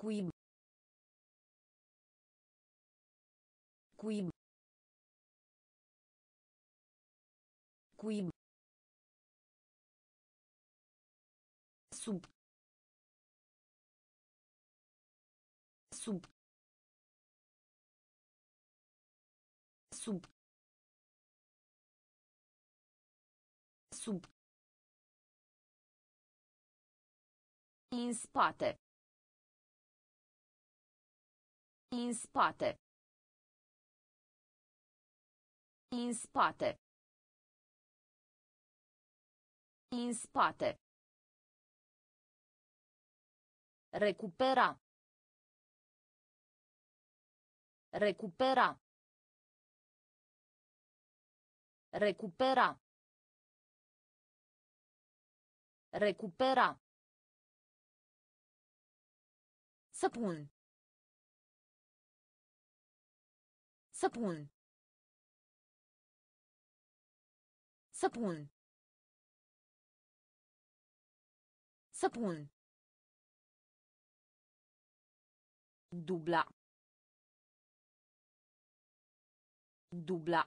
Cuib. Cuib. Cuib. Sub. Sub. Sub. Sub. În spate. În spate. În spate. În spate. Recupera. Recupera. Recupera. Recupera. Săpun. Săpun. Săpun. Săpun. Dubla. Dubla.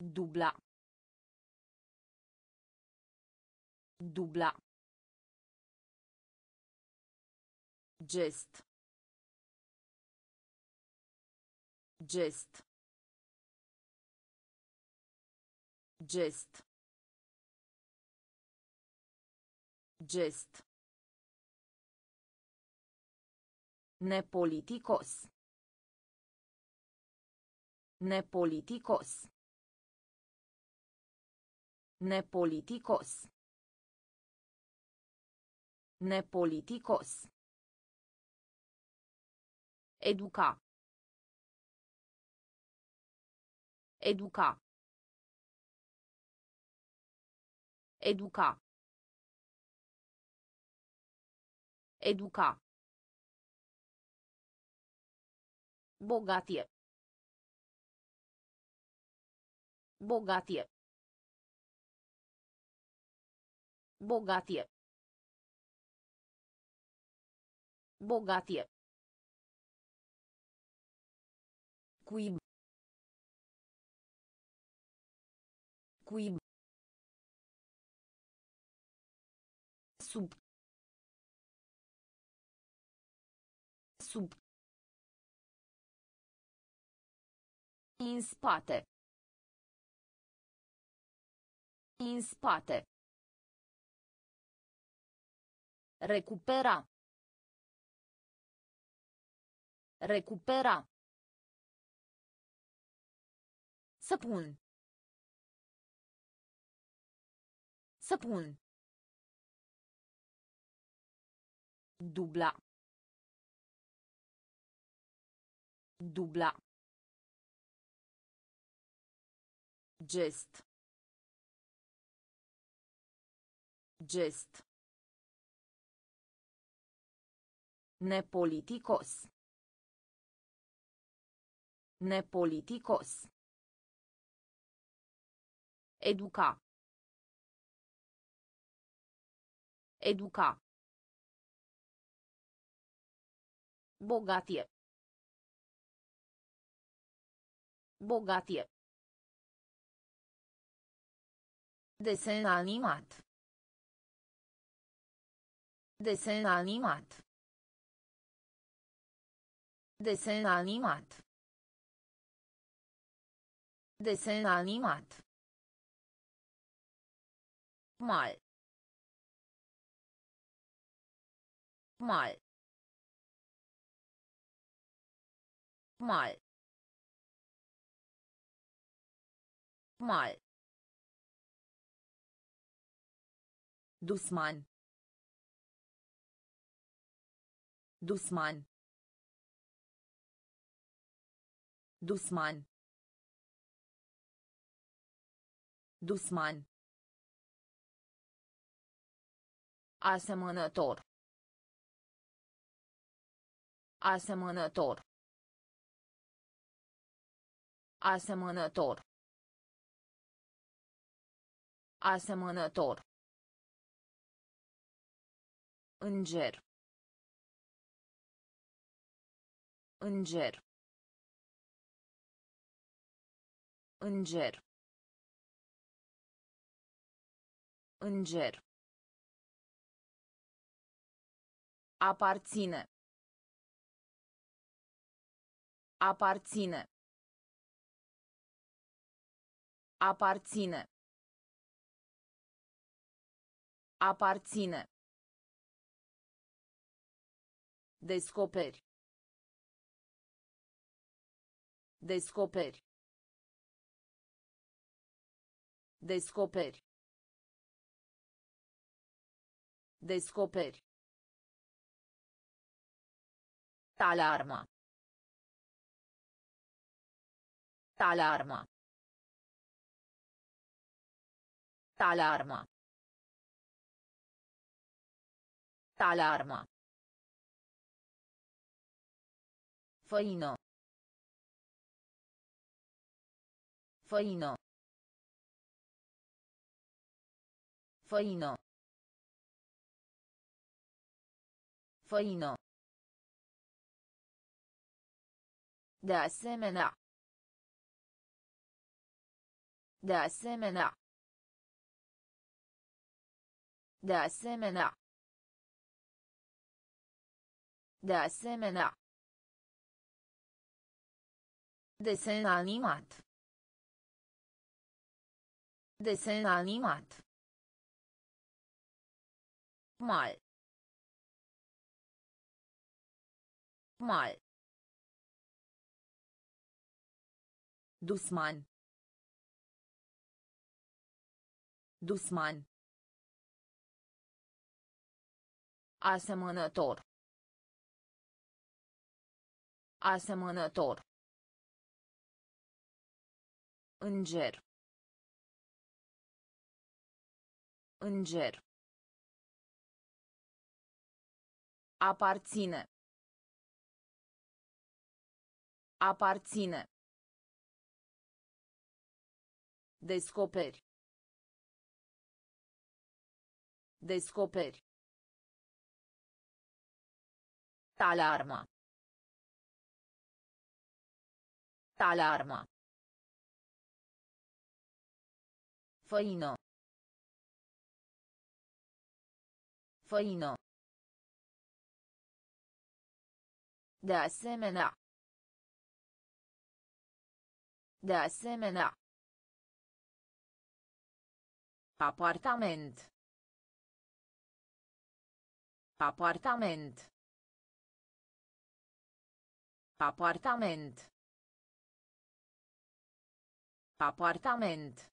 Dubla. Dubla. Gest. Gest. Gest. Gest. Nepoliticos. Nepoliticos. Nepoliticos. Nepoliticos. Educa. Educa. Educa. Educa. Bogatie. Bogatie. Bogatie. Bogatie. Cuib. Cuib. Sub. Sub. În spate. În spate. Recupera. Recupera. Săpun. Săpun. Dubla. Dubla. Gest. Gest. Nepoliticos. Nepoliticos. Educa. Educa. Bogatie. Bogatie. Desen animat. Desen animat. Desen animat. Desen animat. Mal. Mal. Mal. Mal. Dusman. Dusman. Dusman. Dusman. Asemănător. Asemănător. Asemănător. Asemănător. Înger. Înger. Înger. Înger. Aparține. Aparține. Aparține. Aparține. Descoperi. Descoperi. Descoperi. Descoperi. Alarma. Alarma. Alarma. Alarma. Făină. Făină. Făină. Făină. De asemenea. De asemenea. De asemenea. De asemenea. Desen animat. Desen animat. Mal. Mal. Dusman. Dusman. Asemănător. Asemănător. Înger. Înger. Aparține. Aparține. Descoperi. Descoperi. Alarma. Alarma. Făină. Făină. De asemenea. De asemenea. Apartament. Apartament. Apartament. Apartament.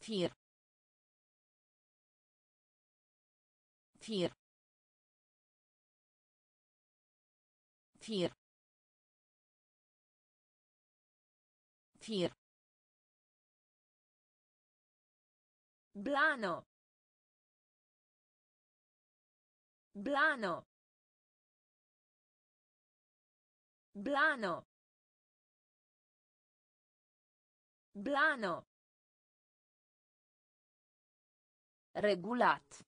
Fir. Fir. Fir. Fir. Blano. Blano. Blano. Blano. Regulat.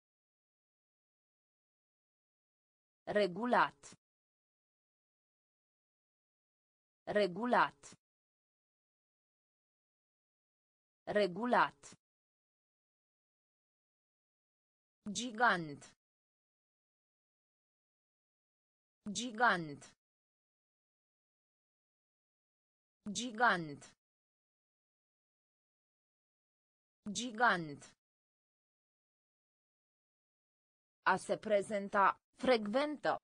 Regulat. Regulat. Regulat. Gigant. Gigant. Gigant. Gigant. A se prezenta, frecventă.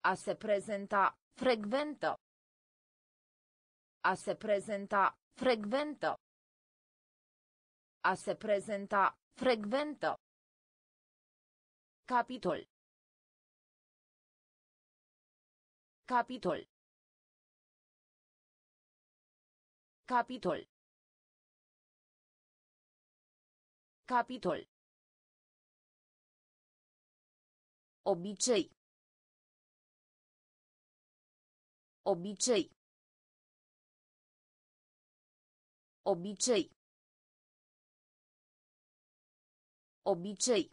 A se prezenta, frecventă. A se prezenta, frecventă. A se prezenta, frecventă. Capitol. Capitol. Capitol. Capitol. Obicei. Obicei. Obicei. Obicei.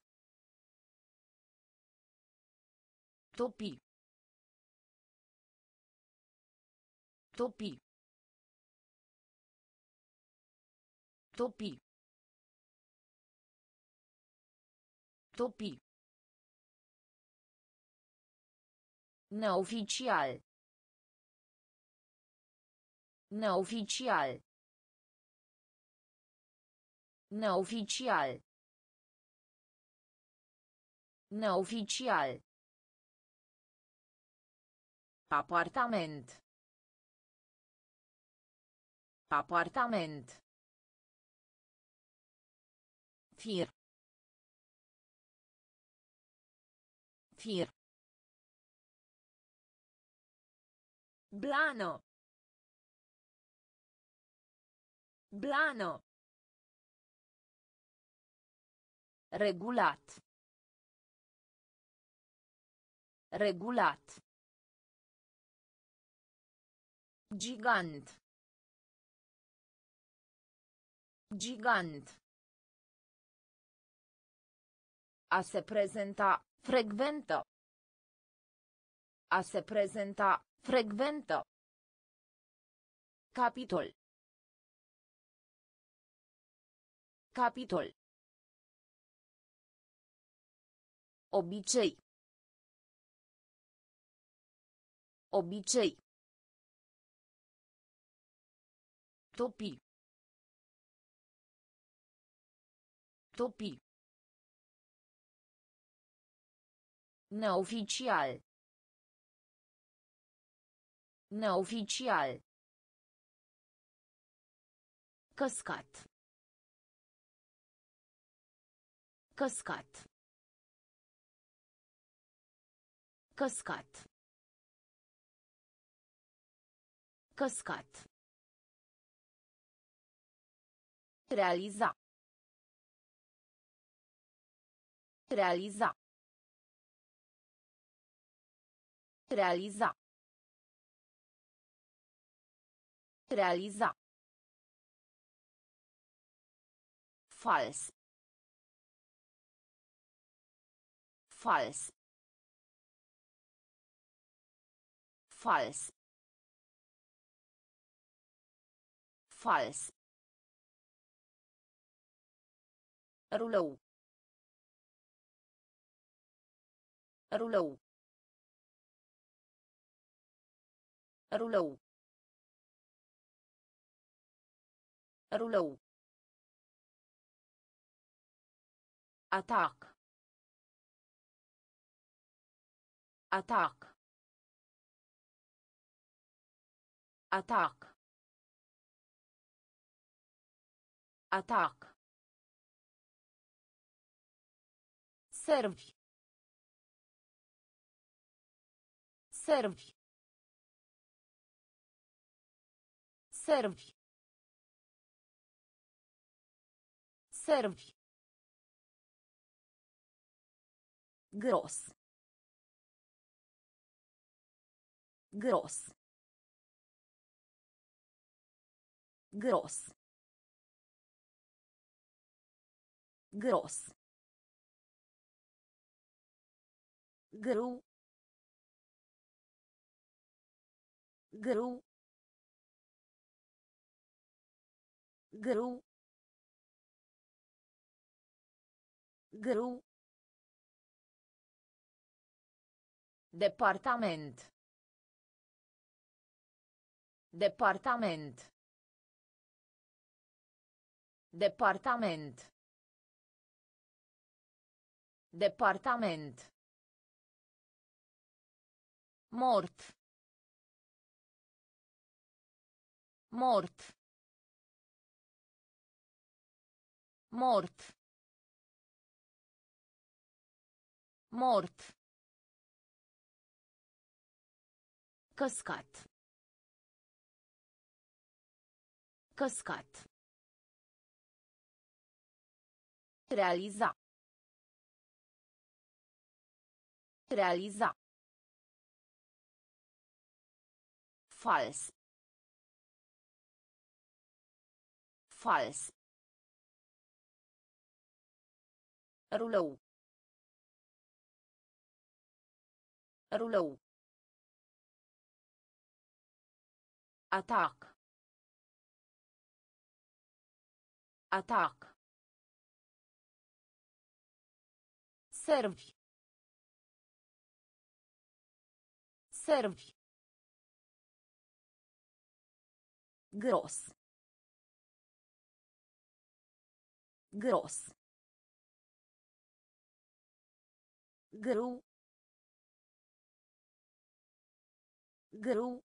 Topi. Topi. Topi. Topi. Neoficial. Neoficial. Neoficial. Neoficial. Apartament. Apartament. Fir. Fir. Blano. Blano. Regulat. Regulat. Gigant. Gigant. A se prezenta, frecventă. A se prezenta, frecventă. Capitol. Capitol. Obicei. Obicei. Topi. Topi. Neoficial. Neoficial. Căscat. Căscat. Căscat. Căscat. Realiza. Realiza. Realiza. Realiza. Fals. Fals. Fals. Fals. Rulou. Rulou. Rulou. Rulou. Atac. Atac. Atac. Atac. Servi. Servi. Servi. Servi. Gros. Gros. Gros. Gros. Grâu. Grâu. Grâu. Grâu. Departament. Departament. Departament. Departament. Mort. Mort. Mort. Mort. Căscat. Căscat. Realiza. Realiza. Fals. Fals. Rulou. Rulou. Atac. Atac. Servi. Servi. Gros. Gros. Grâu. Grâu.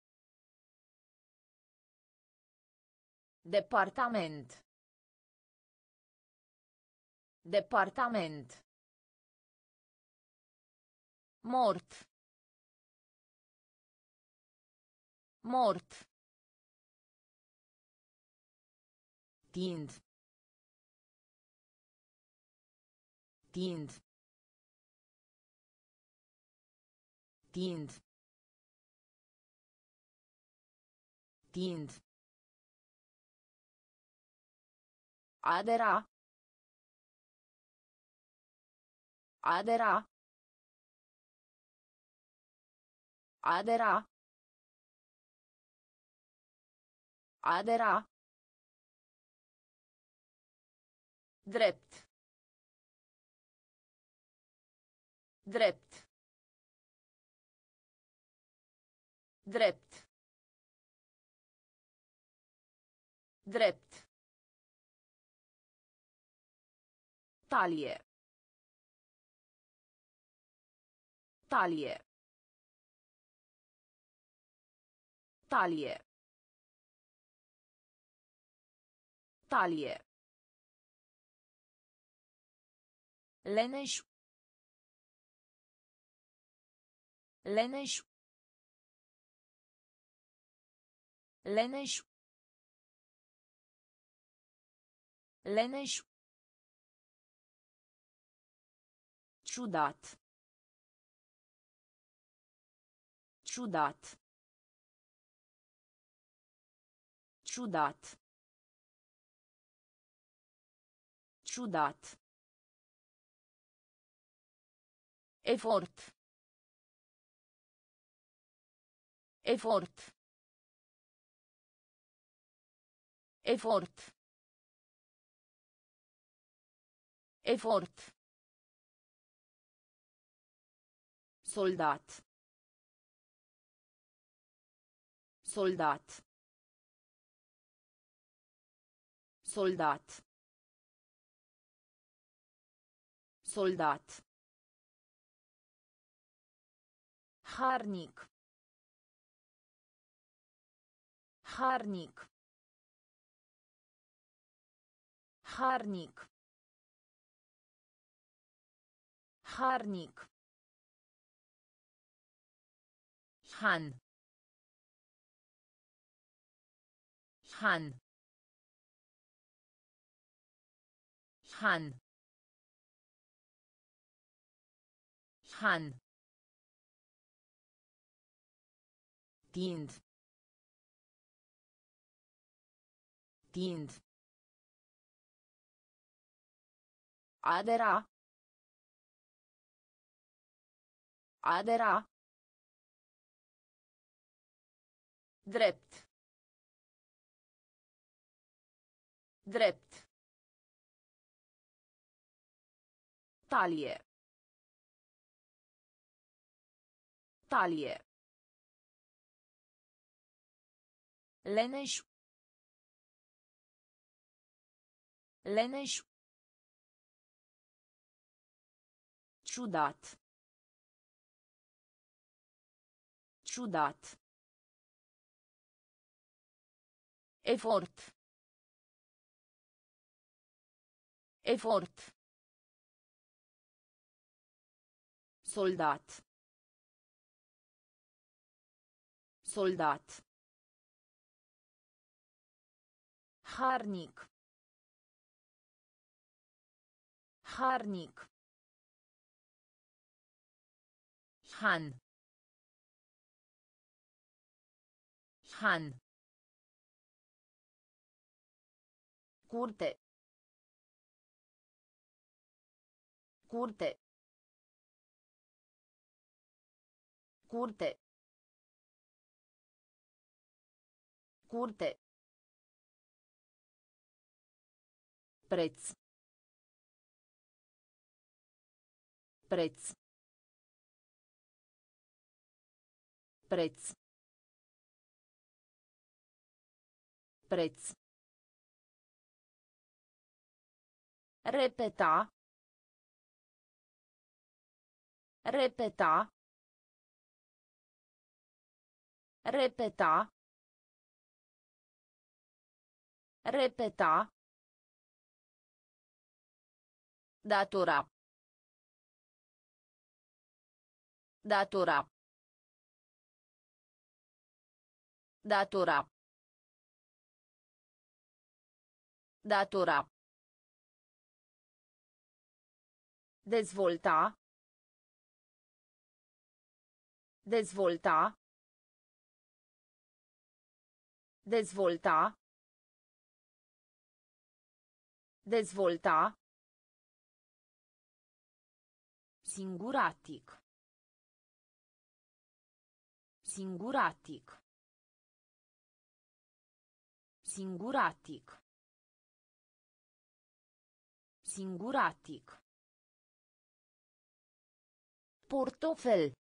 Departament. Departament. Mort. Mort. Tind. Tind. Tind. Tind. Adera. Adera. Adera. Adera. Drept. Drept. Drept. Drept. Talie. Talie. Talie. Talie. Leneș. Leneș. Leneș. Leneș. Ciudat. Ciudat. Ciudat. Ciudat. Efort. Efort. Efort. Efort. Soldat. Soldat. Soldat. Soldat. Harnic. Harnic. Harnic. Harnic. Han. Han. Han. Han. Tind. Tind. Adera. Adera. Drept. Drept. Talie. Talie. Leneș. Leneș. Ciudat. Ciudat. Efort. Efort. Soldat. Soldat. Harnic. Harnic. Han. Han. Curte. Curte. Curte. Curte. Preț. Preț. Preț. Preț. Repeta. Repeta. Repeta. Repeta. Datora. Datora. Datora. Datora. Dezvolta. Dezvolta. Dezvolta. Dezvolta. Singuratic. Singuratic. Singuratic. Singuratic. Portofel.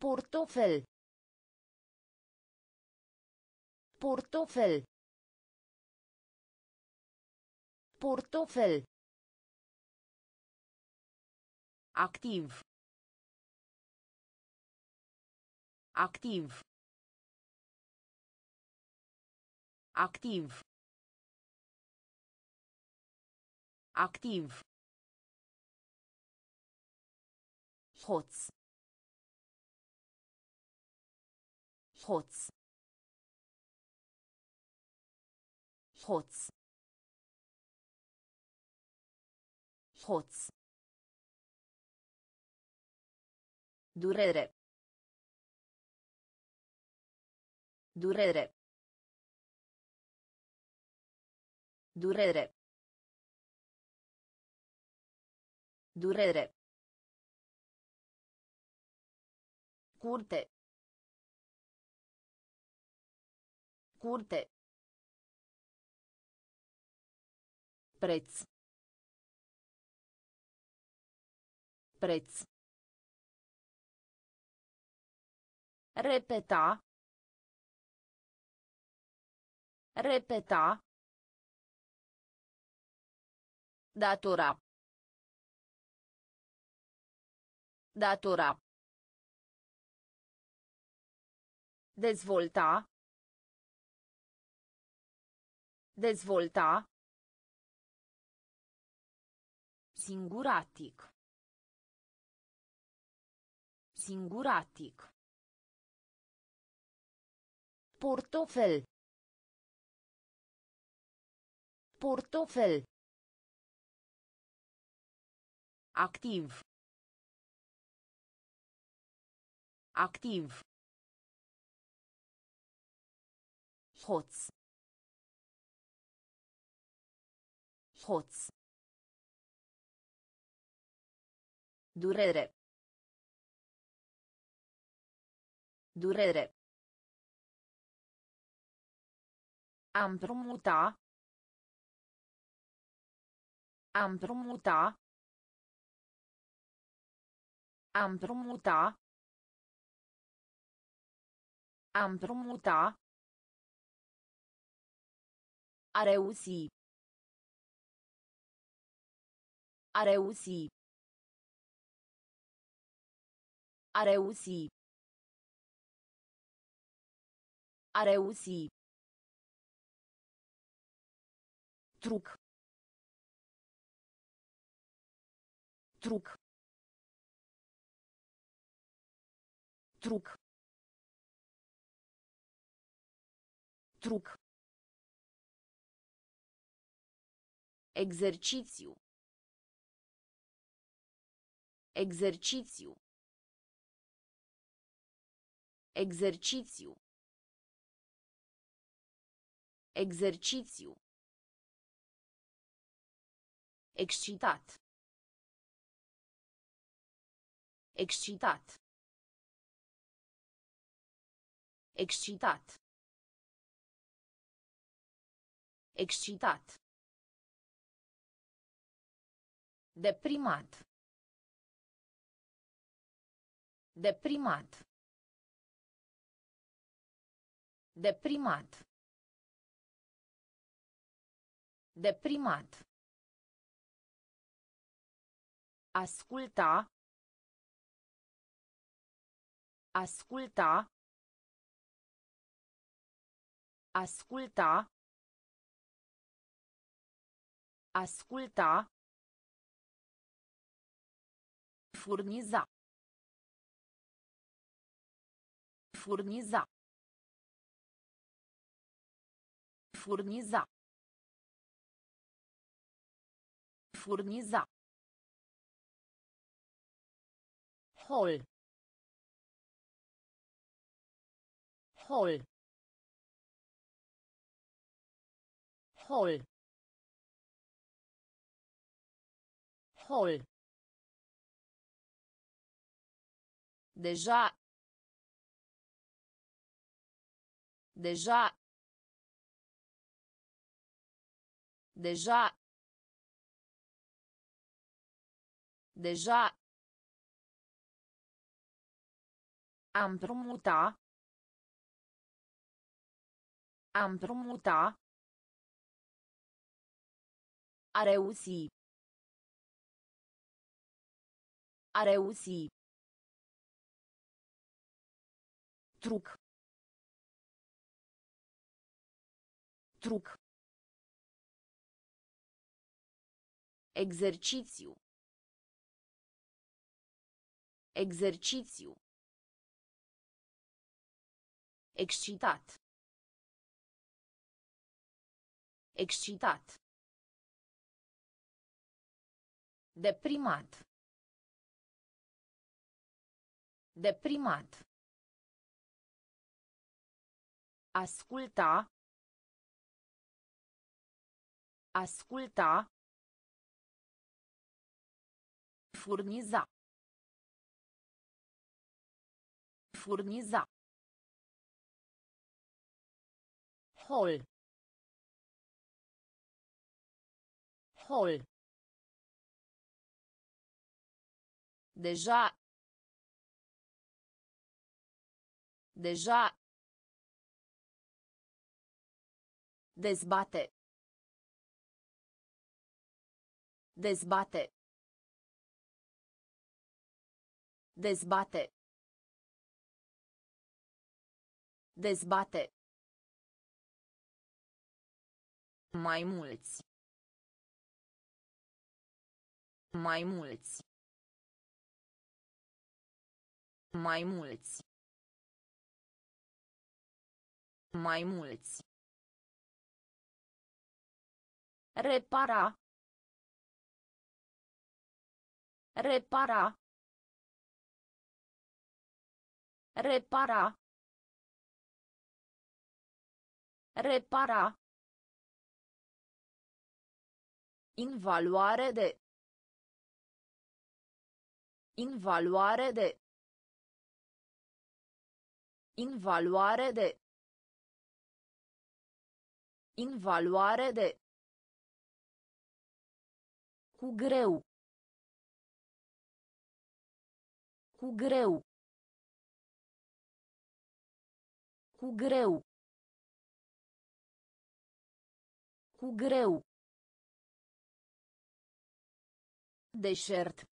Portofel. Portofel. Portofel. Activ. Activ. Activ. Activ. Hoț. Hoț. Hoț. Hoț. Durere. Durere. Durere. Durere. Curte. Curte. Preț. Preț. Repeta. Repeta. Datora. Datora. Dezvolta. Dezvolta. Singuratic. Singuratic. Portofel. Portofel. Activ. Activ. Hoț. Hoț. Durere. Durere. Am promuta. Am promuta. Am promuta. Am promuta. A reuși. A reuși. A reuși. A reuși. truc truc truc truc Exercițiu. Exercițiu. Exercițiu. Exercițiu. Excitat. Excitat. Excitat. Excitat. Deprimat. Deprimat. Deprimat. Deprimat. Asculta. Asculta. Asculta. Asculta. Furniza. Furniza. Furniza. Furniza. Hol. Hol. Hol. Hol. Deja. Deja. Deja. Deja. Am împrumuta. Am împrumuta. A reuși. A reuși. Truc. Truc. Exercițiu. Exercițiu. Excitat. Excitat. Deprimat. Deprimat. Asculta. Asculta. Furniza. Furniza. Hol. Hol. Deja. Deja. Dezbate. Dezbate. Dezbate. Dezbate. Mai mulți. Mai mulți. Mai mulți. Mai mulți. Repara. Repara. Repara. Repara. Invaluare de. Invaluare de. Invaluare de. Invaluare de. Cu greu. Cu greu. Cu greu. Cu greu. Deșert.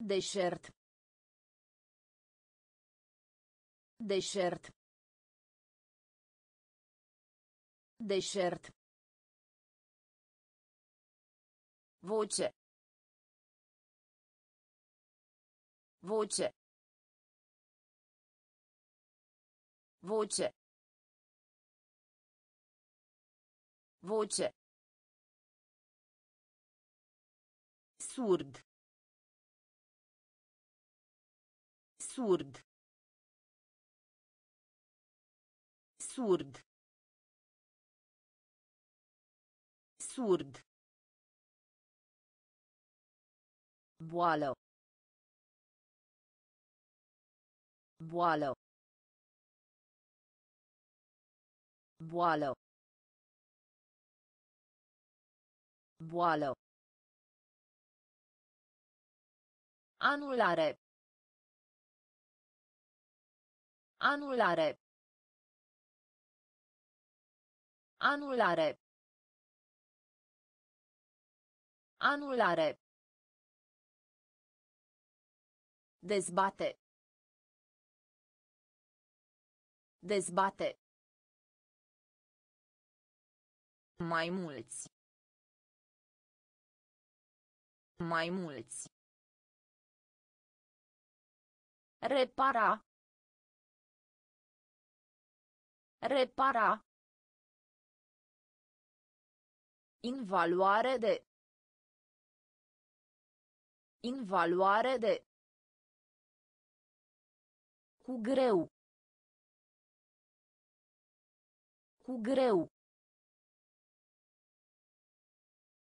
Deșert. Deșert. Deșert. Voce. Voce. Voce. Voce. Surd. Surd. Surd. Surd. Boală. Boală. Boală. Boală. Anulare. Anulare. Anulare. Anulare. Dezbate. Dezbate. Mai mulți. Mai mulți. Repara. Repara. Invaluare de. Invaluare de. Cu greu. Cu greu.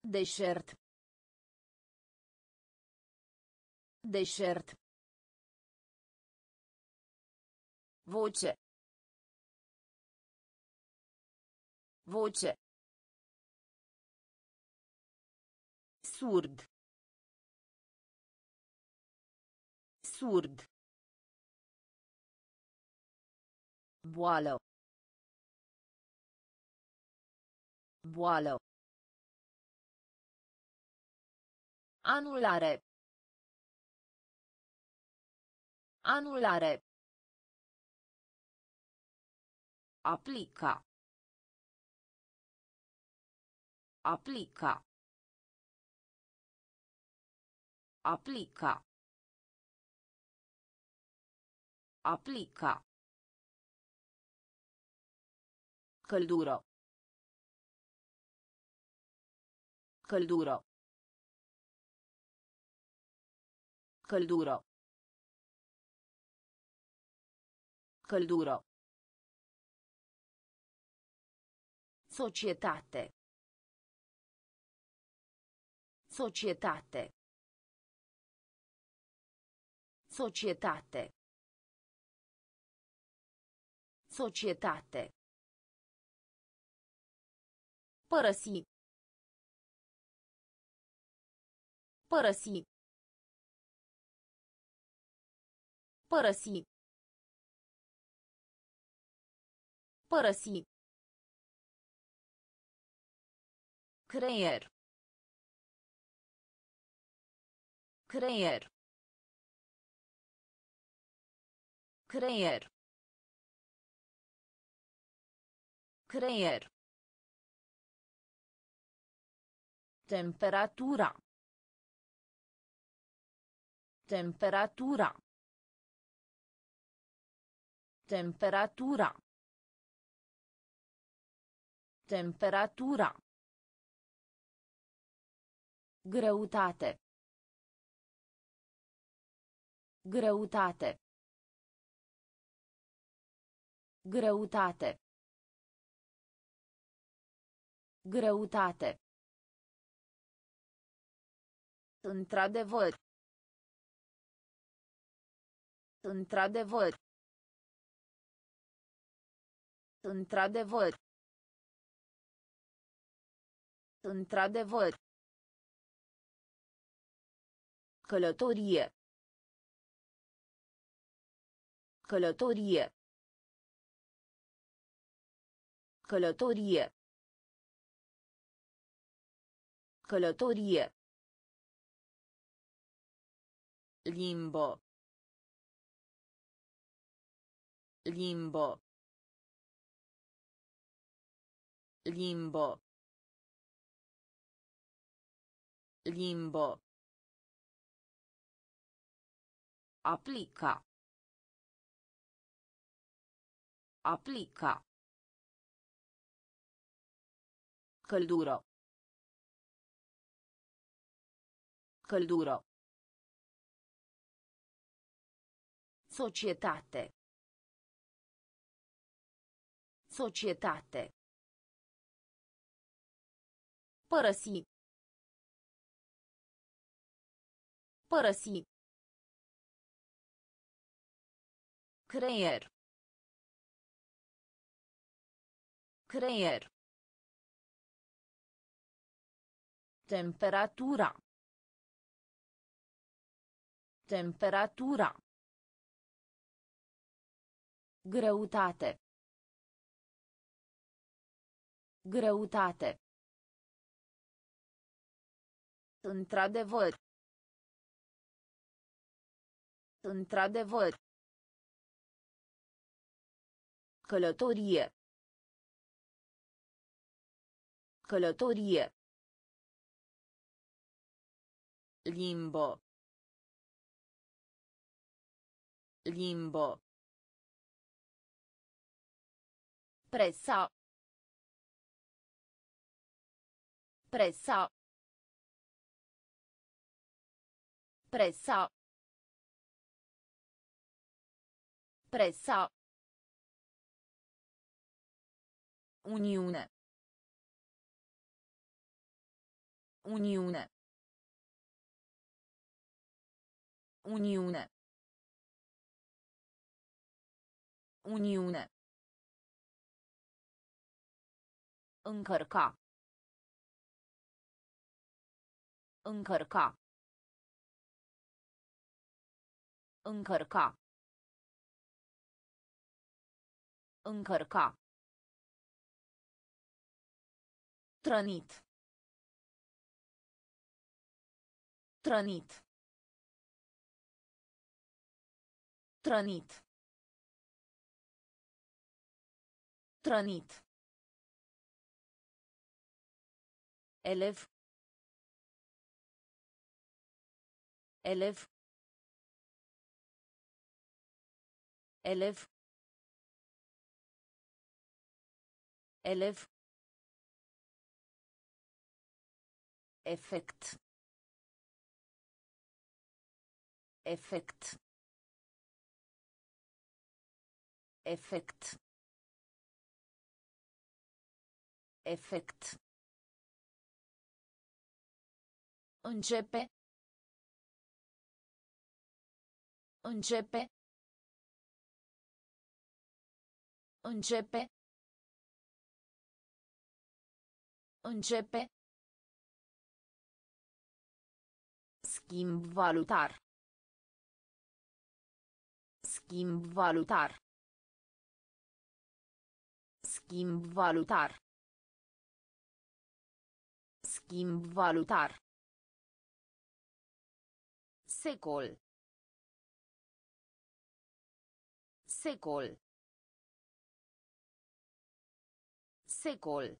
Deșert. Deșert. Voce. Voce. Surd. Surd. Boală. Boală. Anulare. Anulare. Aplica. Aplica. Aplica. Aplica. Căldură. Căldură. Căldură. Căldură. Societate. Societate. Societate. Societate. Părăsi. Părăsi. Părăsi. Părăsi. Creier. Creier. Creier. Creier. Temperatura. Temperatura. Temperatura. Temperatura. Greutate. Greutate. Greutate. Greutate. Într-adevăr. Într-adevăr. Într-adevăr. Într-adevăr. Călătorie. Călătorie. Călătorie. Călătorie. Limbo. Limbo. Limbo. Limbo. Aplica. Aplica. Căldură. Căldură. Societate. Societate. Părăsi. Părăsi. Creier. Creier. Temperatura. Temperatura. Greutate. Greutate. Într-adevăr. Într-adevăr. Călătorie. Călătorie. Limbo. Limbo. Pressa. Pressa. Pressa. Pressa. Uniune. Uniune. Uniune. Uniune. Încărca. Încărca. Încărca. Încărca. Trănit. Trănit. Trănit. Trănit. Elev. Elev. Elev. Elev. Efect. Efect. Efect. Efect. Începe. Începe. Începe. Începe. Schimb valutar. Schimb valutar. Schimb valutar. Schimb valutar. Secol. Secol. Secol.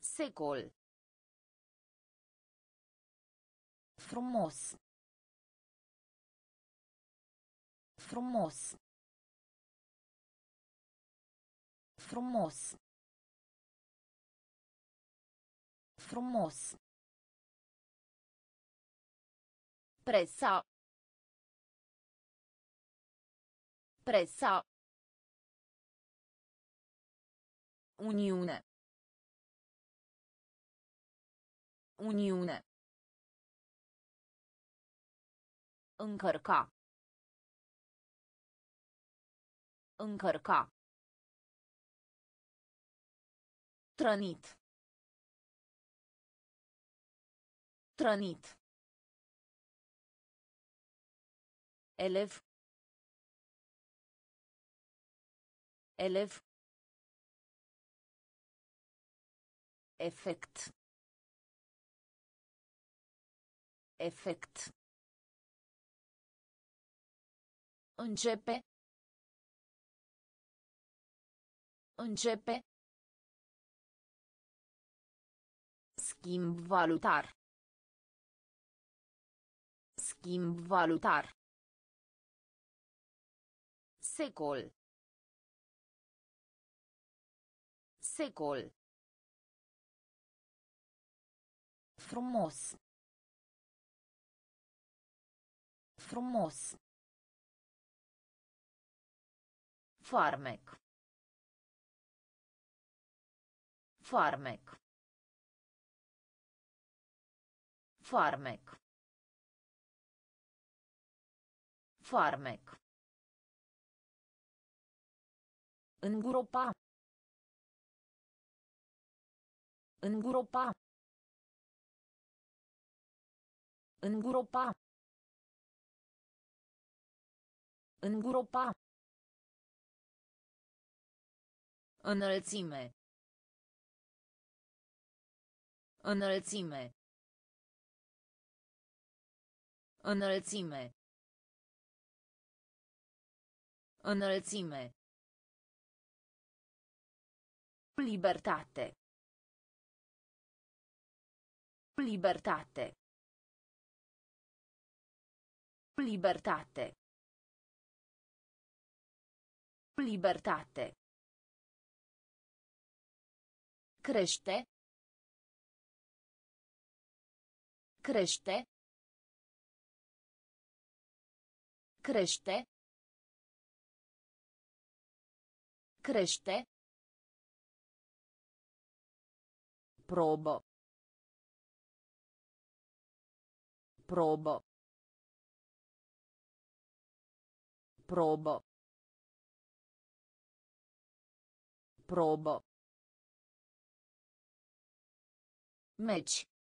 Secol. Frumos. Frumos. Frumos. Frumos. Pressa. Pressa. Uniune. Uniune. Încărca. Încărca. Trănit. Trănit. Elev. Elev. Efect. Efect. Începe. Începe. Schimb valutar. Schimb valutar. Secol. Secol. Frumos. Frumos. Farmec. Farmec. Farmec. Farmec. Îngropa. Îngropa. Îngropa. Îngropa. Înălțime. Înălțime. Înălțime. Înălțime. Libertate. Libertate. Libertate. Libertate. Crește. Crește. Crește. Crește. Probă. Probă. Probă. Probă. Meci.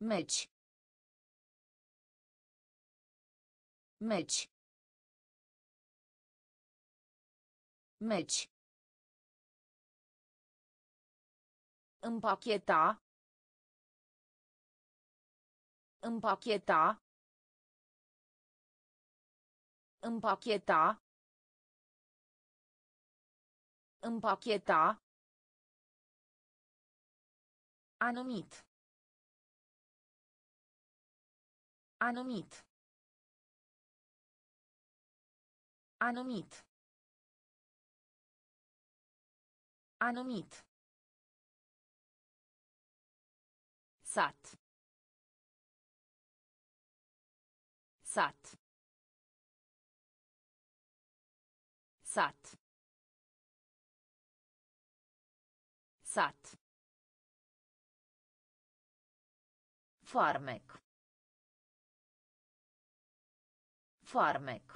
Meci. Meci. Meci. Împacheta. Împacheta. Împacheta. Împacheta. Anumit. Anumit. Anumit. Anumit. Sat. Sat. Sat. Sat. Farmec. Farmec.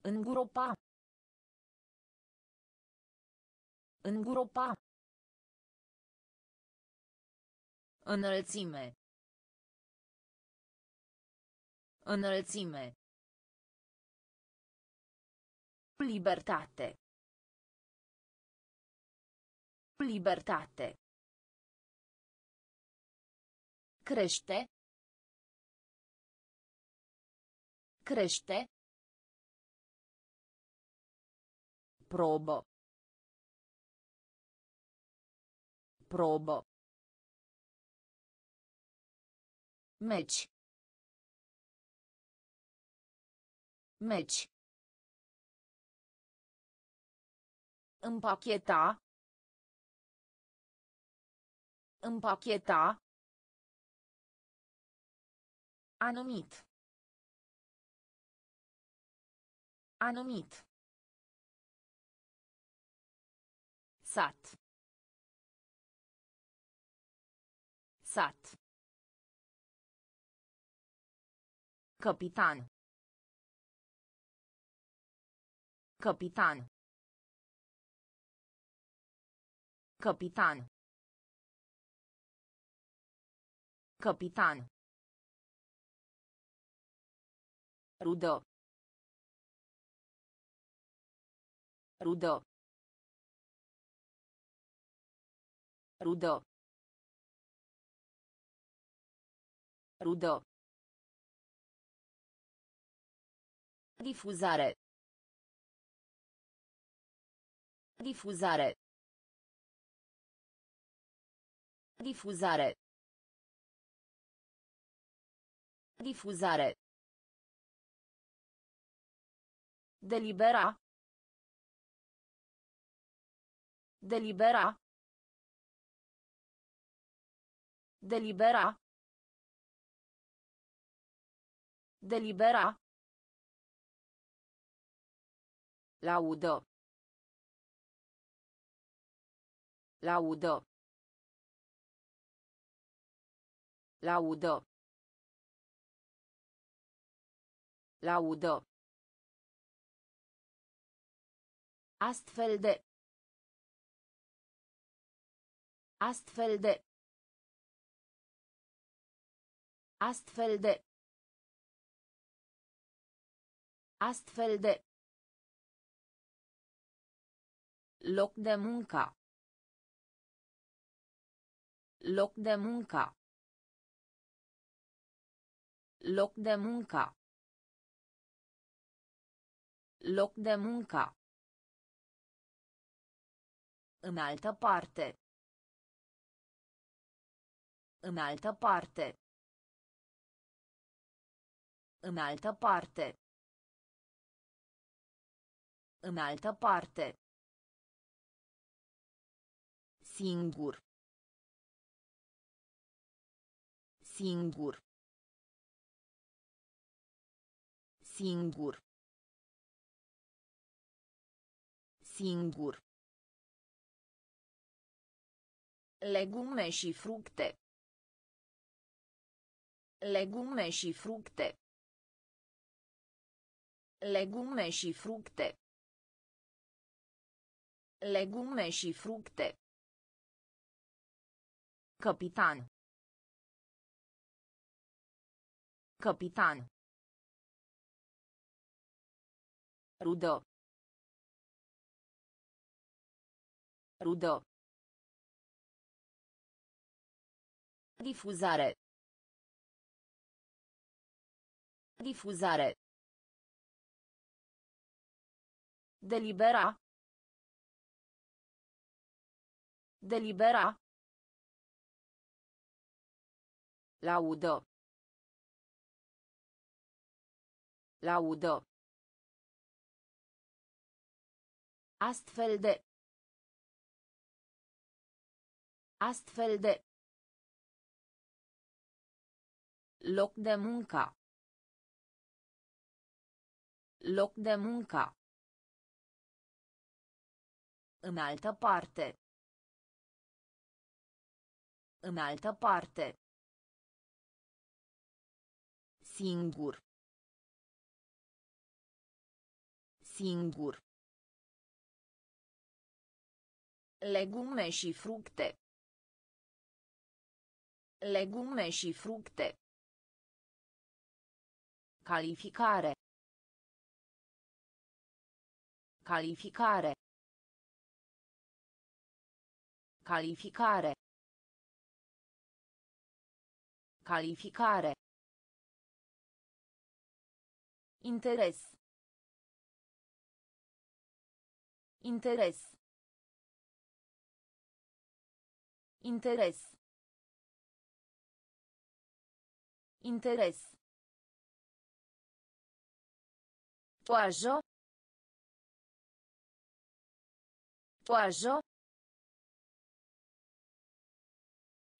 Îngropa. Îngropa. Înălțime. Înălțime. Libertate. Libertate. Crește. Crește. Probă. Probă. Meci. Meci. Împacheta. Împacheta. Anumit. Anumit. Sat. Sat. Capitan. Capitan. Capitan. Capitan. Rudă. Rudă. Rudă. Rudă. Difuzare. Difuzare. Difuzare. Difuzare. Delibera. Delibera. Delibera. Delibera. Laudă. Laudă. Laudă. Laudă. Astfel de. Astfel de. Astfel de. Astfel de. Loc de muncă. Loc de muncă. Loc de muncă. Loc de muncă. În altă parte. În altă parte. În altă parte. În altă parte. Singur. Singur. Singur. Singur. Legume și fructe. Legume și fructe. Legume și fructe. Legume și fructe. Capitan. Capitan. Rudă. Rudă. Difuzare. Difuzare. Delibera. Delibera. Laudă. Laudă. Astfel de. Astfel de. Loc de muncă. Loc de muncă. În altă parte. În altă parte. Singur. Singur. Legume și fructe. Legume și fructe. Calificare. Calificare. Calificare. Calificare. Interes. Interes. Interes. Interes. Toajo. Toajo.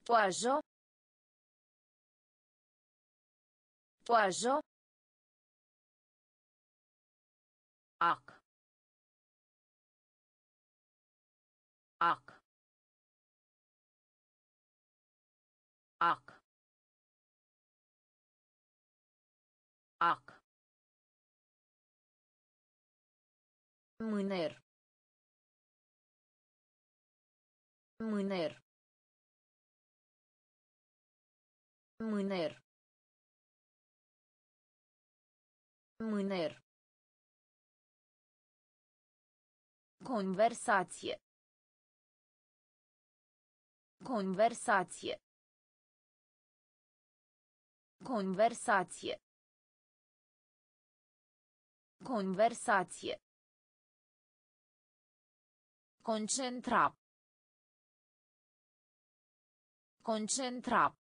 Toajo. Toajo. Ac. Ac. Ac. Ac. Mâner. Mâner. Mâner. Mâner. Conversație. Conversație. Conversație. Conversație. Concentra. Concentra.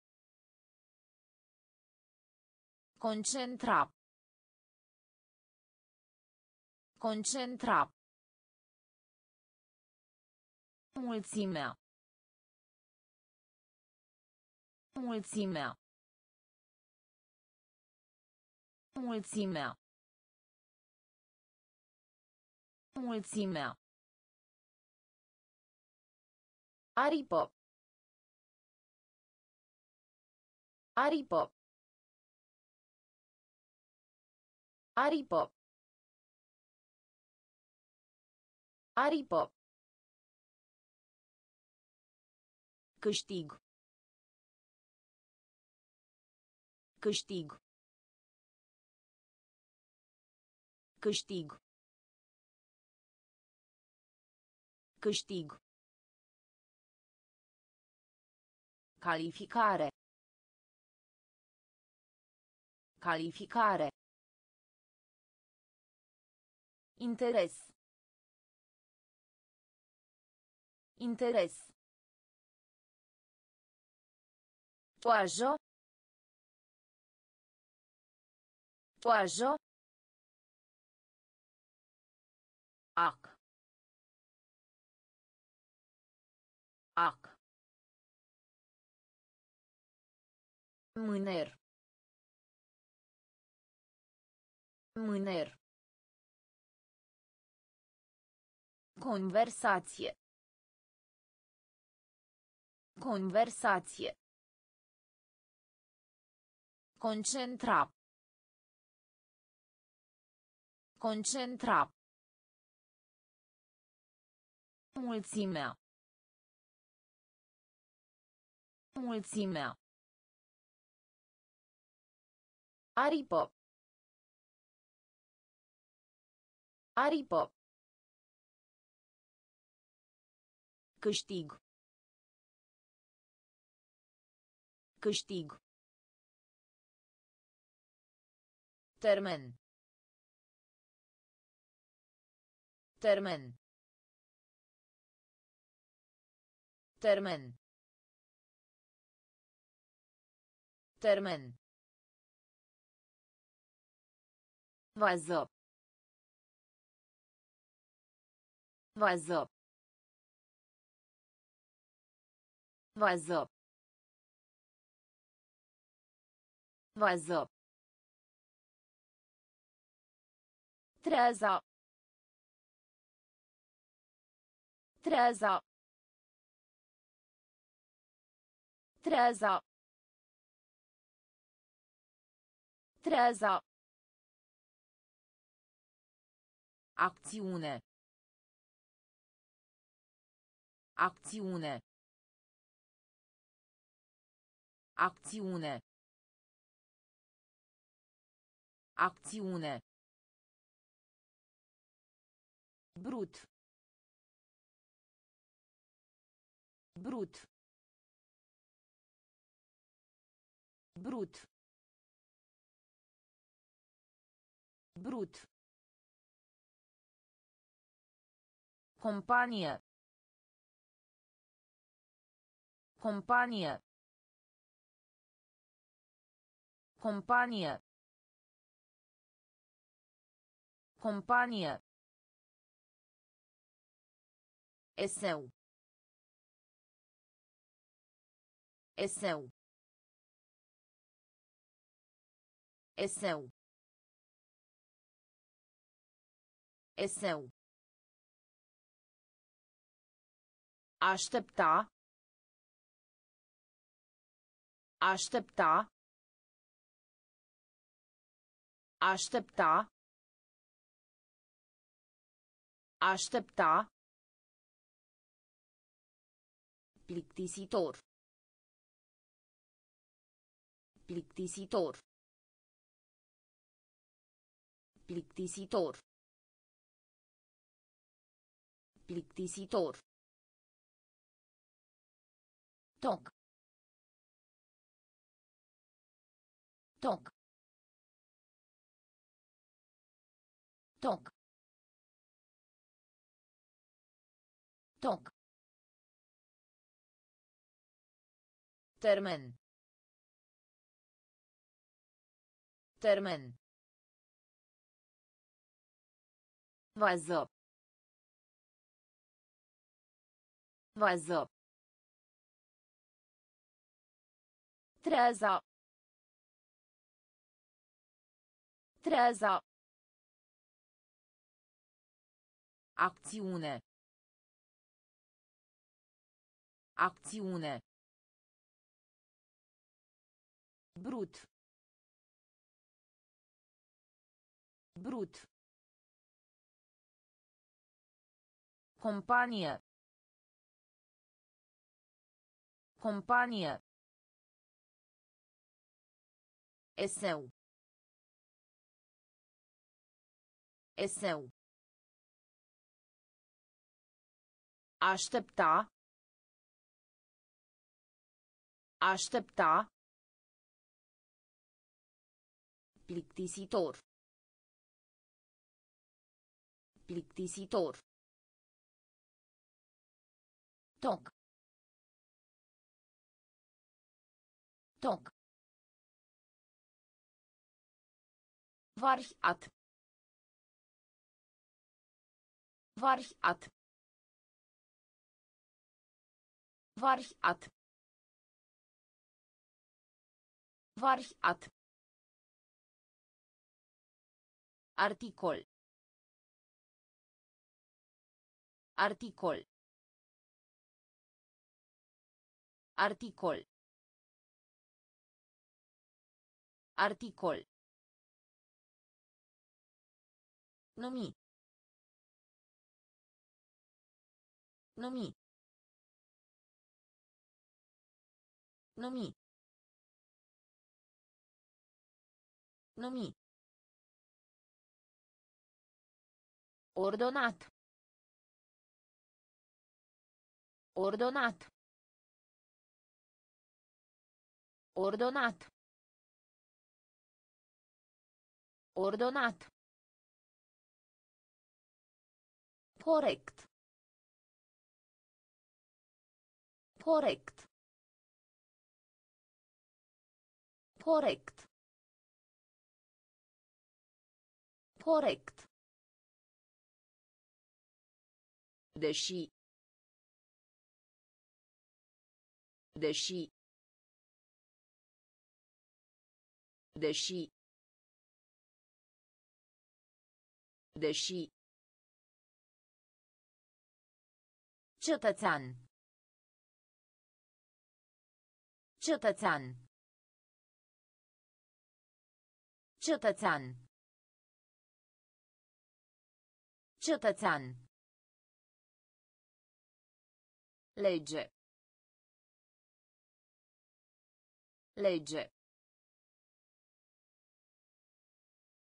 Concentra. Concentra. Mulțimea. Mulțimea. Mulțimea. Mulțimea. Aripă. Aripă. Aripă. Aripă. Câștig. Câștig. Câștig. Câștig. Calificare. Calificare. Interes. Interes. Toajo. Toajo. Ac. Ac. Mâner. Mâner. Conversație. Conversație. Concentra. Concentra. Mulțimea. Mulțimea. Aripă. Aripă. Câștig. Câștig. Termen. Termen. Termen. Termen. Vază. Vază. Vază. Vază. Treaza. Treaza. Treaza. Treaza. Acțiune. Acțiune. Acțiune. Acțiune. Brut. Brut. Brut. Brut. Companie. Companie. Companie. Companie. Eseu. Eseu. Eseu. Eseu. Aștepta. Aștepta. Aștepta. Aștepta. Plictisitor. Plictisitor. Plictisitor. Plictisitor. Toc. Toc. Toc. Toc. Termen. Termen. Vază. Vază. Treaza. Treaza. Acțiune. Acțiune. Brut. Brut. Companie. Companie. Eseu. Eseu. Aștepta. Aștepta. Plictisitor. Plictisitor. Toc. Toc. Variat. Variat. Variat. Variat. Articol. Articol. Articol. Articol. Numi. Numi. Numi. Numi. Ordonat. Ordonat. Ordonat. Ordonat. Corect. Corect. Corect. Corect. Deși. Deși. Deși. Deși. Cetățean. Cetățean. Cetățean. Cetățean. Legge. Legge.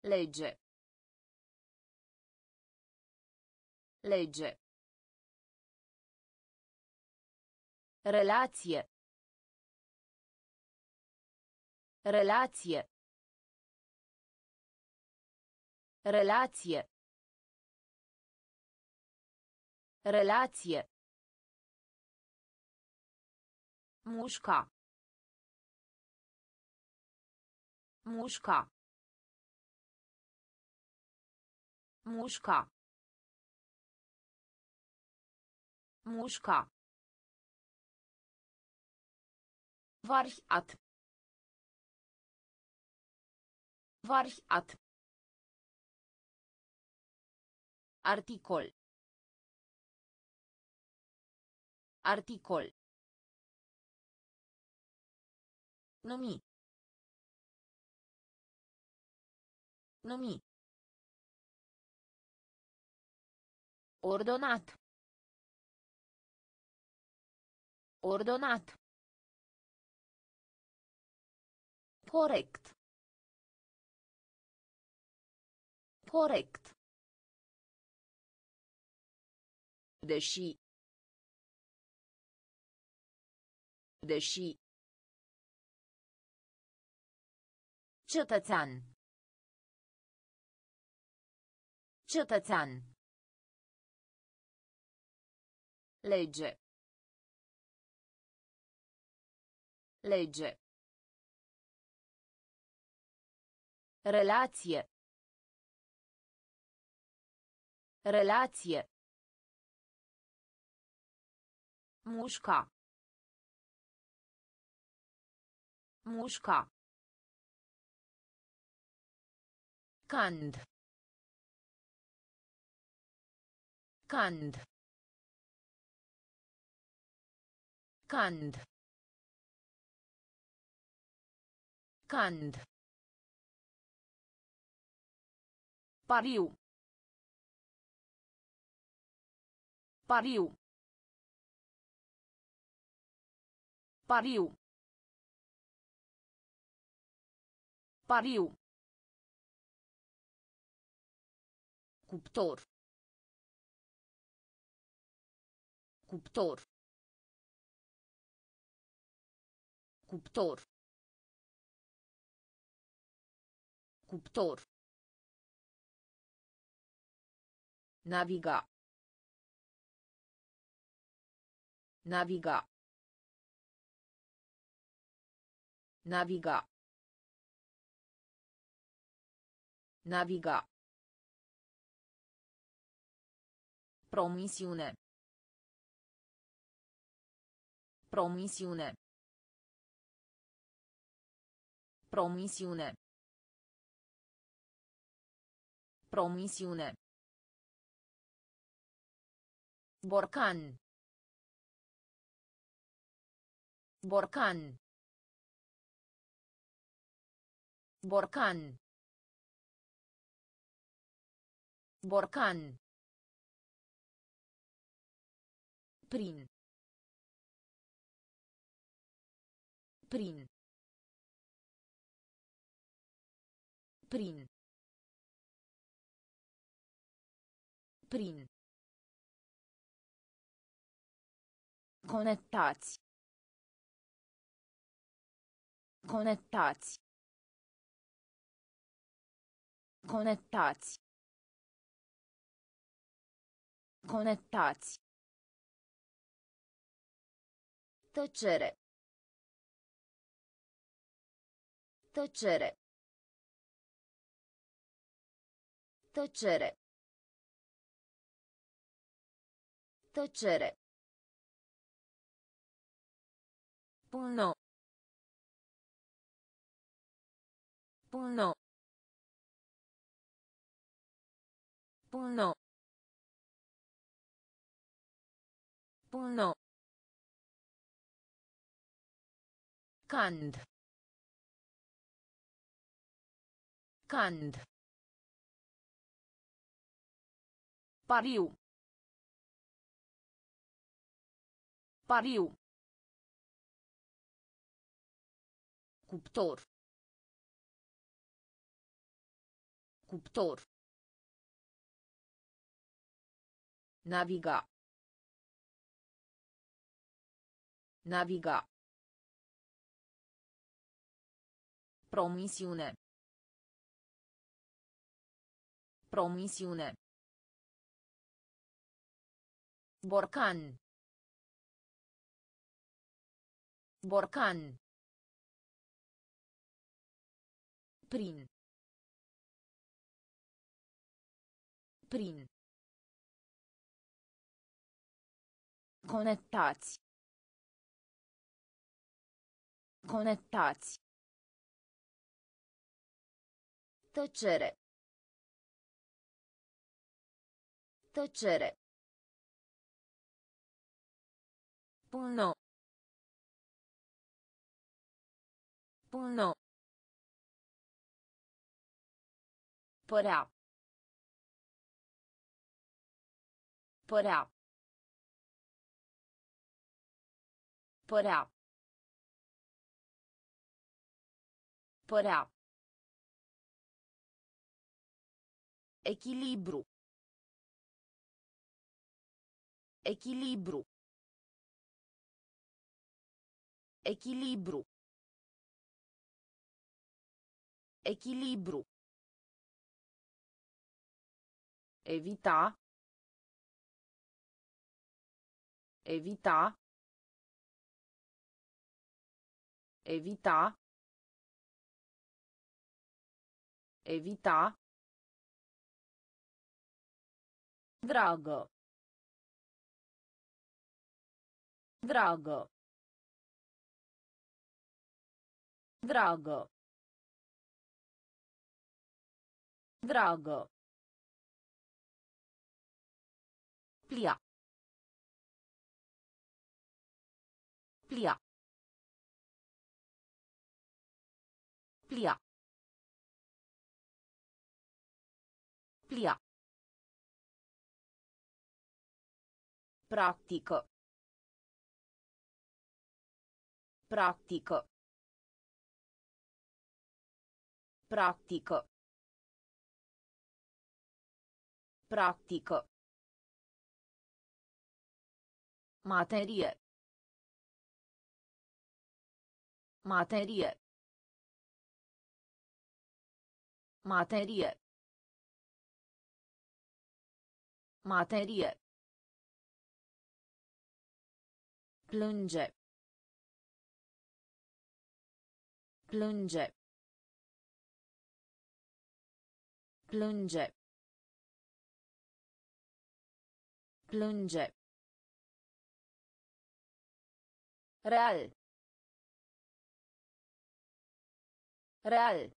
Legge. Legge. Relație. Relație. Relație. Relație. Mușca. Mușca. Mușca. Mușca. Variat. Variat. Articol. Articol. Numi. Numi. Ordonat. Ordonat. Corect. Corect. Deși. Deși. Cetățean. Cetățean. Legge. Legge. Relație. Relație. Mușca. Mușca. Cand. Cand. Cand. Cand. Pariu. Pariu. Pariu. Pariu. Cuptor. Cuptor. Cuptor. Cuptor. Naviga. Naviga. Naviga. Naviga. Promisiune. Promisiune. Promisiune. Promisiune. Borcan. Borcan. Borcan. Borcan. Prin. Prin. Prin. Prin. Conectați. Conectați. Conectați. Conectați. Tăcere. Tăcere. Tăcere. Tăcere. Puno. Puno. Puno. Puno. Cand. Cand. Pariu. Pariu. Cuptor. Cuptor. Naviga. Naviga. Promisiune. Promisiune. Borcan. Borcan. Prin. Prin. Conectați. Conectați. Tăcere. Tăcere. Puno. Puno. Părea. Porá. Porá. Porá. Equilíbrio. Equilíbrio. Equilíbrio. Equilíbrio. Evitar. Evita. Evita. Evita. Drago. Drago. Drago. Drago. Plia. Plia. Plia. Plia. Pratico. Pratico. Pratico. Pratico. Materie. Materie. Materie. Materie. Plânge. Plânge. Plânge. Plânge. Real. Real.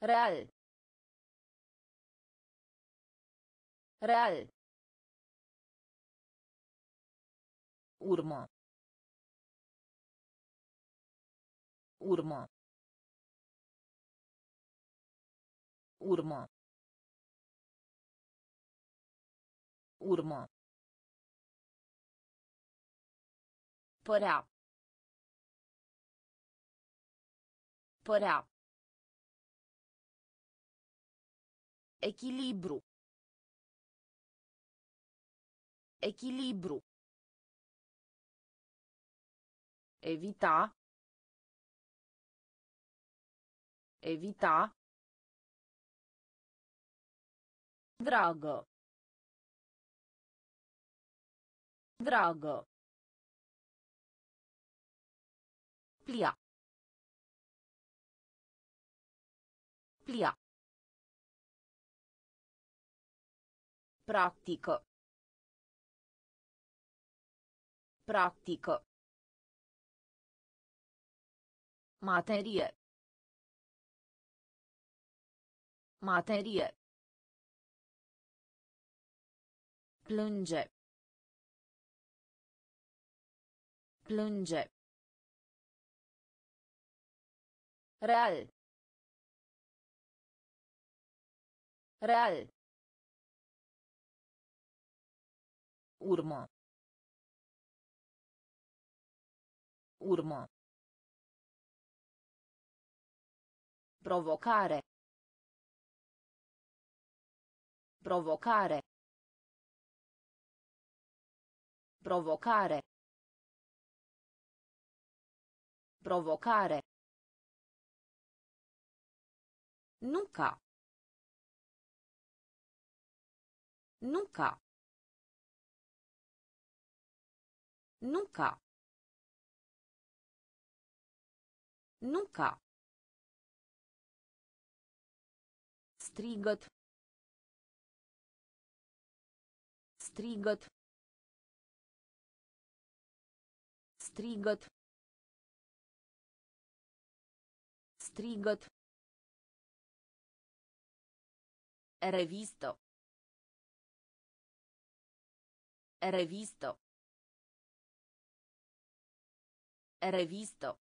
Real. Real. Urmă. Urmă. Urmă. Urmă. Părea. Părea. Echilibru. Echilibru. Evita. Evita. Dragă. Dragă. Plia. Plia. Pratică. Pratică. Materie. Materie. Plânge. Plânge. Real. Real. Urmă. Urmă. Provocare. Provocare. Provocare. Provocare. Nunca. Nunca. Nunca. Nunca. Strigăt. Strigăt. Strigăt. Strigăt. Revisto. Revisto. Revisto.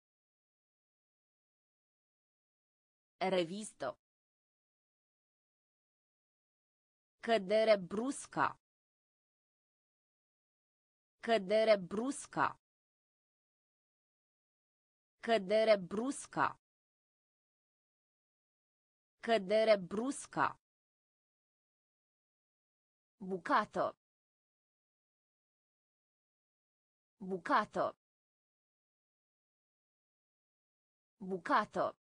Revisto. Cădere brusca. Cădere brusca. Cădere brusca. Cădere brusca. Bucato. Bucato. Bucato.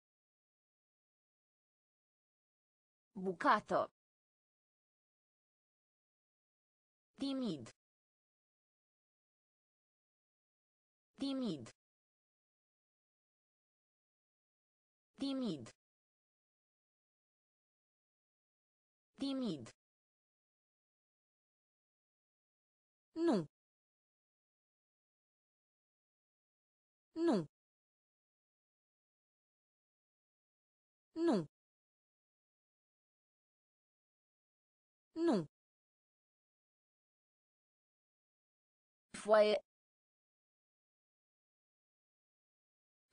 Bucato. Timid. Timid. Timid. Timid. Nu. Non. Non. Non. foyer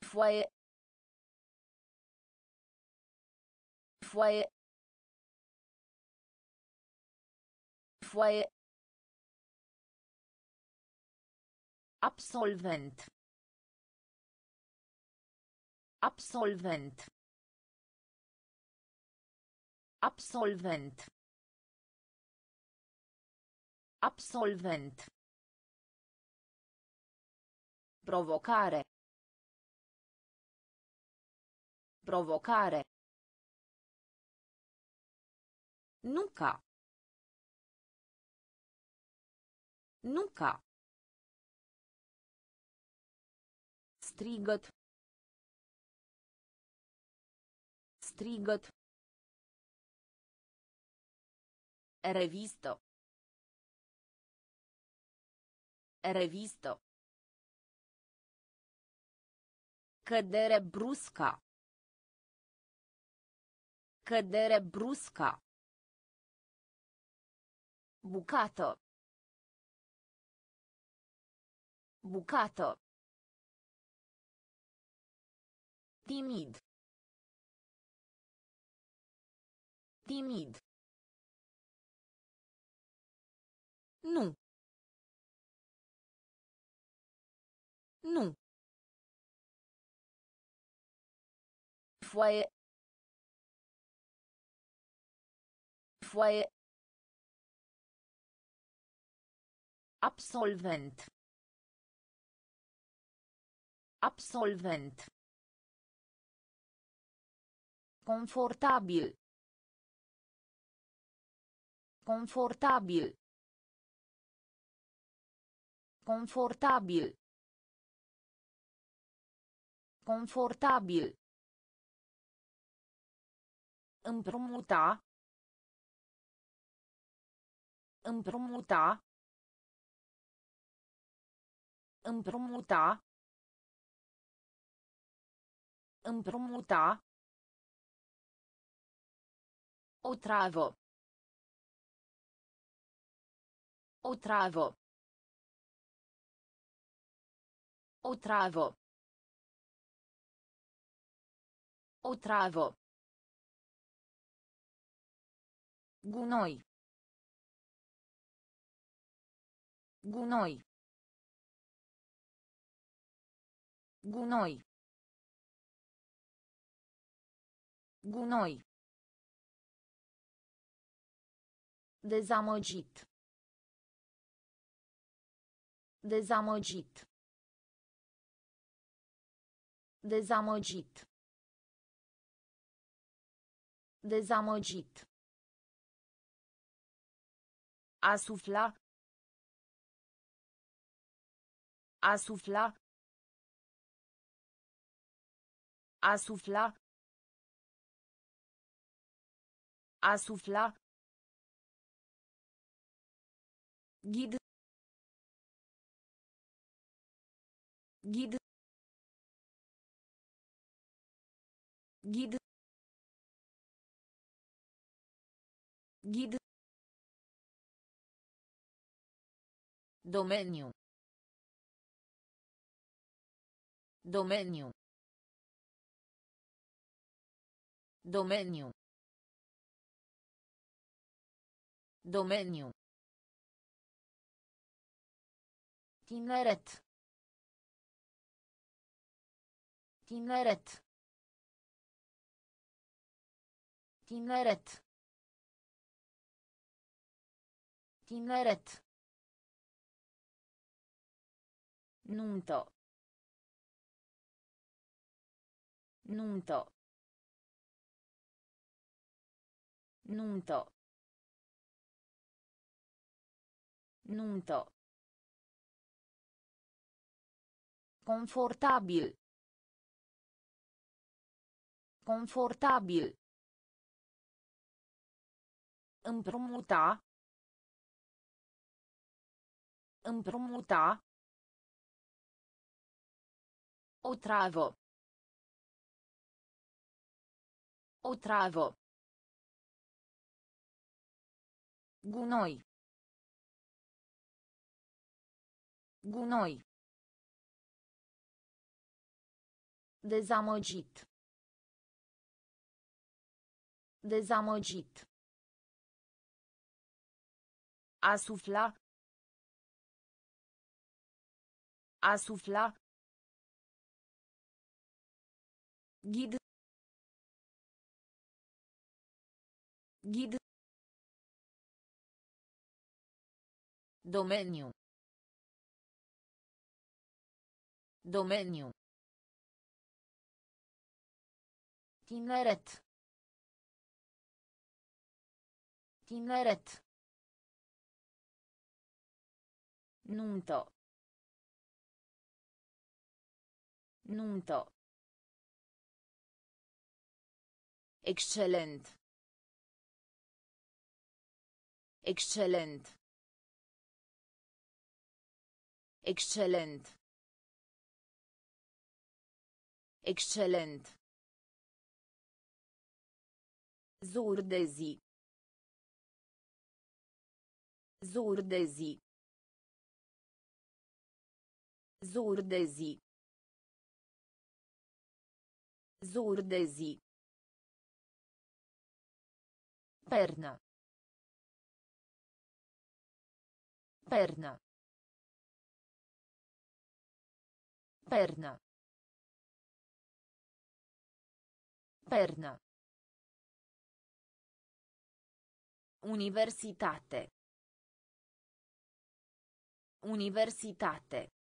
foyer foyer foyer absolvent Absolvent. Absolvent. Absolvent. Provocare. Provocare. Nunca. Nunca. Strigăt. Strigăt. Revisto. Revisto. Cădere brusca. Cădere brusca. Bucato. Bucato. Timid. Timid. Nu. Nu. Foaie. Foaie. Absolvent. Absolvent. Confortabil. Confortabil. Confortabil. Confortabil. Împrumuta. Împrumuta. Împrumuta. Împrumuta. Otravă. Otravă. Otravă. Otravă. Gunoi. Gunoi. Gunoi. Gunoi. Dezamăgit. Dezamăgit. Dezamăgit. Dezamăgit. A sufla. A sufla. A sufla. A sufla. Ghid. Ghid. Ghid. Ghid. Domeniu. Domeniu. Domeniu. Domeniu. Tineret. Tineret. Tineret. Tineret. Nunto. Nunto. Nunto. Nunto. Confortabil. Confortabil. Împrumuta. Împrumuta. Otravă. Otravă. Gunoi. Gunoi. Dezamăgit. Dezamăgit. A sufla. A sufla. Ghid. Ghid. Domeniu. Domeniu. Tineret. Tineret. Nuntă. Nuntă. Excelent. Excelent. Excelent. Excelent. Zur de zi. Zur de zi. Zur de zi. Zur de zi. Perna. Perna. Perna. Perna. Universitate. Universitate.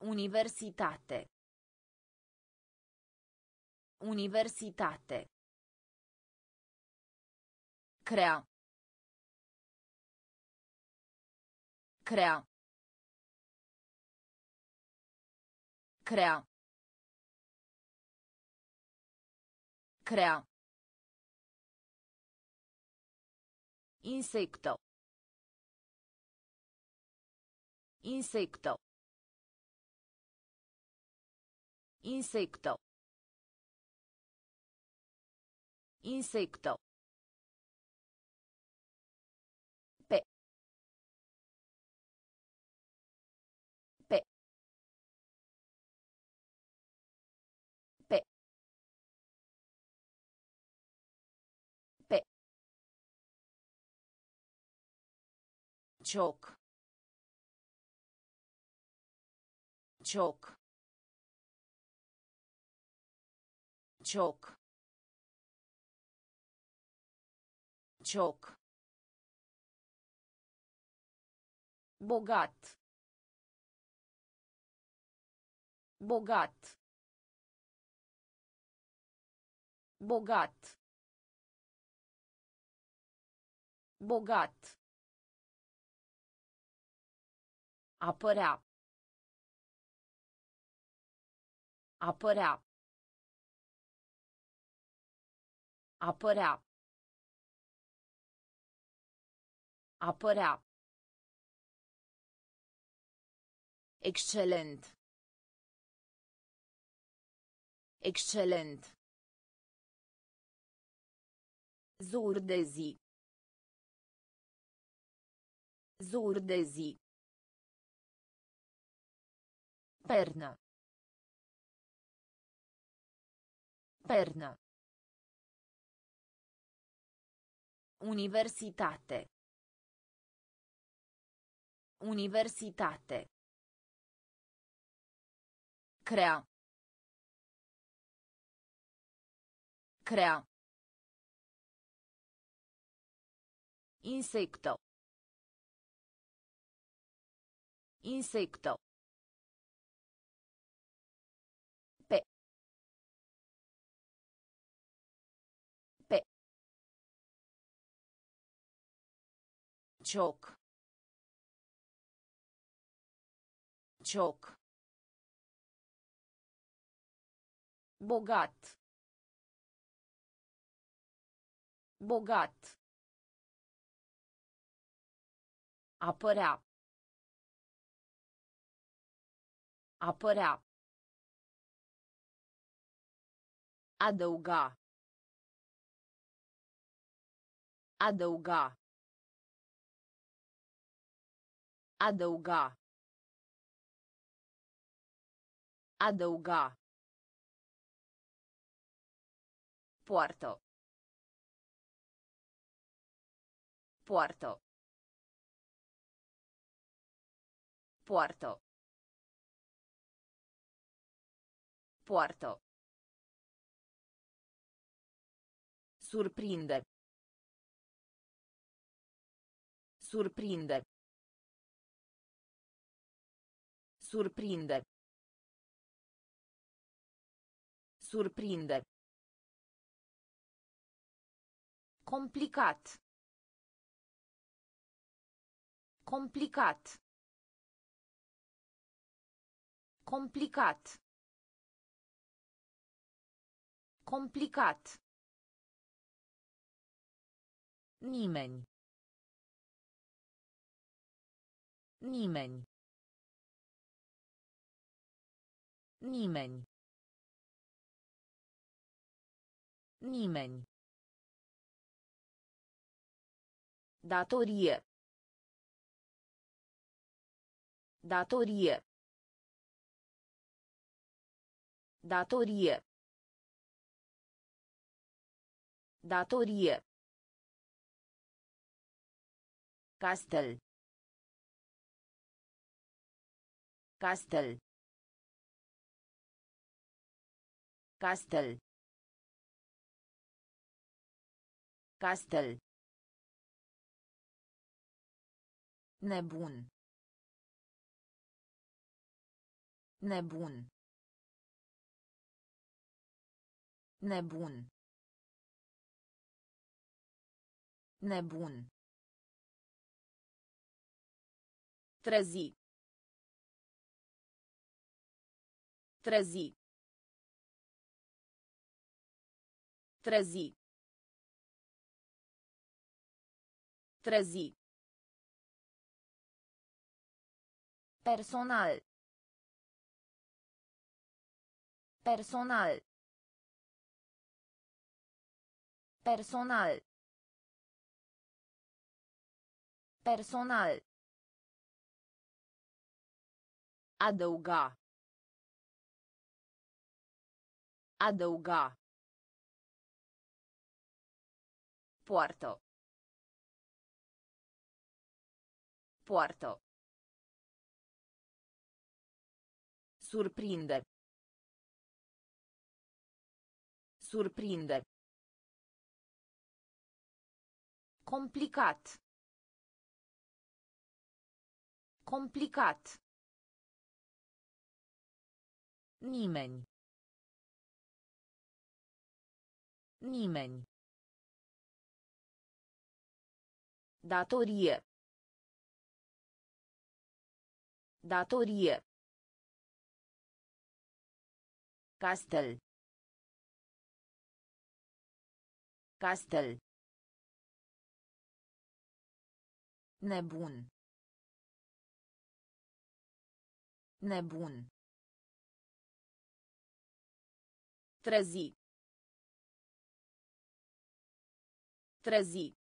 Universitate. Universitate. Crea. Crea. Crea. Crea. Insecto. Insecto. Insecto. Insecto. Pe. Cioc. Cioc. Cioc. Cioc. Bogat. Bogat. Bogat. Bogat. Apărea. Apărea. Apărea. Apărea. Excelent. Excelent. Zur de zi. Zur de zi. Pernă. Pernă. Universitate. Universitate. Crea. Crea. Insecto. Insecto. Cioc. Cioc. Bogat. Bogat. Apărea. Apărea. Adăuga. Adăuga. Adăuga. Adăuga. Poartă. Poartă. Poartă. Poartă. Surprinde. Surprinde. Surprinde. Surprinde. Complicat. Complicat. Complicat. Complicat. Nimeni. Nimeni. Nimeni. Nimeni. Datorie. Datorie. Datorie. Datorie. Castel. Castel. Castel. Castel. Nebun. Nebun. Nebun. Nebun. Trezi. Trezi. Trezi. Trezi. Personal. Personal. Personal. Personal. Adăuga. Adăuga. Poartă. Poartă. Surprinde. Surprinde. Complicat. Complicat. Nimeni. Nimeni. Datorie. Datorie. Castel. Castel. Nebun. Nebun. Trezi. Trezi.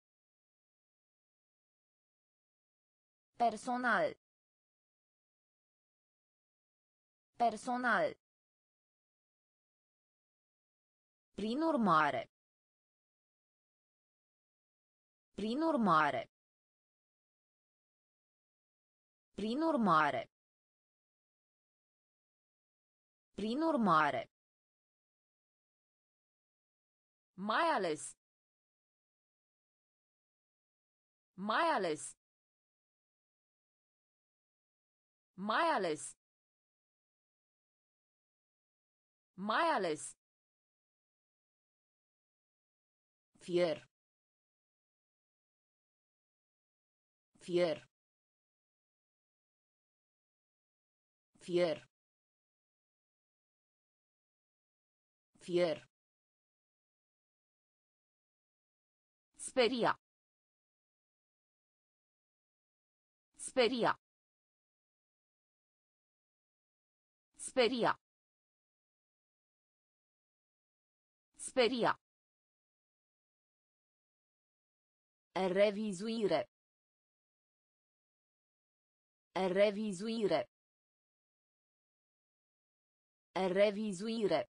Personal. Personal. Prin urmare. Prin urmare. Prin urmare. Prin urmare. Mai ales. Mai ales. Mai ales. Mai ales. Fier. Fier. Fier. Fier. Speria. Speria. Speria. Speria. Revizuire. Revizuire. Revizuire.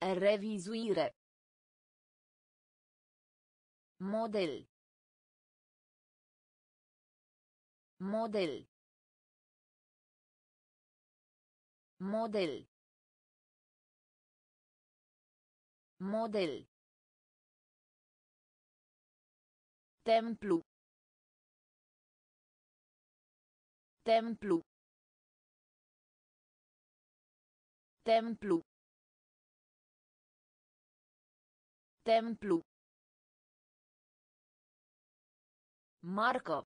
Revizuire. Model. Model. Model. Model. Templu. Templu. Templu. Templu. Marco.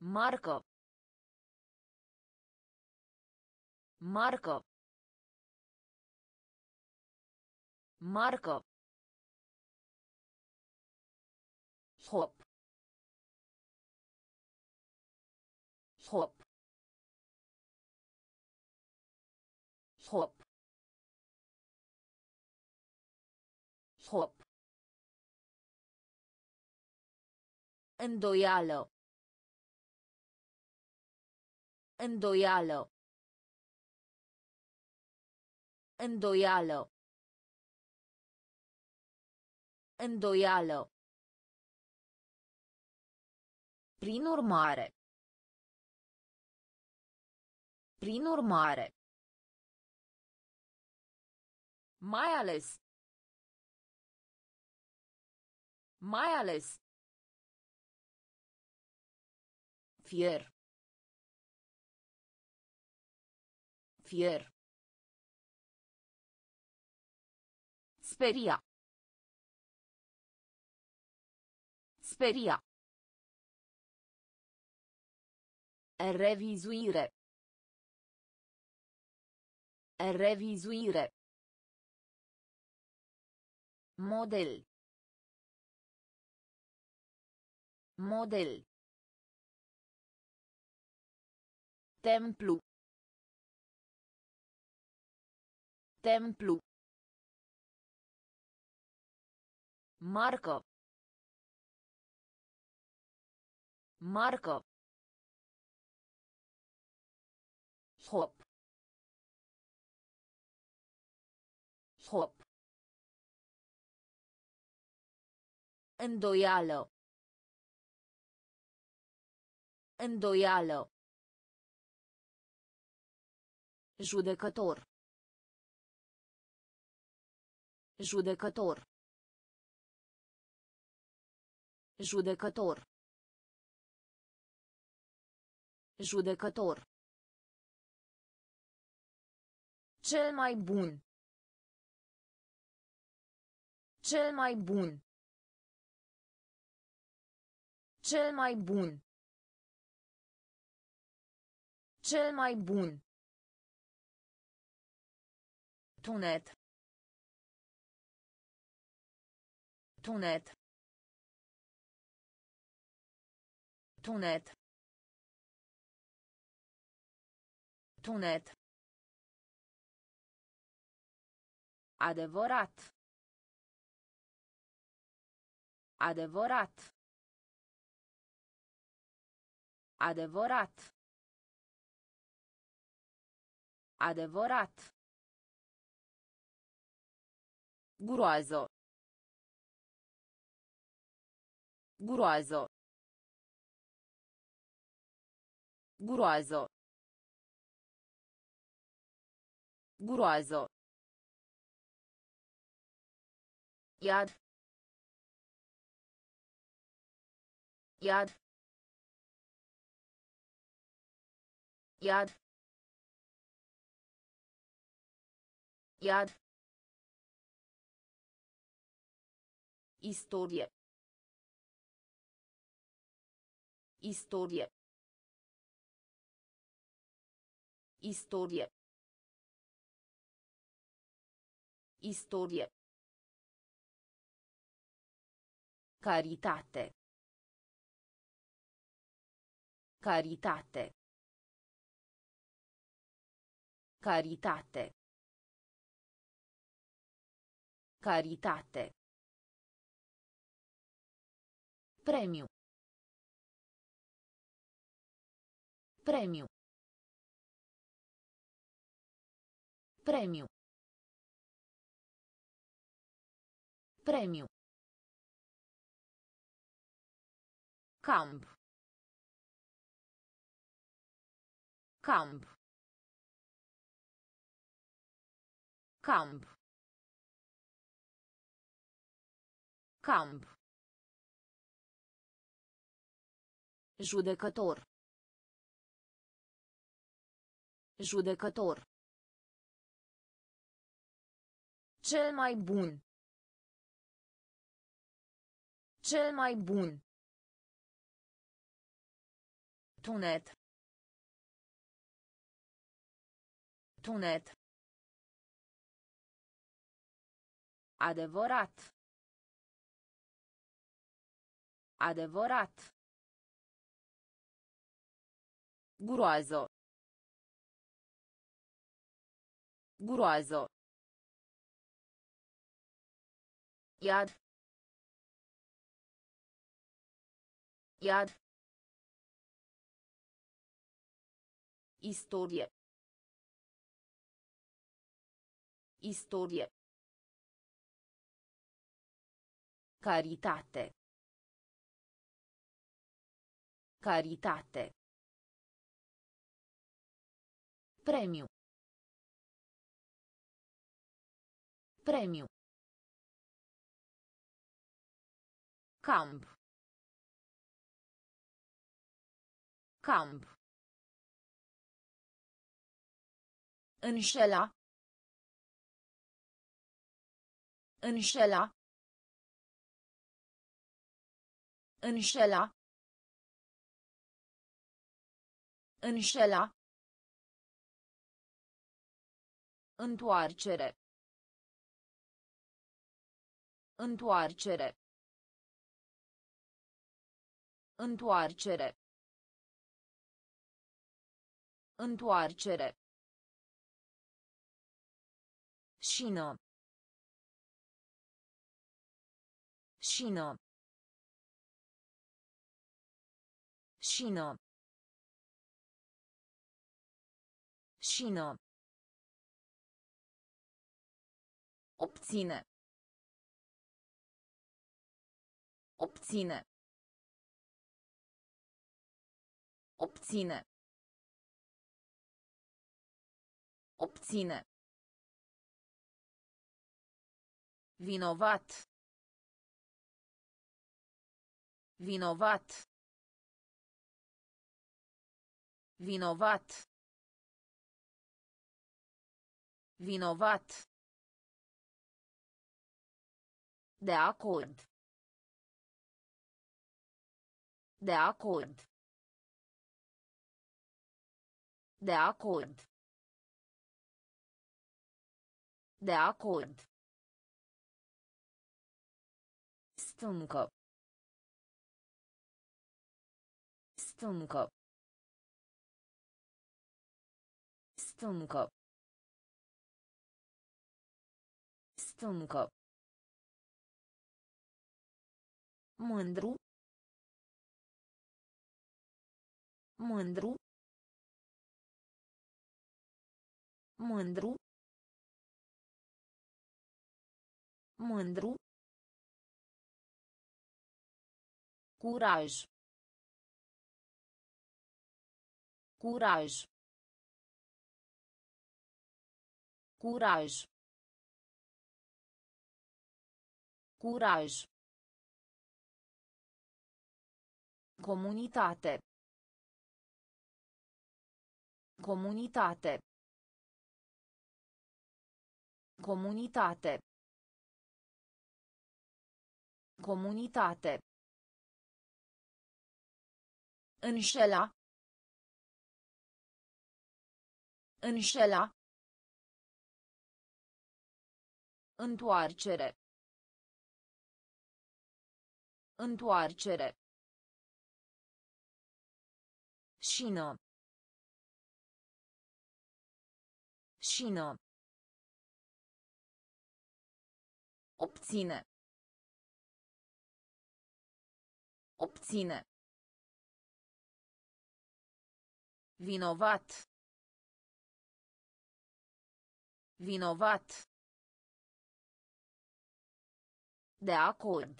Marco. Marco. Marco. Hop. Hop. Hop. Hop. Îndoială. Îndoială. Îndoială. Îndoială. Prin urmare. Prin urmare. Mai ales. Mai ales. Fier. Fier. Speria. Speria. Revizuire. Revizuire. Model. Model. Templu. Templu. Marco. Marco. Hop. Hop. Îndoială. Îndoială. Judecător. Judecător. Judecător. Judecător. Cel mai bun. Cel mai bun. Cel mai bun. Cel mai bun. Tunet. Tunet. Tunet. Tunet. Adevărat. Adevărat. Adevărat. Adevărat. Groază. Groază. Groază. Groază. Iad. Iad. Iad. Iad. Istorie. Istorie. Istorie. Istorie. Caritate. Caritate. Caritate. Caritate. Premiu. Premiu. Premiu. Premiu. Camp. Camp. Camp. Camp. Judecător. Judecător. Cel mai bun. Cel mai bun. Tunet. Tunet. Adevărat. Adevărat. Groază. Groază. Iad. Iad. Istorie. Istorie. Caritate. Caritate. Premiu. Premiu. Camp. Camp. Înșela. Înșela. Înșela. Înșela. Întoarcere. Întoarcere. Întoarcere. Întoarcere. Șină. Șină. Șină. Șină. Obține. Obține. Obține. Obține. Vinovat. Vinovat. Vinovat. Vinovat. De acord. De acord. De acord. De acord. Stâncă. Stâncă. Stâncă. Stâncă. Mândru. Mândru. Mândru. Mândru. Curaj. Curaj. Curaj. Curaj. Comunitate. Comunitate. Comunitate. Comunitate. Înșela. Înșela. Întoarcere. Întoarcere. Șină. Șină. Obține. Obține. Vinovat. Vinovat. De acord.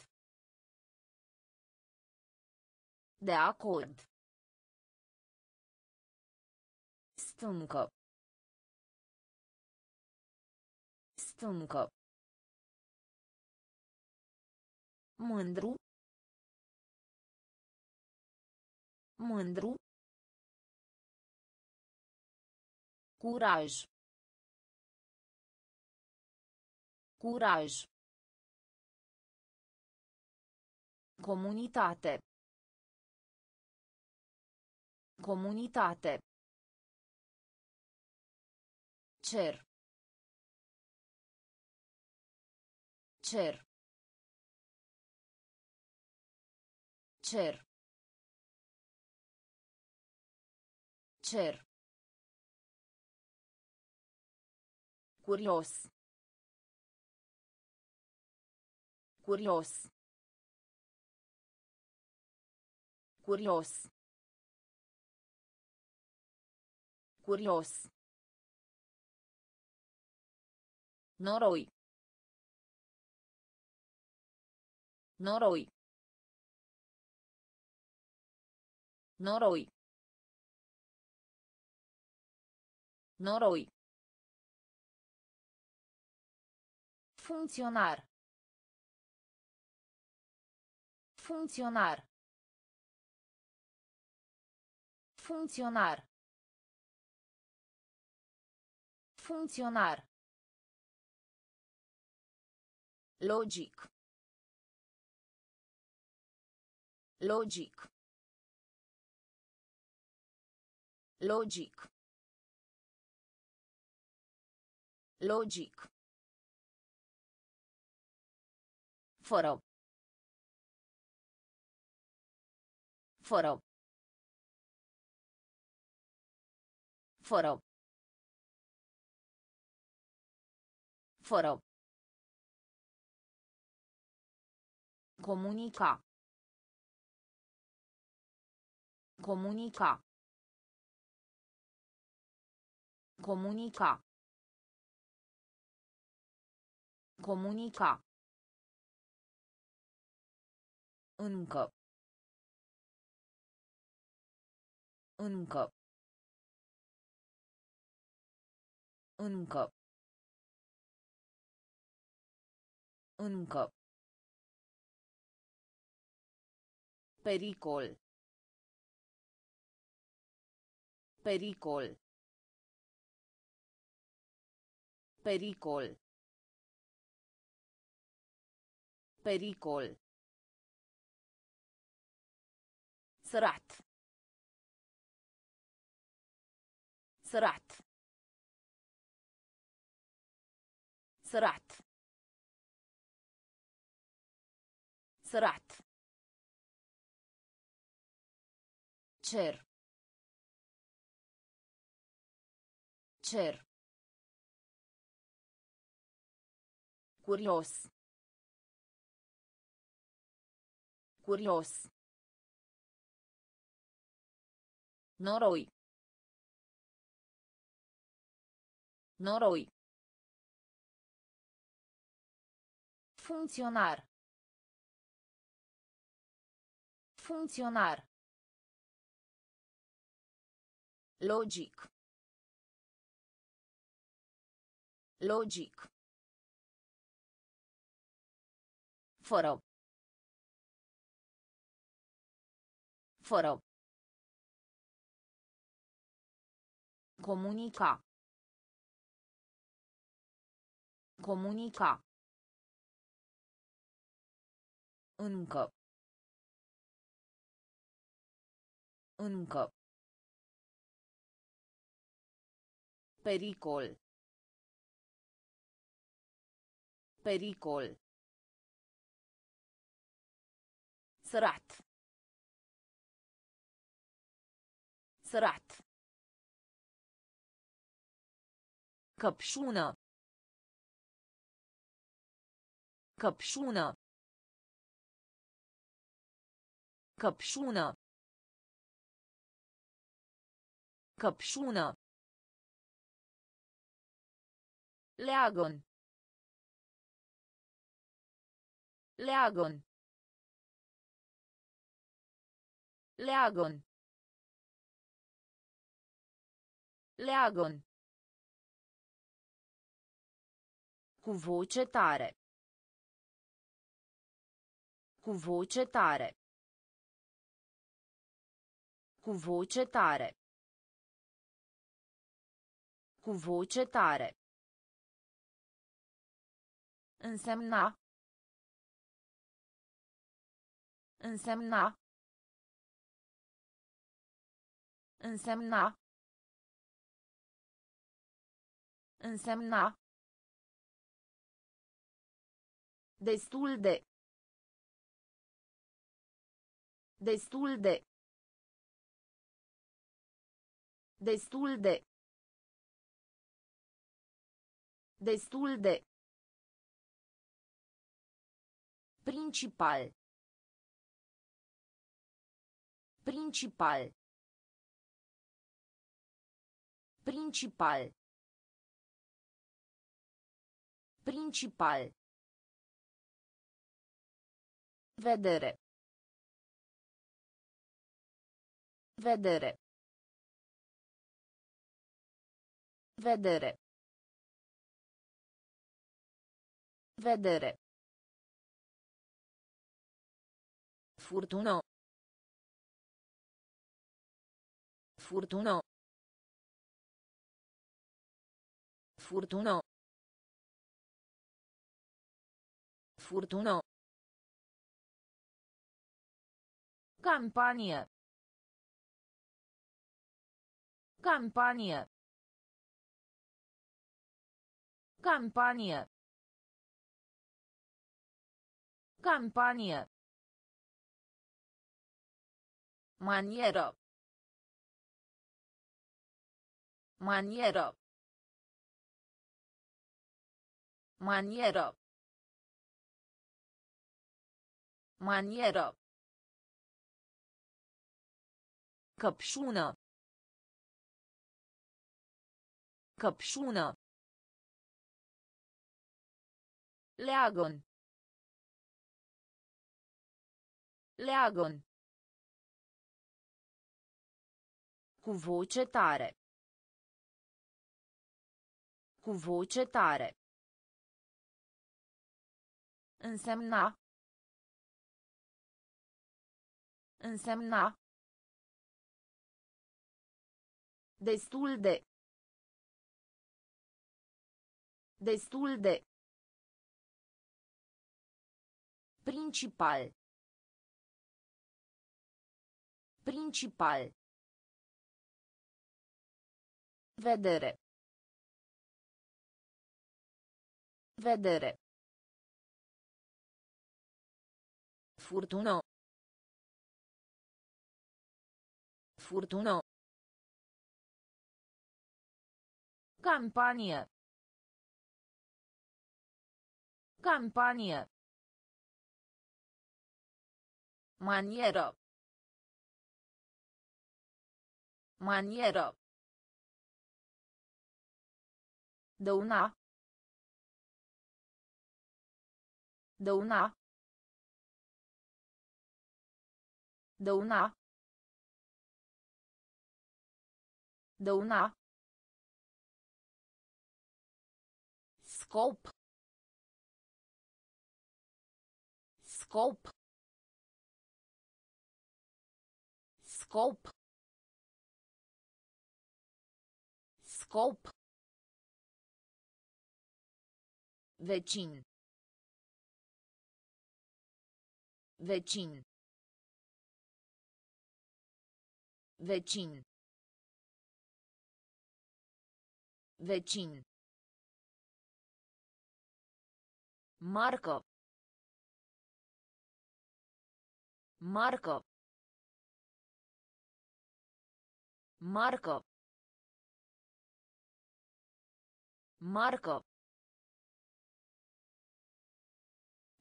De acord. Stâncă. Stâncă. Mândru. Mândru. Curaj. Curaj. Comunitate. Comunitate. Cer. Cer. Cer. Cer. Curios. Curios. Curios. Curios. Noroi. Noroi. Noroi. Noroi. Funcționar. Funcționar. Funcționar. Funcționar. Logic. Logic. Logic. Logic. Fără. Fără. Fără. Fără. Comunica. Comunica. Comunica. Comunica. Încă. Încă. Încă. Încă. Pericol. Pericol. Pericol. Pericol. Sărat. Sărat. Sărat. Sărat. Cer. Cer. Curios. Curios. Noroi. Noroi. Funcționar. Funcționar. Logic. Logic. Fără. Fără. Comunica. Comunica. Încă. Încă. Pericol. Pericol. Sărat. Sărat. Căpșună. Căpșună. Căpșună. Căpșună. Leagon. Leagon. Leagon. Leagon. Cu voce tare. Cu voce tare. Cu voce tare. Cu voce tare. Însemna. Însemna. Însemna. Însemna. Destul de. Destul de. Destul de. Destul de. Principal. Principal. Principal. Principal. Vedere. Vedere. Vedere. Vedere. Furtună. Furtună. Furtună. Furtună. Campanie. Campanie. Campanie. Campanie. Manieră. Manieră. Manieră. Manieră. Căpșună. Căpșună. Leagon. Leagon. Cu voce tare. Cu voce tare. Însemna. Însemna. Destul de. Destul de. Principal. Principal. Vedere. Vedere. Furtună. Furtună. Campanie. Campanie. Manieră. Manieră. Dăuna. Dăuna. Dăuna. Dăuna. Scop. Scop. Scop. Scop. Vecin. Vecin. Vecin. Vecin. Marcă. Marcă. Marcă. Marcă.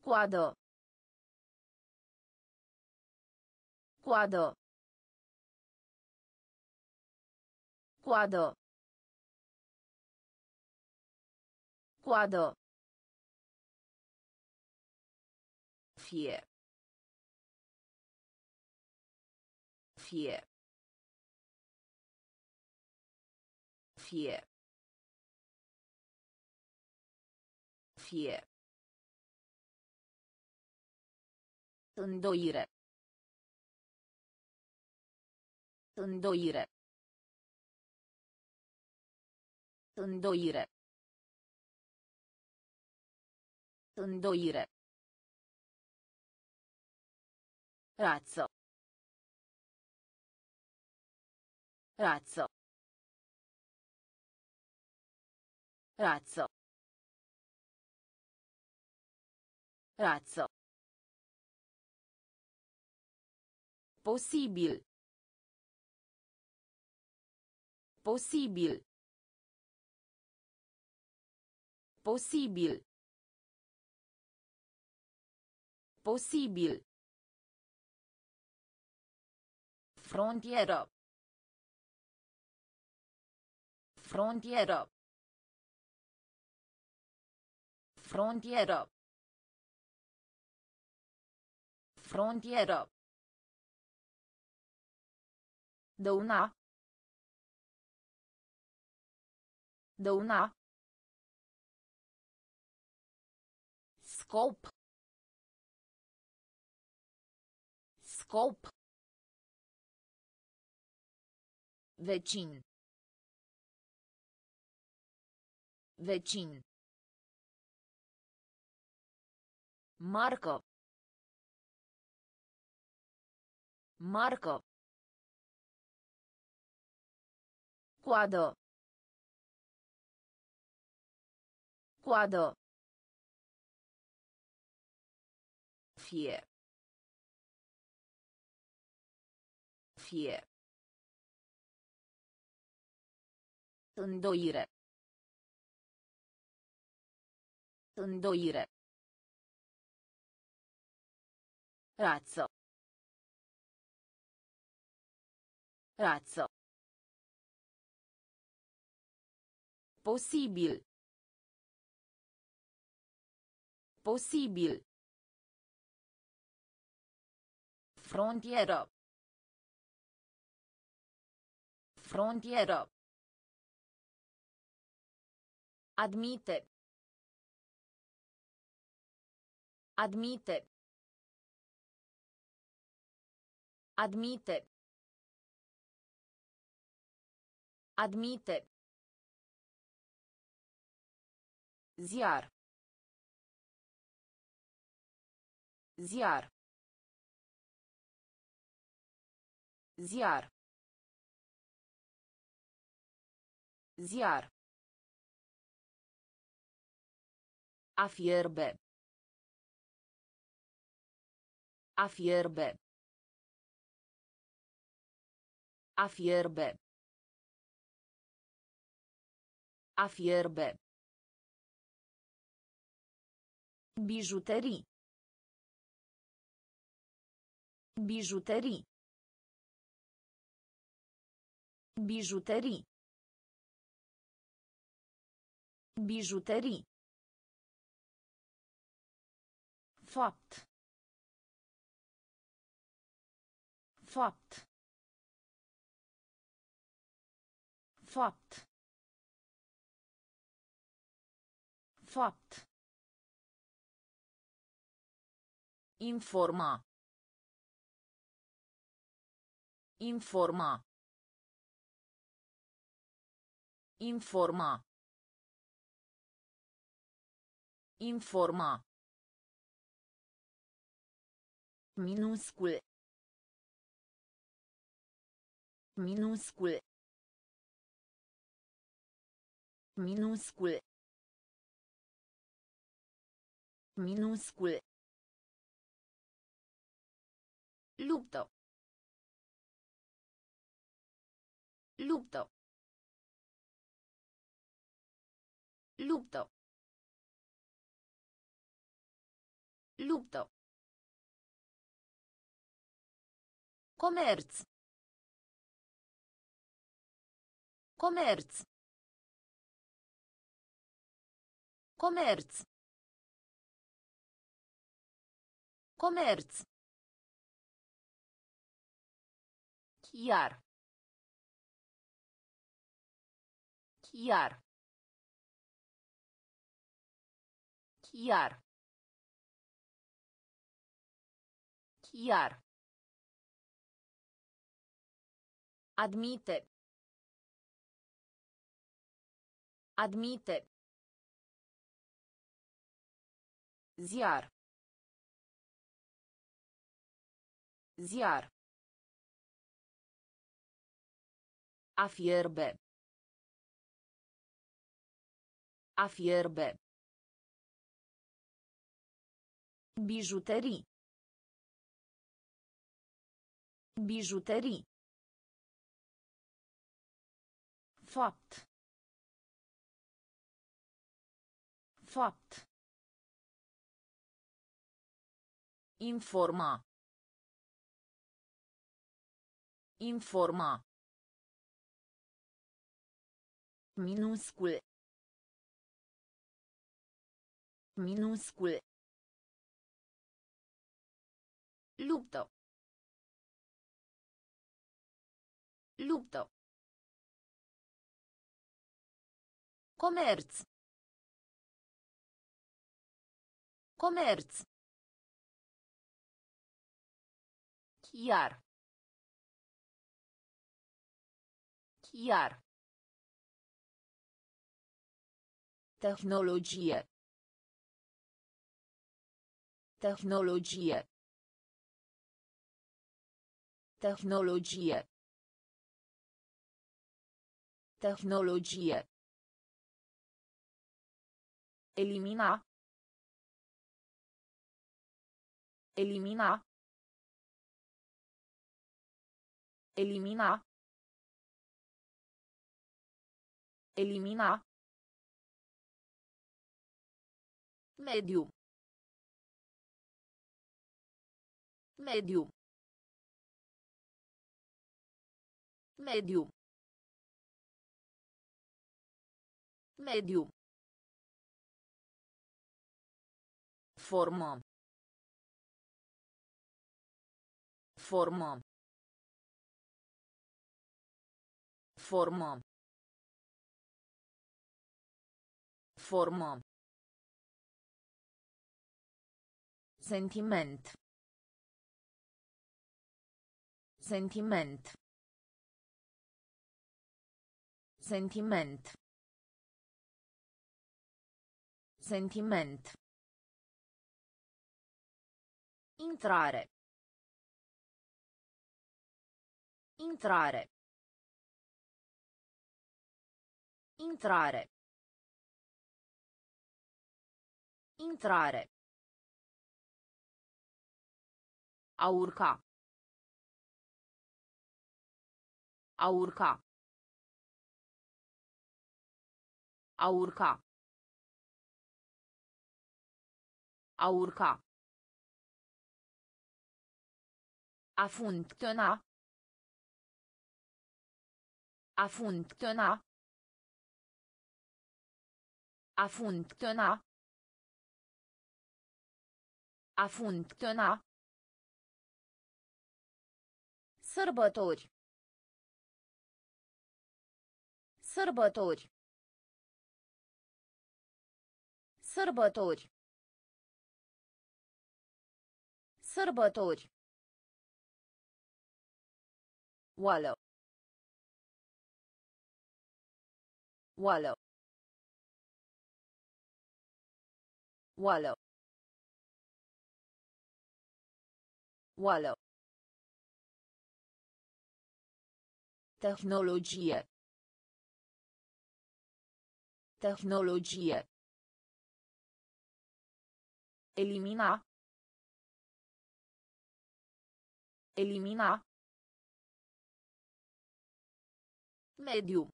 Coadă. Coadă. Coadă. Coadă. Fie. Fie. Fie. Fie. Îndoire. Îndoire. Îndoire. Îndoire. Razzo. Razzo. Razzo. Razzo. Posibil. Posibil. Posibil. Posibil. Frontieră. Frontieră. Frontieră. Frontieră. Dăuna. Dăuna. Scop. Scop. Vecin. Vecin. Marcă. Marcă. Coadă. Coadă. Fie. Fie. Îndoire. Îndoire. Razzo. Razzo. Posibil. Posibil. Frontieră. Frontieră. Admite. Admite. Admite. Admite. Ziar. Ziar. Ziar. Ziar. A fierbe. A fierbe. A fierbe. A fierbe. Bijuterii. Bijuterii. Bijuterii. Bijuterii. Fapt. Fapt. Fapt. Fapt. Informa. Informa. Informa. Informa. Minuscul. Minuscul. Minuscul. Minuscul. Luptă. Luptă. Luptă. Luptă. Comerț. Comerț. Comerț. Comerț. Chiar. Chiar. Chiar. Chiar. Admite. Admite. Ziar. Ziar. A fierbe. A fierbe. Bijuterii. Bijuterii. Fapt. Fapt. Informa. Informa. Minuscul. Minuscul. Luptă. Luptă. Comerț. Comerț. Chiar. Chiar. Tehnologie. Tehnologie. Tehnologie. Tehnologie. Elimina. Elimina. Elimina. Elimina. Mediu. Mediu. Mediu. Mediu. Formă. Formă. Formă. Formă. Sentiment. Sentiment. Sentiment. Sentiment. Intrare. Intrare. Intrare. Intrare. A urca. A urca. A urca. A urca. A funcționa. A funcționa. A funcționa. A funcționa. Sărbători. Sărbători. Sărbători. Sărbători. Oală. Oală. Oală. Oală. Tehnologie. Tehnologie. Elimina. Elimina. Mediu.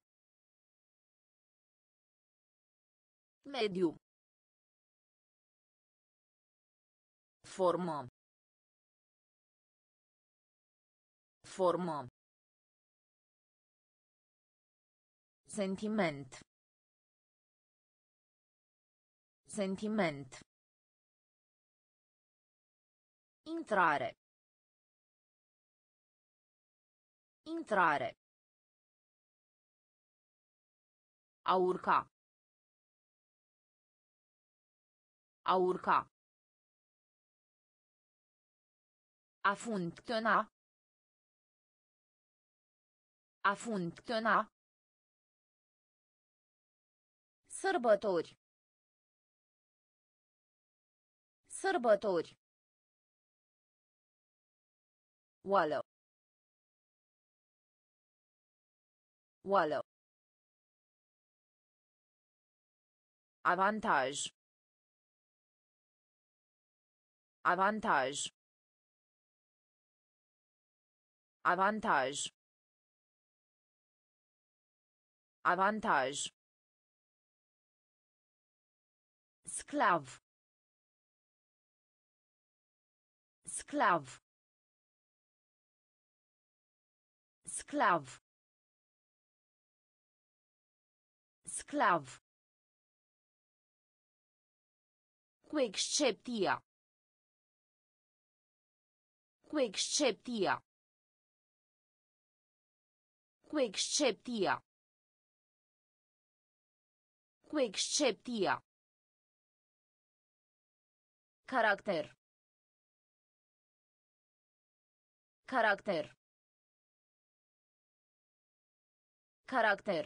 Mediu. Formă. Formă. Sentiment. Sentiment. Intrare. Intrare. A urca. A urca. A funcționa. A funcționa. Sărbători. Sărbători. Oală. Oală. Avantaj. Avantaj. Avantaj. Avantaj. Sclav. Sclav. Sclav. Sclav. Cu excepția. Cu excepția. Cu excepția. Cu excepția. Caracter. Caracter. Caracter.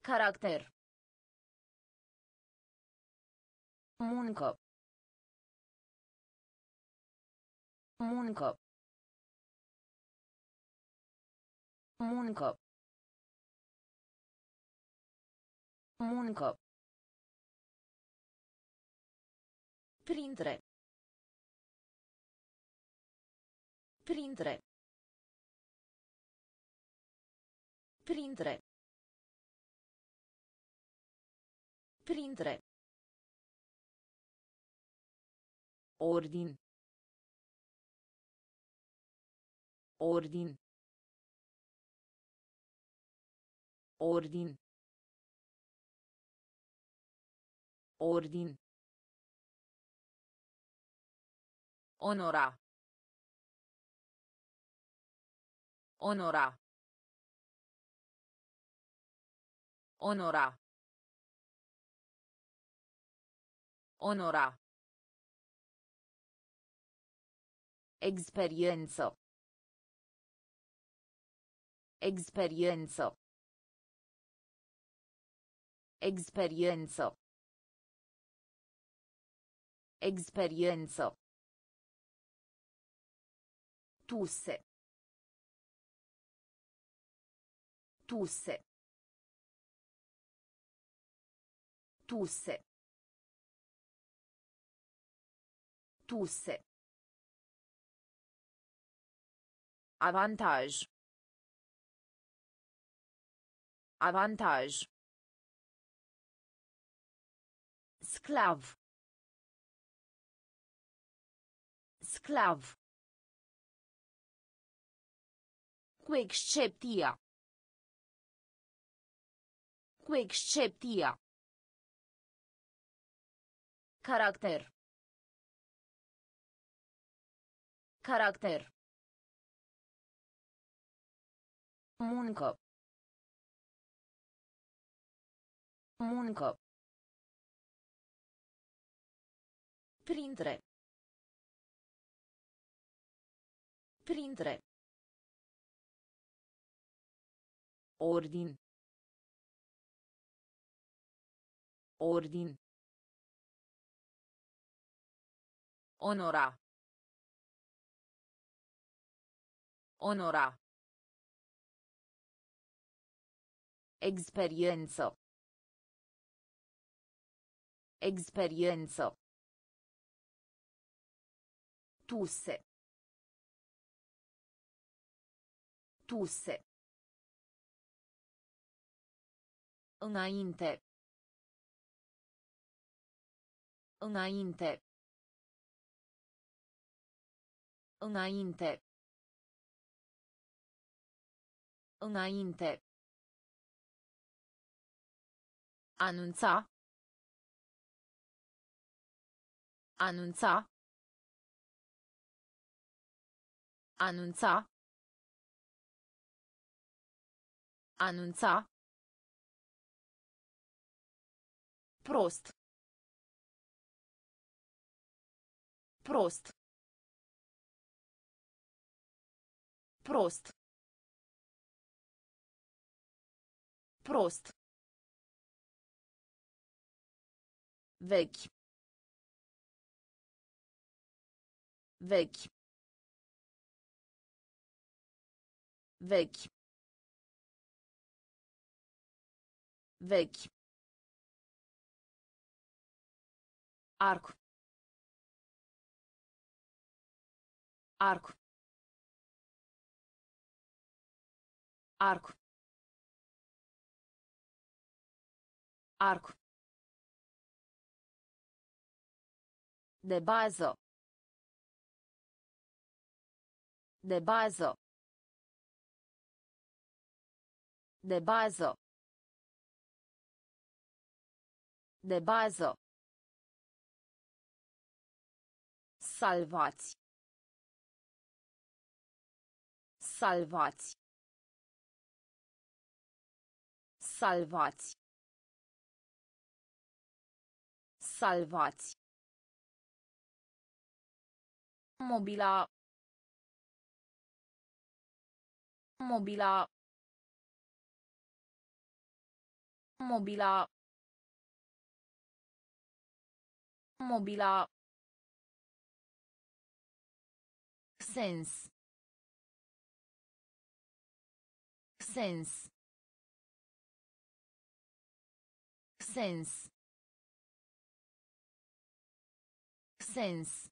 Caracter. Muncă. Muncă. Muncă. Muncă. Printre. Printre. Printre. Printre. Ordin. Ordin. Ordin. Ordin. Onora. Onora. Onora. Onora. Experiență. Experiență. Experiență. Experiență. Tuse. Tuse. Tuse. Tuse. Avantaj. Avantaj. Sclav. Sclav. Cu excepția. Cu excepția. Caracter. Caracter. Muncă. Muncă. Printre. Printre. Ordin. Ordin. Onora. Onora. Experiență. Experiență. Tuse. Tuse. Înainte. Înainte. Înainte. Înainte. Anunța. Anunța. Anunța. Anunța. Prost. Prost. Prost. Prost. Vechi. Vechi. Vechi. Vechi. Arco. Arco. Arco. Arco. De bază. De bază. De bază. De bază. Salvați. Salvați. Salvați. Salvați. Mobila. Mobila. Mobila. Mobila. Sens. Sens. Sens. Sens.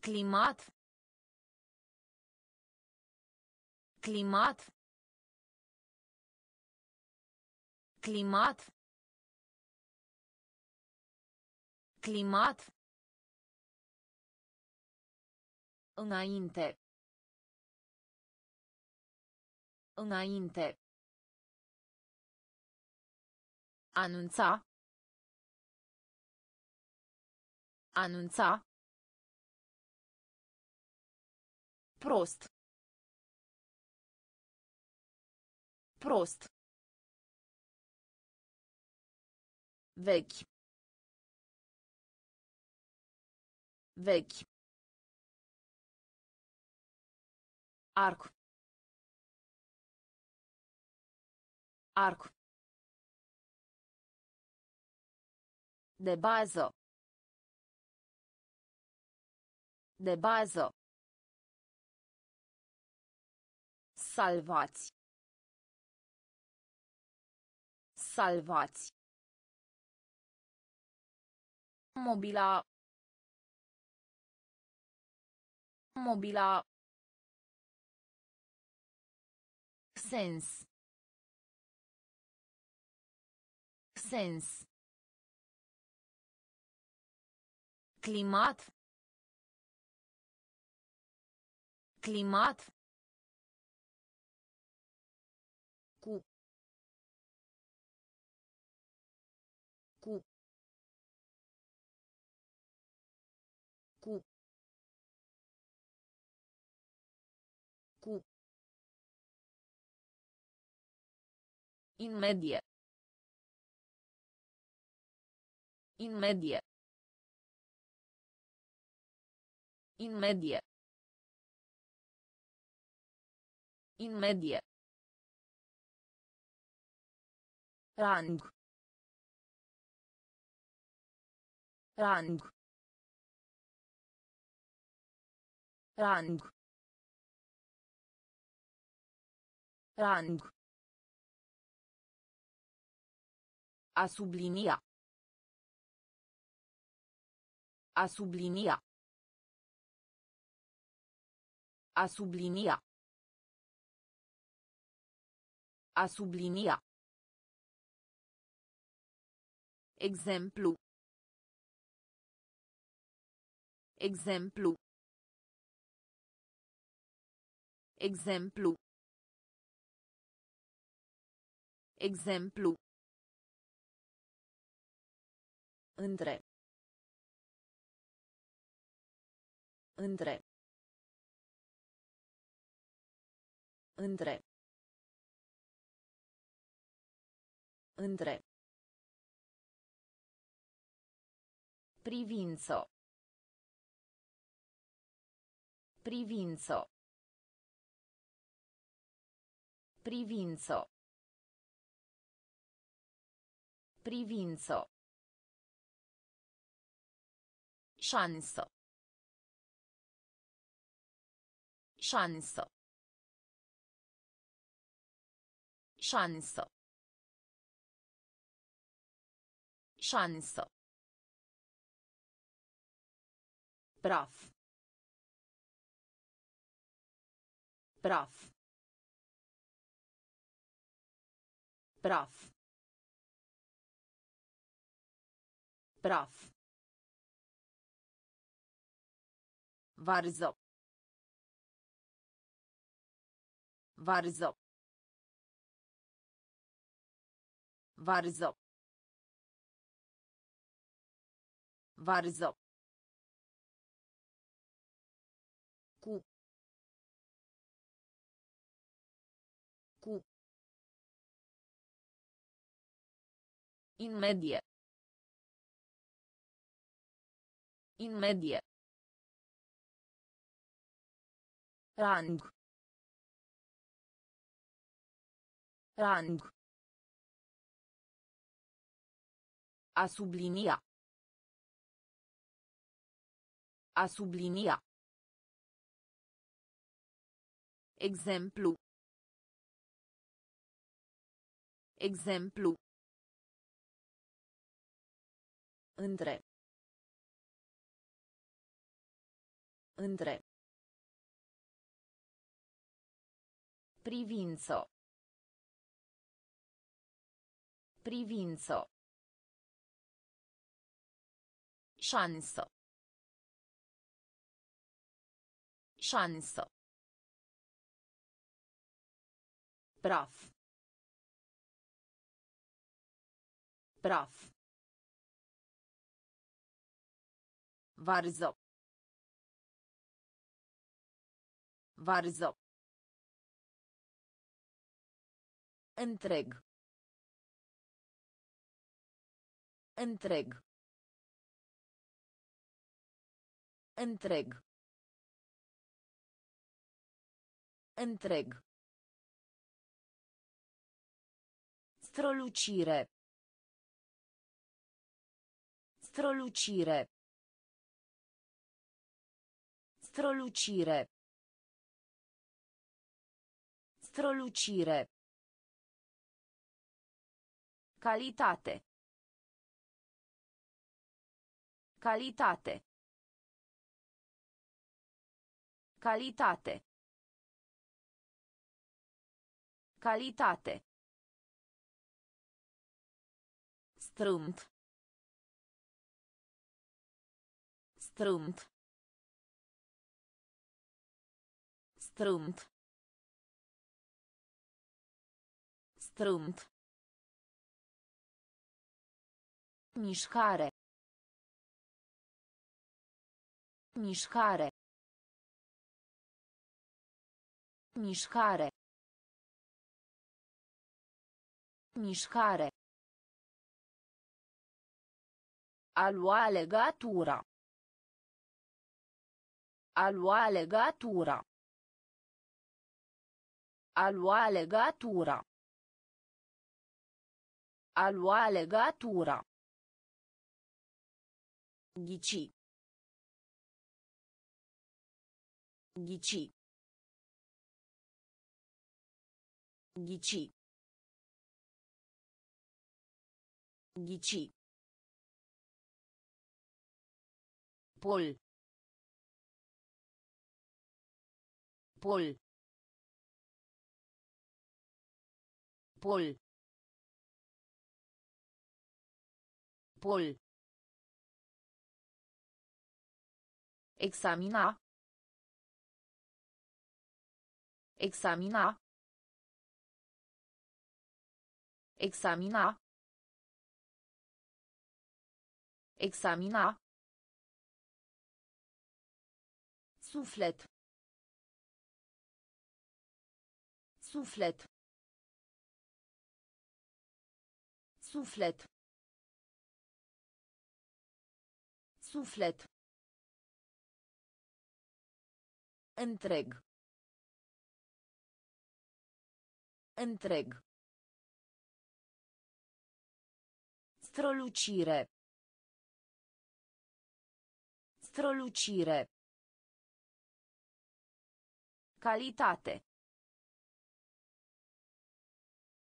Climat. Climat. Climat. Climat. Înainte. Înainte. Anunța. Anunța. Prost. Prost. Vechi. Vechi. Arco. Arco. De bază. De bază. Salvați. Salvați. Mobila. Mobila. Sens. Sens. Climat. Climat. Cu. Cu. Cu. Cu. In medie. In medie. In medie. In medie. Rang. Rang. Rang. Rang. A sublinia. A sublinia. A sublinia. A sublinia. Exemplu. Exemplu. Exemplu. Exemplu. Între. Între. Între. Între. Privință. Privință. Privință. Privință. Șansă. Șansă. Šanso. Šanso. Prav. Prav. Prav. Prav. Varzo. Varzo. Varză. Varză. Cu. Cu. In medie. In medie. Rang. Rang. A sublinia. A sublinia. Exemplu. Exemplu. Între. Între. Privință. Privință. Șansă. Șansă. Praf. Praf. Varză. Varză. Întreg. Întreg. Întreg. Întreg. Strălucire. Strălucire. Strălucire. Strălucire. Calitate. Calitate. Calitate. Calitate. Strâmt. Strâmt. Strâmt. Strâmt. Mișcare. Mișcare. Mișcare. Mișcare. A lua legatura. A lua legatura. A lua legatura. A lua legatura. Ghici. Ghici. Ghici. Ghici. Pol. Pol. Pol. Pol. Examina. Examina. Examina. Examina. Suflet. Suflet. Suflet. Suflet. Întreg. Întreg. Strălucire. Strălucire. Calitate.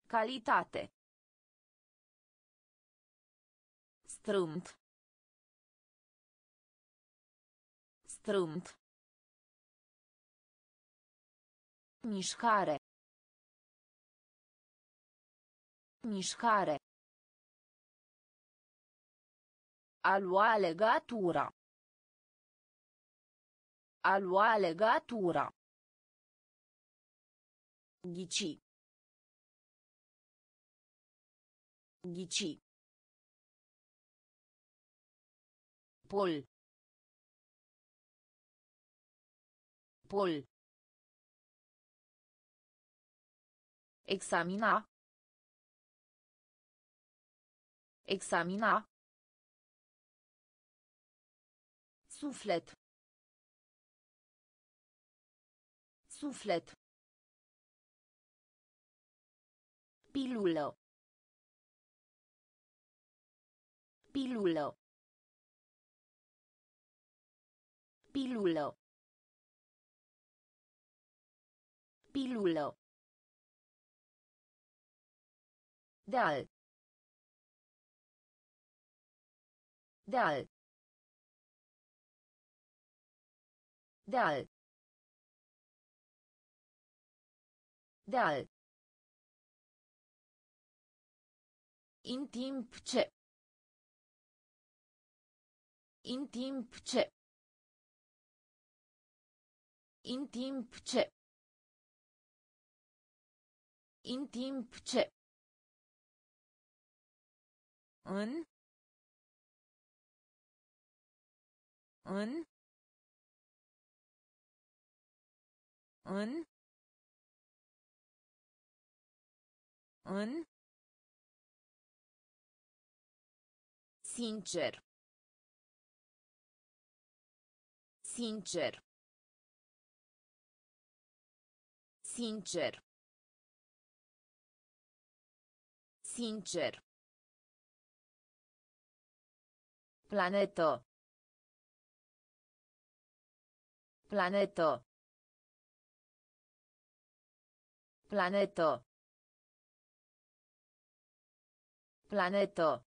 Calitate. Strâmt. Strâmt. Mișcare. Mișcare. A lua legatura. A lua legatura. Ghici. Ghici. Pol. Pol. Examina. Examina. Suflet. Suflet. Pilulă. Pilulă. Pilulă. Pilulă. Deal. Deal. Deal. Deal. In timp ce. In timp ce. In timp ce. In timp ce. În. În. În. În. Sincer. Sincer. Sincer. Sincer. Planetă. Planetă. Planetă. Planetă.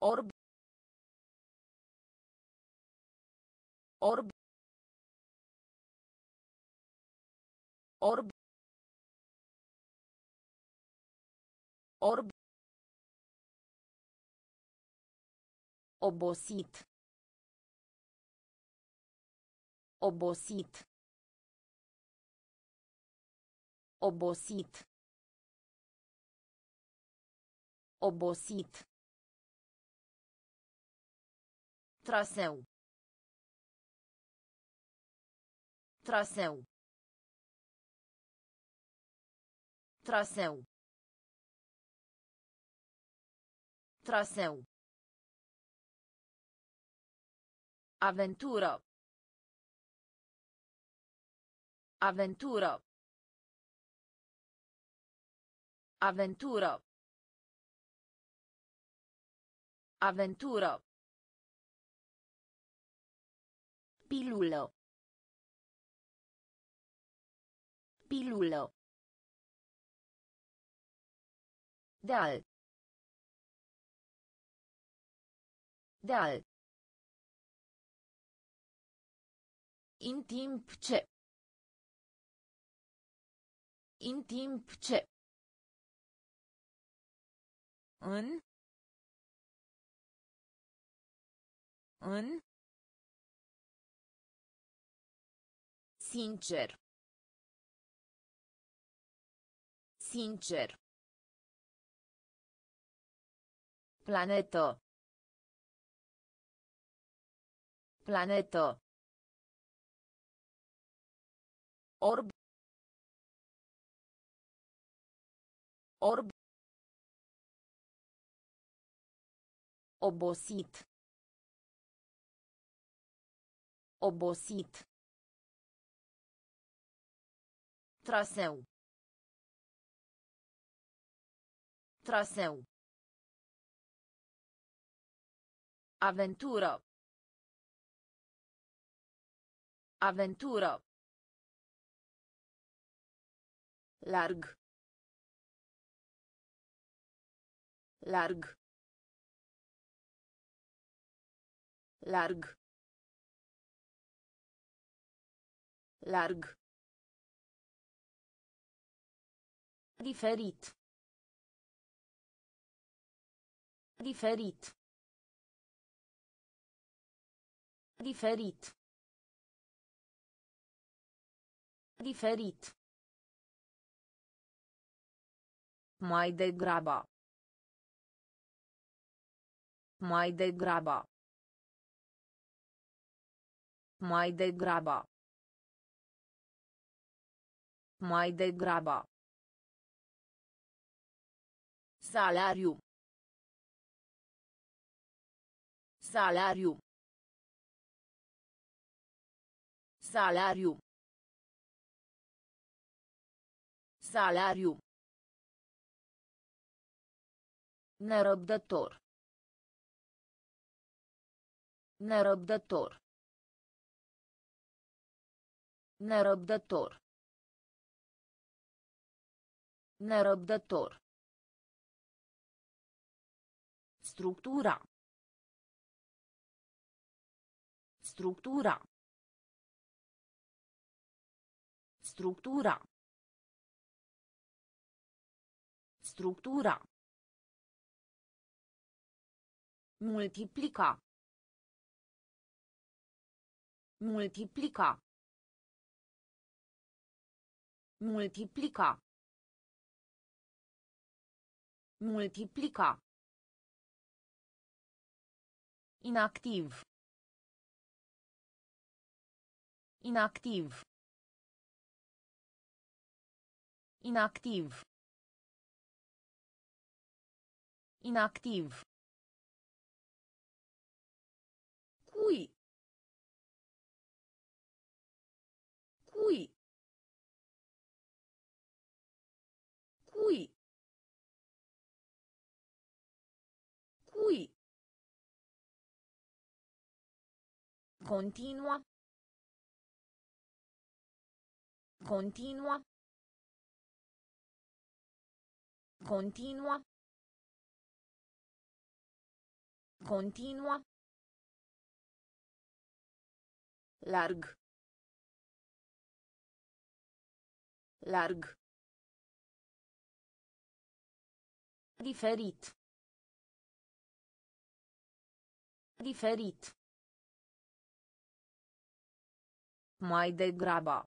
Orb. Orb. Orb. Orb. Obosit. Obosit. Obosit. Obosit. Traseu. Traseu. Traseu. Traseu. Aventură. Aventură. Aventură. Aventură. Pilulă. Pilulă. Deal. Deal. In timp ce. In timp ce. În. În. Sincer. Sincer. Planetă. Planetă. Orb. Orb. Obosit. Obosit. Traseu. Traseu. Aventură. Aventură. Larg. Larg. Larg. Larg. Diferit. Diferit. Diferit. Diferit. Mai degrabă. Mai degrabă. Mai degrabă. Mai degrabă. Salariu. Salariu. Salariu. Salariu. Nerăbdător. Nerăbdător. Nerăbdător. Nerăbdător. Structura. Structura. Structura. Structura. Multiplica. Multiplica. Multiplica. Multiplica. Inactiv. Inactiv. Inactiv. Inactiv. Cui. Cui. Cui. Continua. Continua. Continua. Continua. Larg. Larg. Diferit. Diferit. Mai degrabă.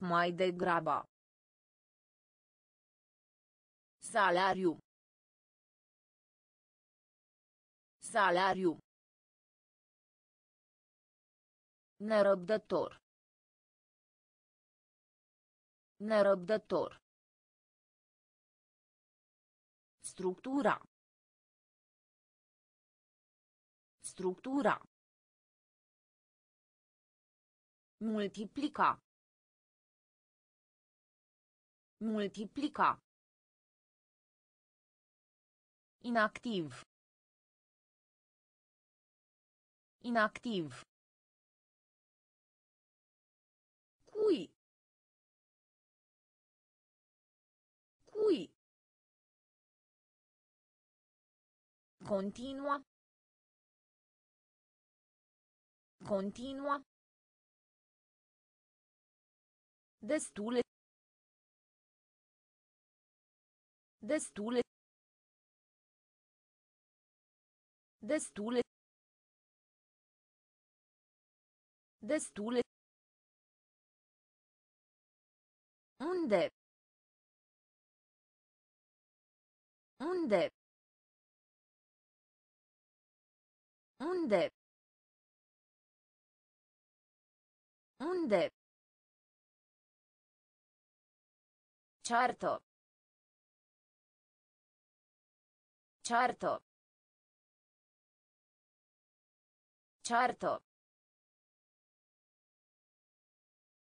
Mai degrabă. Salariu. Salariu. Nerăbdător. Nerăbdător. Structura. Structura. Multiplica. Multiplica. Inactiv. Inactiv. Cui. Cui. Continua. Continua. Destule. Destule. Destule. Destule. Unde? Unde? Unde? Unde? Certo. Certo. Certo.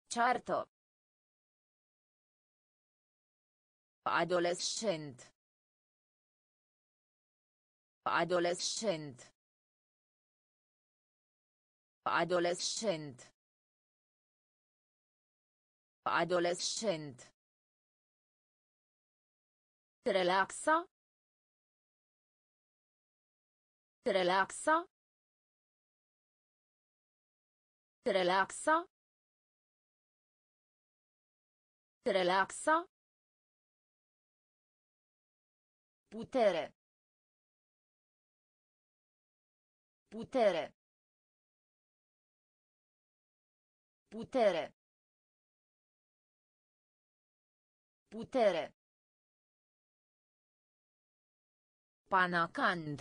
Certo. Adolescent. Adolescent. Adolescent. Adolescent. Relaxa. Relaxa. Relaxa. Relaxa. Putere. Putere. Putere. Putere. Panacand.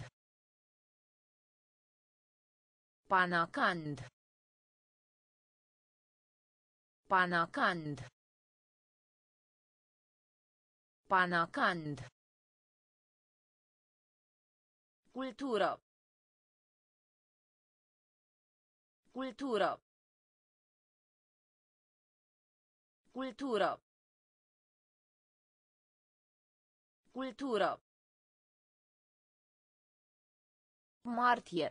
Panacand. Panacand. Panacand. Cultură. Cultură. Cultură. Cultură. Martie.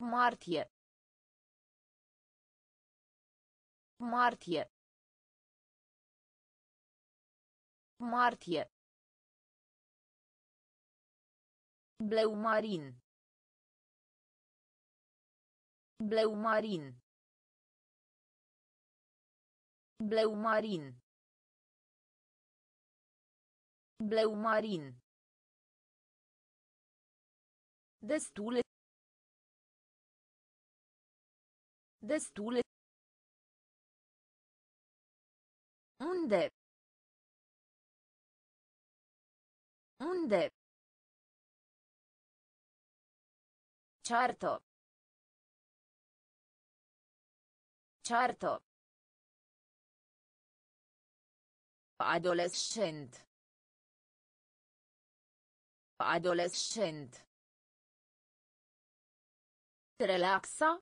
Martie. Martie. Martie. Bleu marin. Bleu marin. Bleu marin. Bleu marin. Destule. Destule. Unde? Unde? Certo. Certo. Adolescent. Adolescent. Relaxa.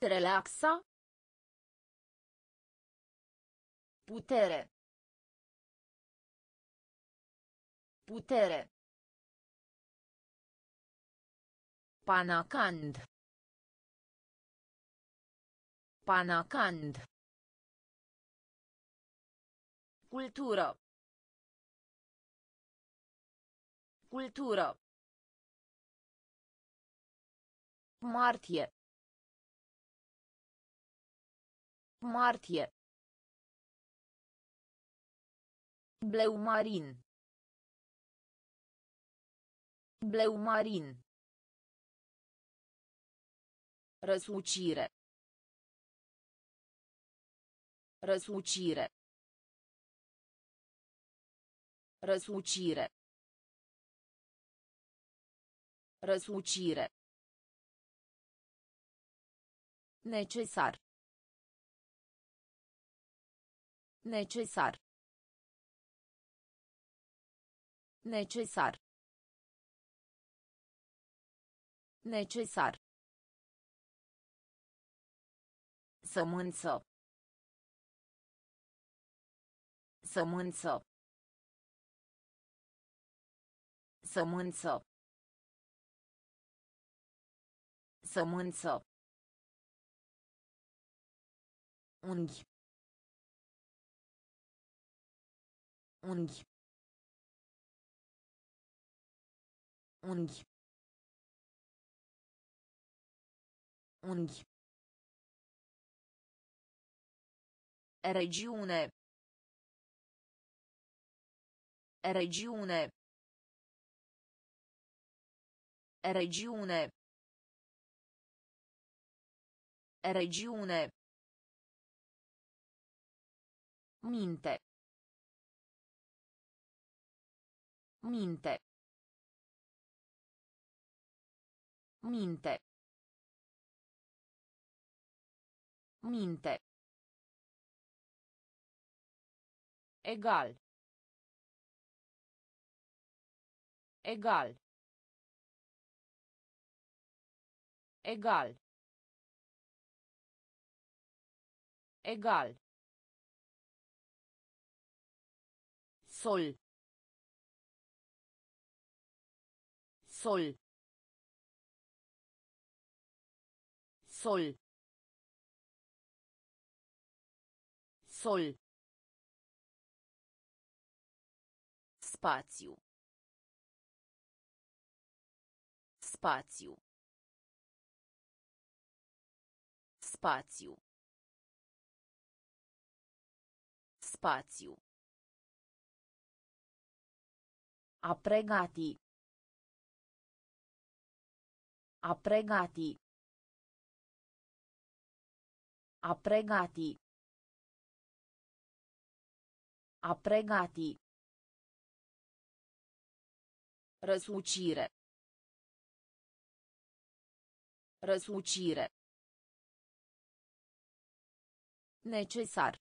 Relaxa. Putere. Putere. Panacand. Panacand. Cultură. Cultură. Martie. Martie. Bleu marin. Bleu marin. Răsucire. Răsucire. Răsucire. Răsucire. Necesar. Necesar. Necesar. Necesar. Sămânță. Sămânță. Sămânță. Sămânță. Unghi. Unghi. Unghi. Unghi. Regiune. Regiune. Regiune. Regiune. Minte. Minte. Minte. Minte. Egal. Egal. Egal. Egal. Sol. Sol. Sol. Sol. Spațiu. Spațiu. Spațiu. Spațiu. A pregati. A pregati. A pregati. A pregati. Răsucire. Răsucire. Necesar.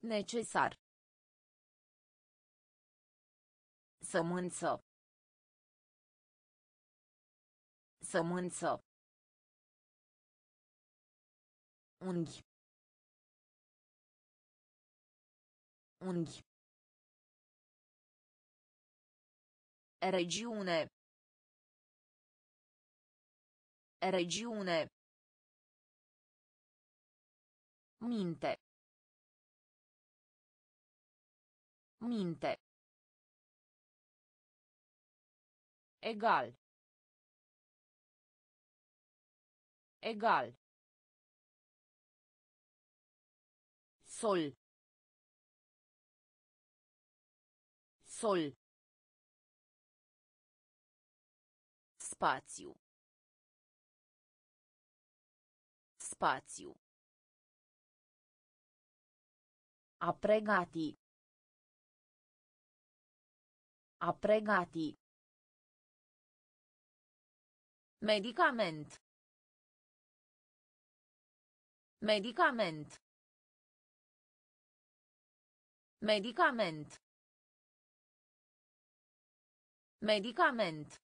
Necesar. Sămânță. Sămânță. Unghi. Unghi. Regiune. Regiune. Minte. Minte. Egal. Egal. Sol. Sol. Spațiu. Spațiu. A pregati. A pregati. Medicament. Medicament. Medicament. Medicament.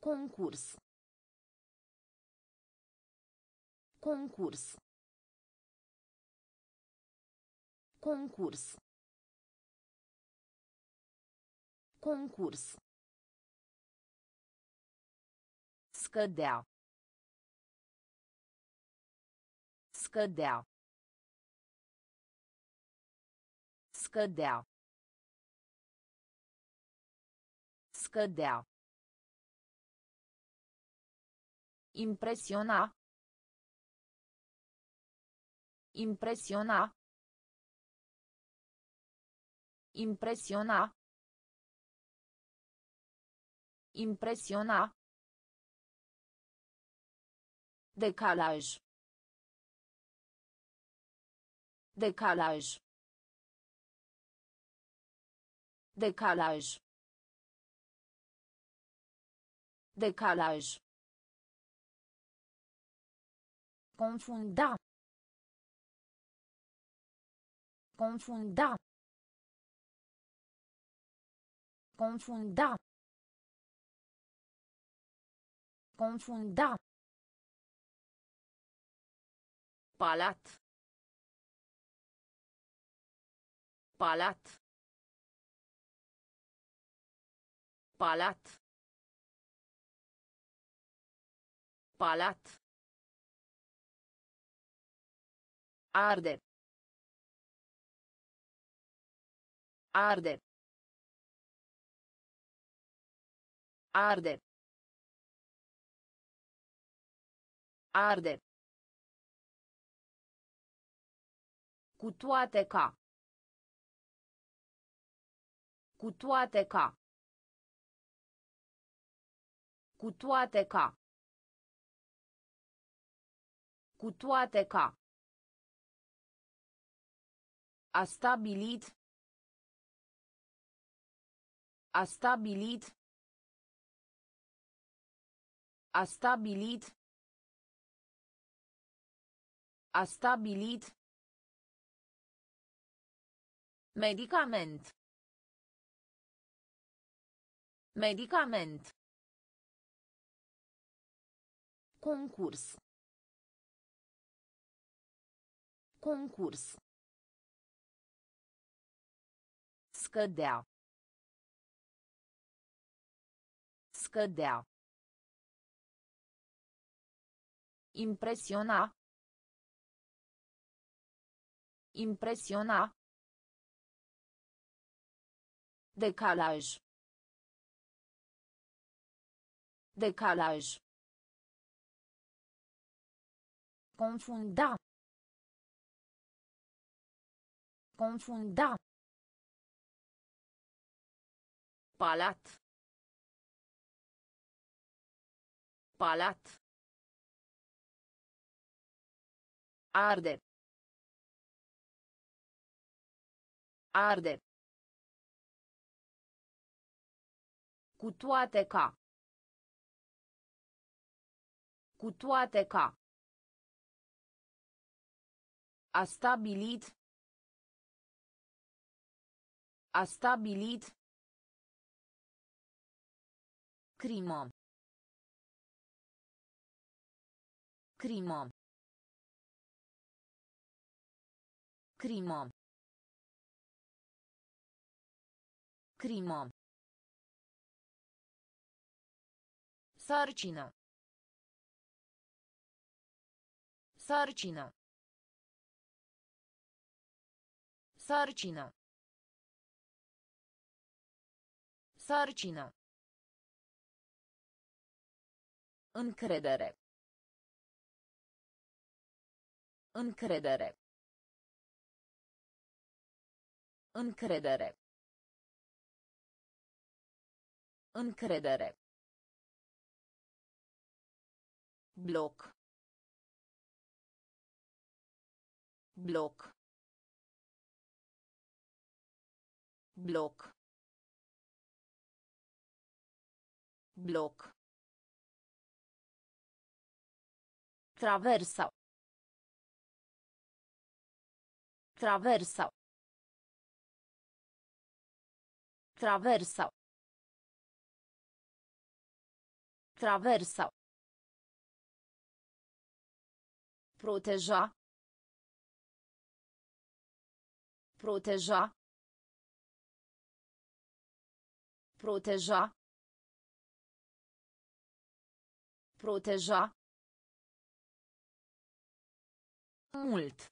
Concurs. Concurs. Concurs. Concurs. Scădea. Scădea. Scădea. Scădea. Impresiona. Impresiona. Impresiona. Impresiona. Decalaj. Decalaj. Decalaj. Decalaj. Confunda. Confunda. Confunda. Confunda. Palat. Palat. Palat. Palat. Arde. Arde. Arde. Arde. Cu toate ca. Cu toate ca. Cu toate ca. Cu toate ca. A stabilit. A stabilit. A stabilit. A stabilit. Medicament. Medicament. Concurs. Concurs. Scădea. Scădea. Impresiona. Impresiona. Decalaj. Decalaj. Confunda. Confunda. Palat. Palat. Arde. Arde. Cu toate ca. Cu toate ca. A stabilit. A stabilit. Crimă. Crimă. Crimă. Crimă. Sarcină. Sarcină. Sarcină. Sarcină. Încredere. Încredere. Încredere. Încredere. Bloc. Bloc. Bloc. Bloc. Traversa. Traversa. Traversa. Traversa. Proteja. Proteja. Proteja. Proteja. Mult.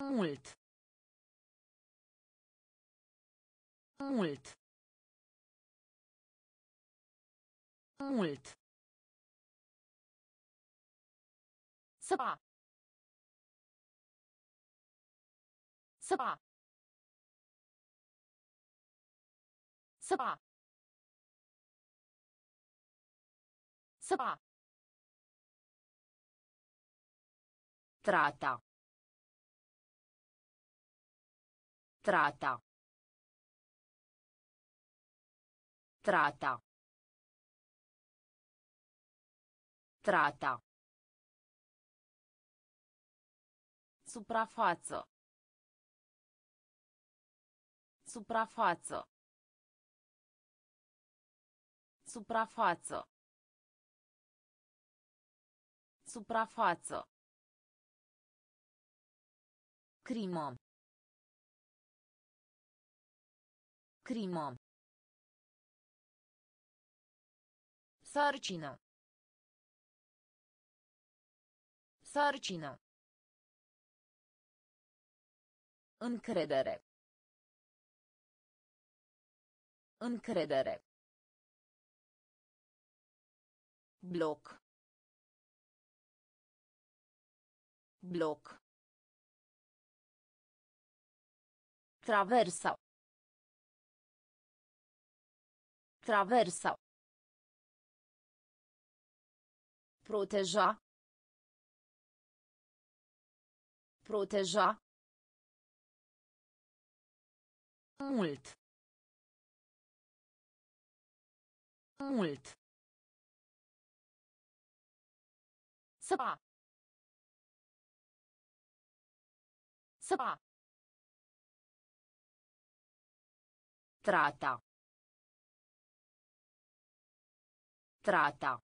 Mult. Mult. Mult. Săpa. Săpa. Săpa. Săpa. Trata. Trata. Trata. Trata. Suprafață. Suprafață. Suprafață. Suprafață. Crimă. Crimă. Sarcină. Sarcină. Încredere. Încredere. Bloc. Bloc. Traversa. Traversa. Proteja. Proteja. Mult. Mult. Săpa. Săpa. Trata. Trata.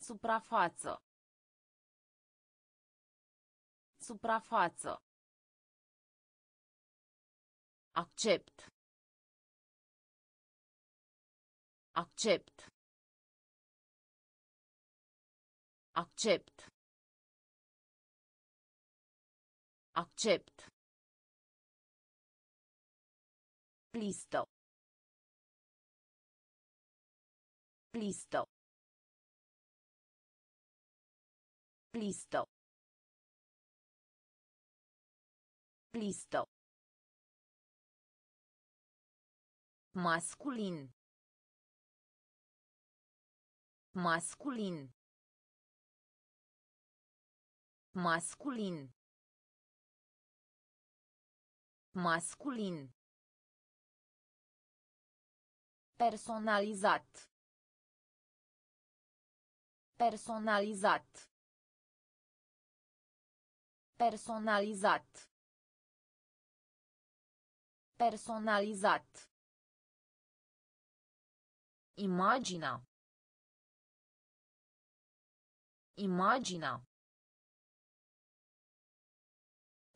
Suprafață. Suprafață. Accept. Accept. Accept. Accept. Plisto. Plisto. Plisto. Plisto. Masculin. Masculin. Masculin. Masculin. Personalizat. Personalizat. Personalizat. Personalizat. Imagina. Imagina.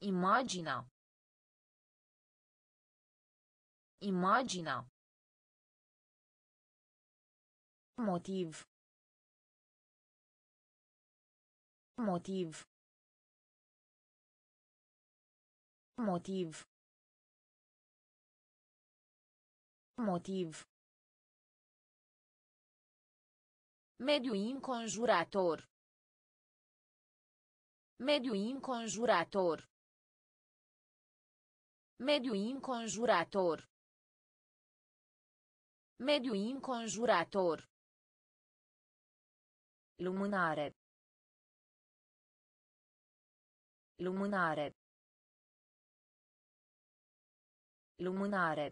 Imagina. Imagina. Motiv. Motiv. Motiv. Motiv. Mediu înconjurător. Mediu înconjurător. Mediu înconjurător. Mediu înconjurător. Lumânare. Lumânare. Lumânare.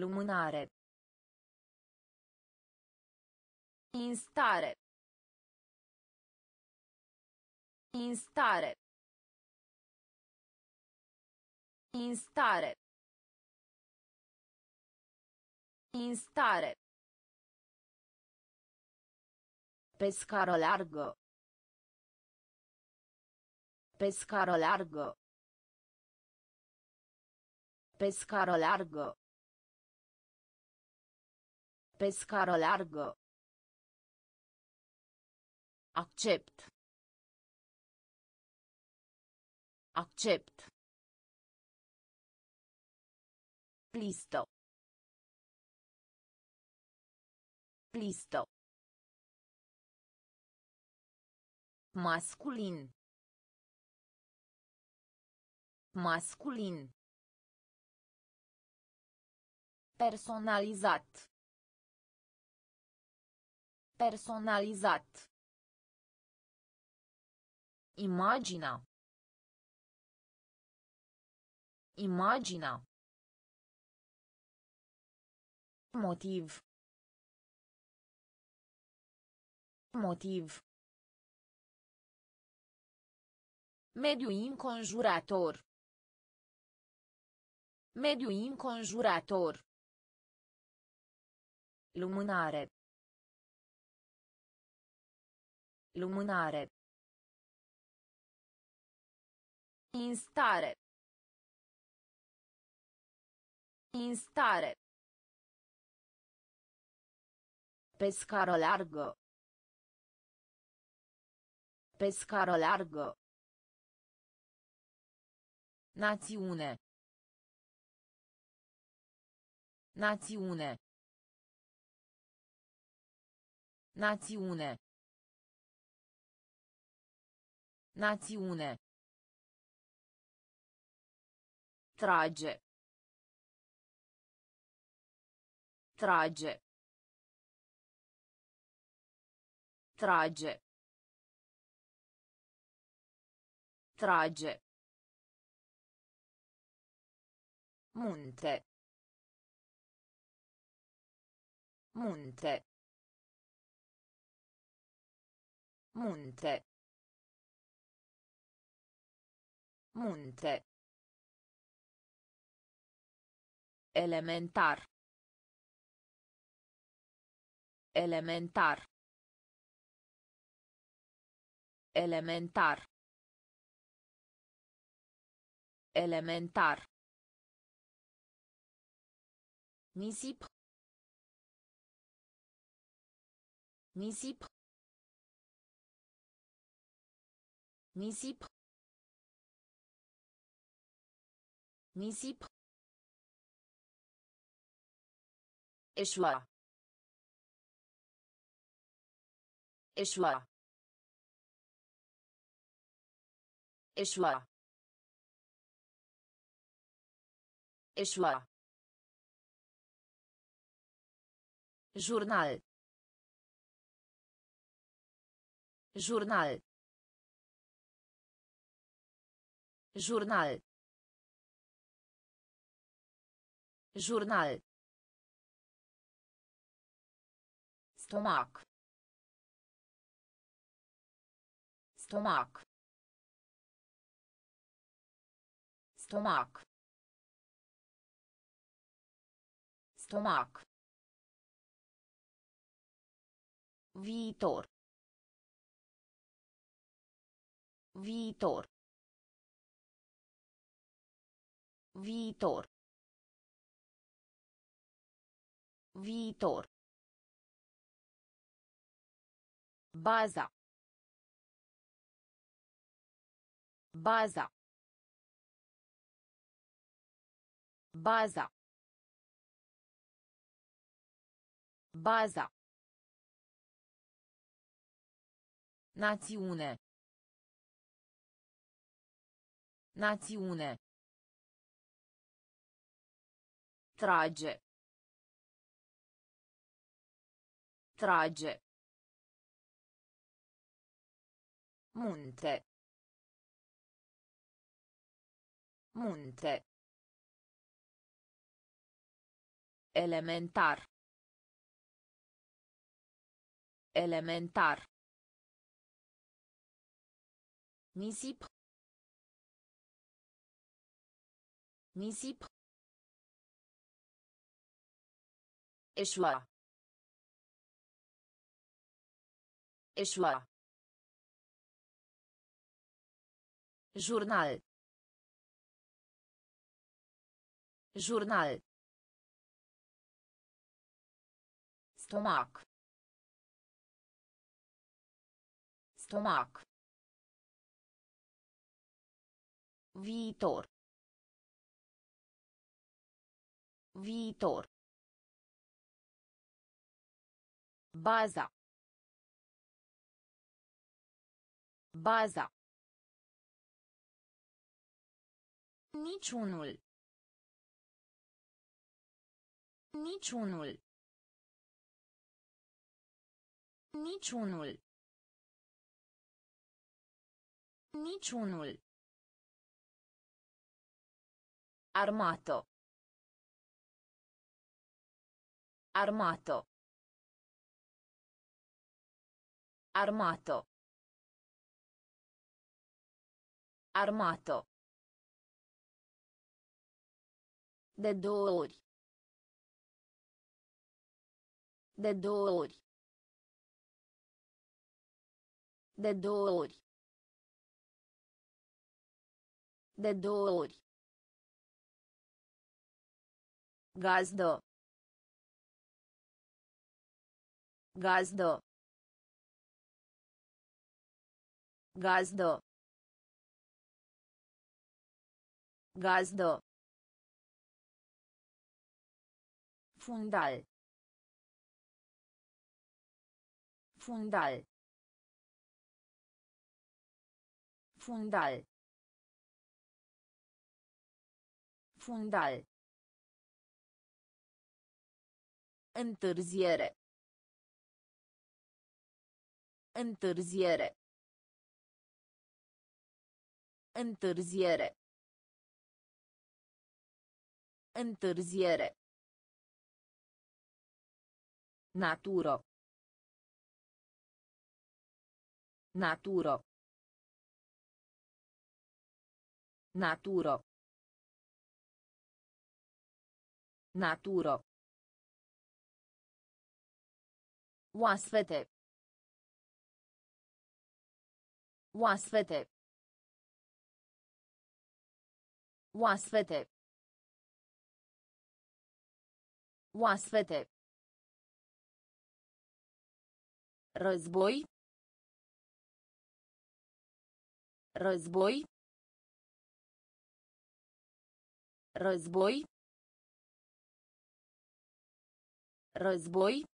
Lumânare. Instare. Instare. Instare. Instare. Pe scară largă. Pe scară largă. Pe scară largă. Pe scară largă. Accept. Accept. Plisto. Plisto. Masculin. Masculin. Personalizat. Personalizat. Imagina. Imagina. Motiv. Motiv. Mediu înconjurător. Mediu înconjurător. Lumânare. Lumânare. Instare. Instare. Pe scară largă. Pe scară largă. Națiune. Națiune. Națiune. Națiune. Trage. Trage. Trage. Trage. Munte. Munte. Munte. Munte. Elementar. Elementar. Elementar. Elementar. Nisip. Nisip. Nisip. Nisip. Eșua. Eșua. Eșua. Eșua. Jurnal. Jurnal. Jurnal. Jurnal. Stomac. Stomac. Stomac. Stomac. Viitor. Viitor. Viitor. Viitor. Baza. Baza. Baza. Baza. Națiune. Națiune. Trage. Trage. Munte. Munte. Elementar. Elementar. Nisip. Nisip. Eșua. Eșua. Jurnal. Jurnal. Stomac. Stomac. Viitor. Viitor. Baza. Baza. Niciunul. Niciunul. Niciunul. Niciunul. Armato. Armato. Armato. Armato. De două ori. De două ori. De două ori. De două ori. Gazdă. Gazdă. Gazdă. Gazdă. Fundal. Fundal. Fundal. Fundal. Întârziere. Întârziere. Întârziere. Întârziere. Naturo. Naturo. Naturo. Naturo. Oaspete. Oaspete. Oaspete. Oaspete. Război. Război. Război. Război.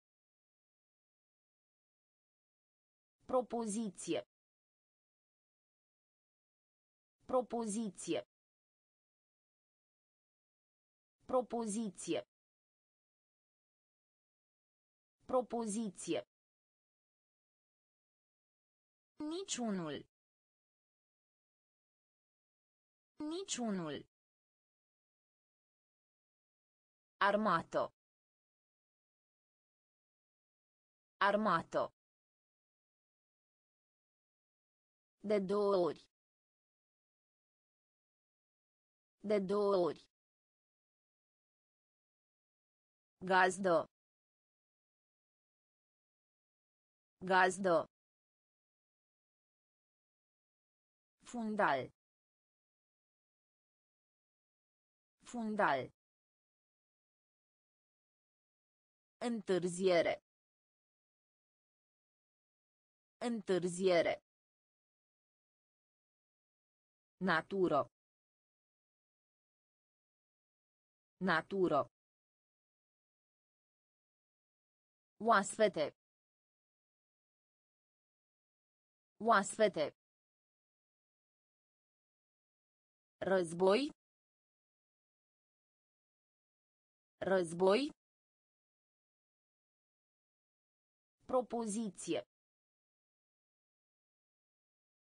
Propoziție. Propoziție. Propoziție. Propoziție. Niciunul. Niciunul. Armato. Armato. De două ori. De două ori. Gazdă. Gazdă. Fundal. Fundal. Întârziere. Întârziere. Naturo. Naturo. Oaspete. Oaspete. Război. Război. Propoziție.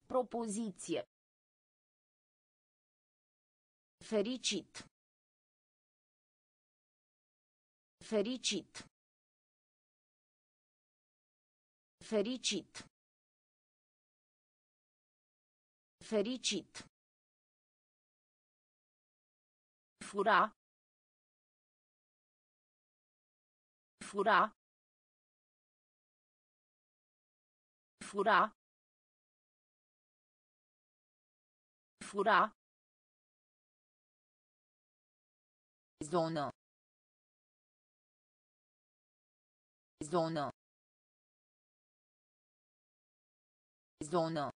Propoziție. Fericit. Fericit. Fericit. Fericit. Fura. Fura. Fura. Fura. Zonă. Zonă. Zonă.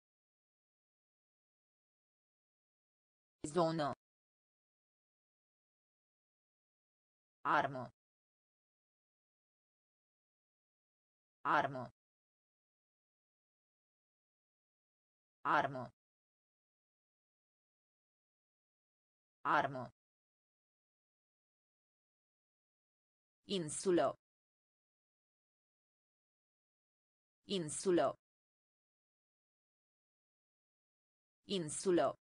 Zonă. Armă. Armă. Armă. Armă. Insulă. Insulă. Insulă.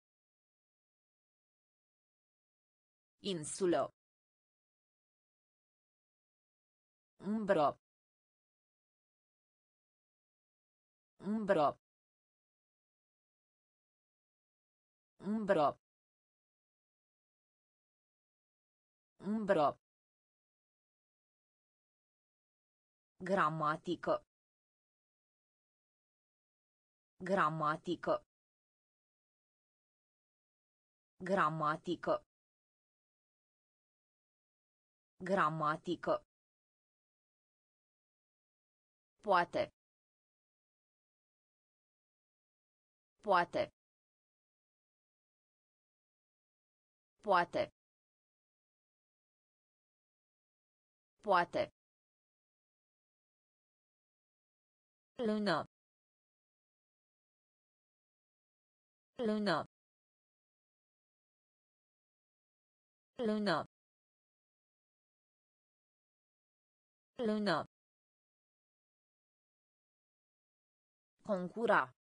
Insulă. Umbră. Umbră. Umbră. Umbră. Gramatică. Gramatică. Gramatică. Gramatică. Poate. Poate. Poate. Poate. Lună. Lună. Lună. Lună. Concura.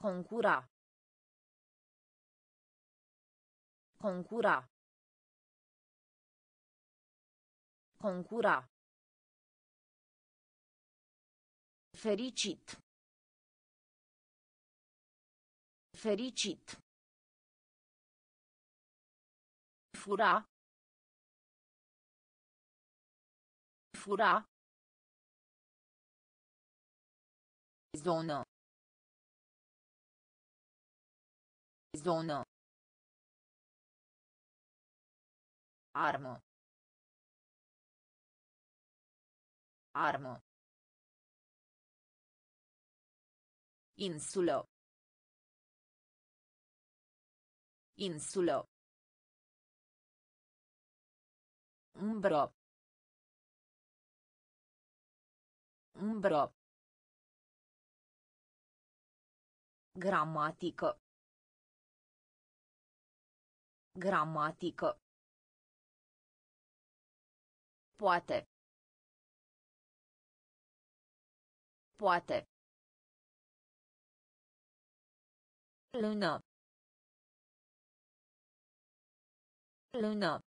Concura. Concura. Concura. Fericit. Fericit. Fura. Fura. Zonă. Zonă. Armă. Armă. Insulă. Insulă. Umbră. Umbră. Gramatică. Gramatică. Poate. Poate. Lună. Lună.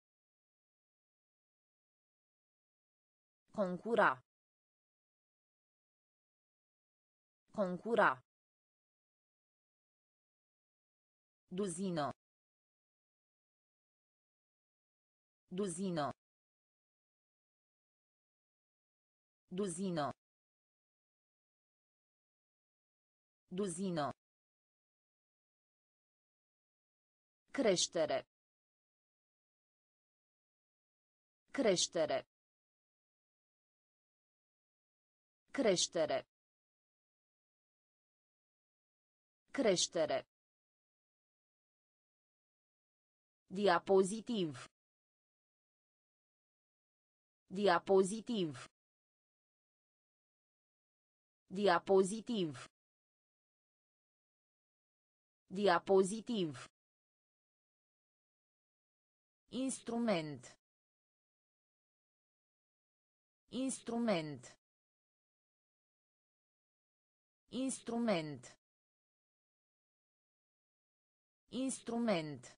Concura. Concura. Duzină. Duzină. Duzină. Duzină. Creștere. Creștere. Creștere. Creștere. Diapozitiv. Diapozitiv. Diapozitiv. Diapozitiv. Instrument. Instrument. Instrument. Instrument.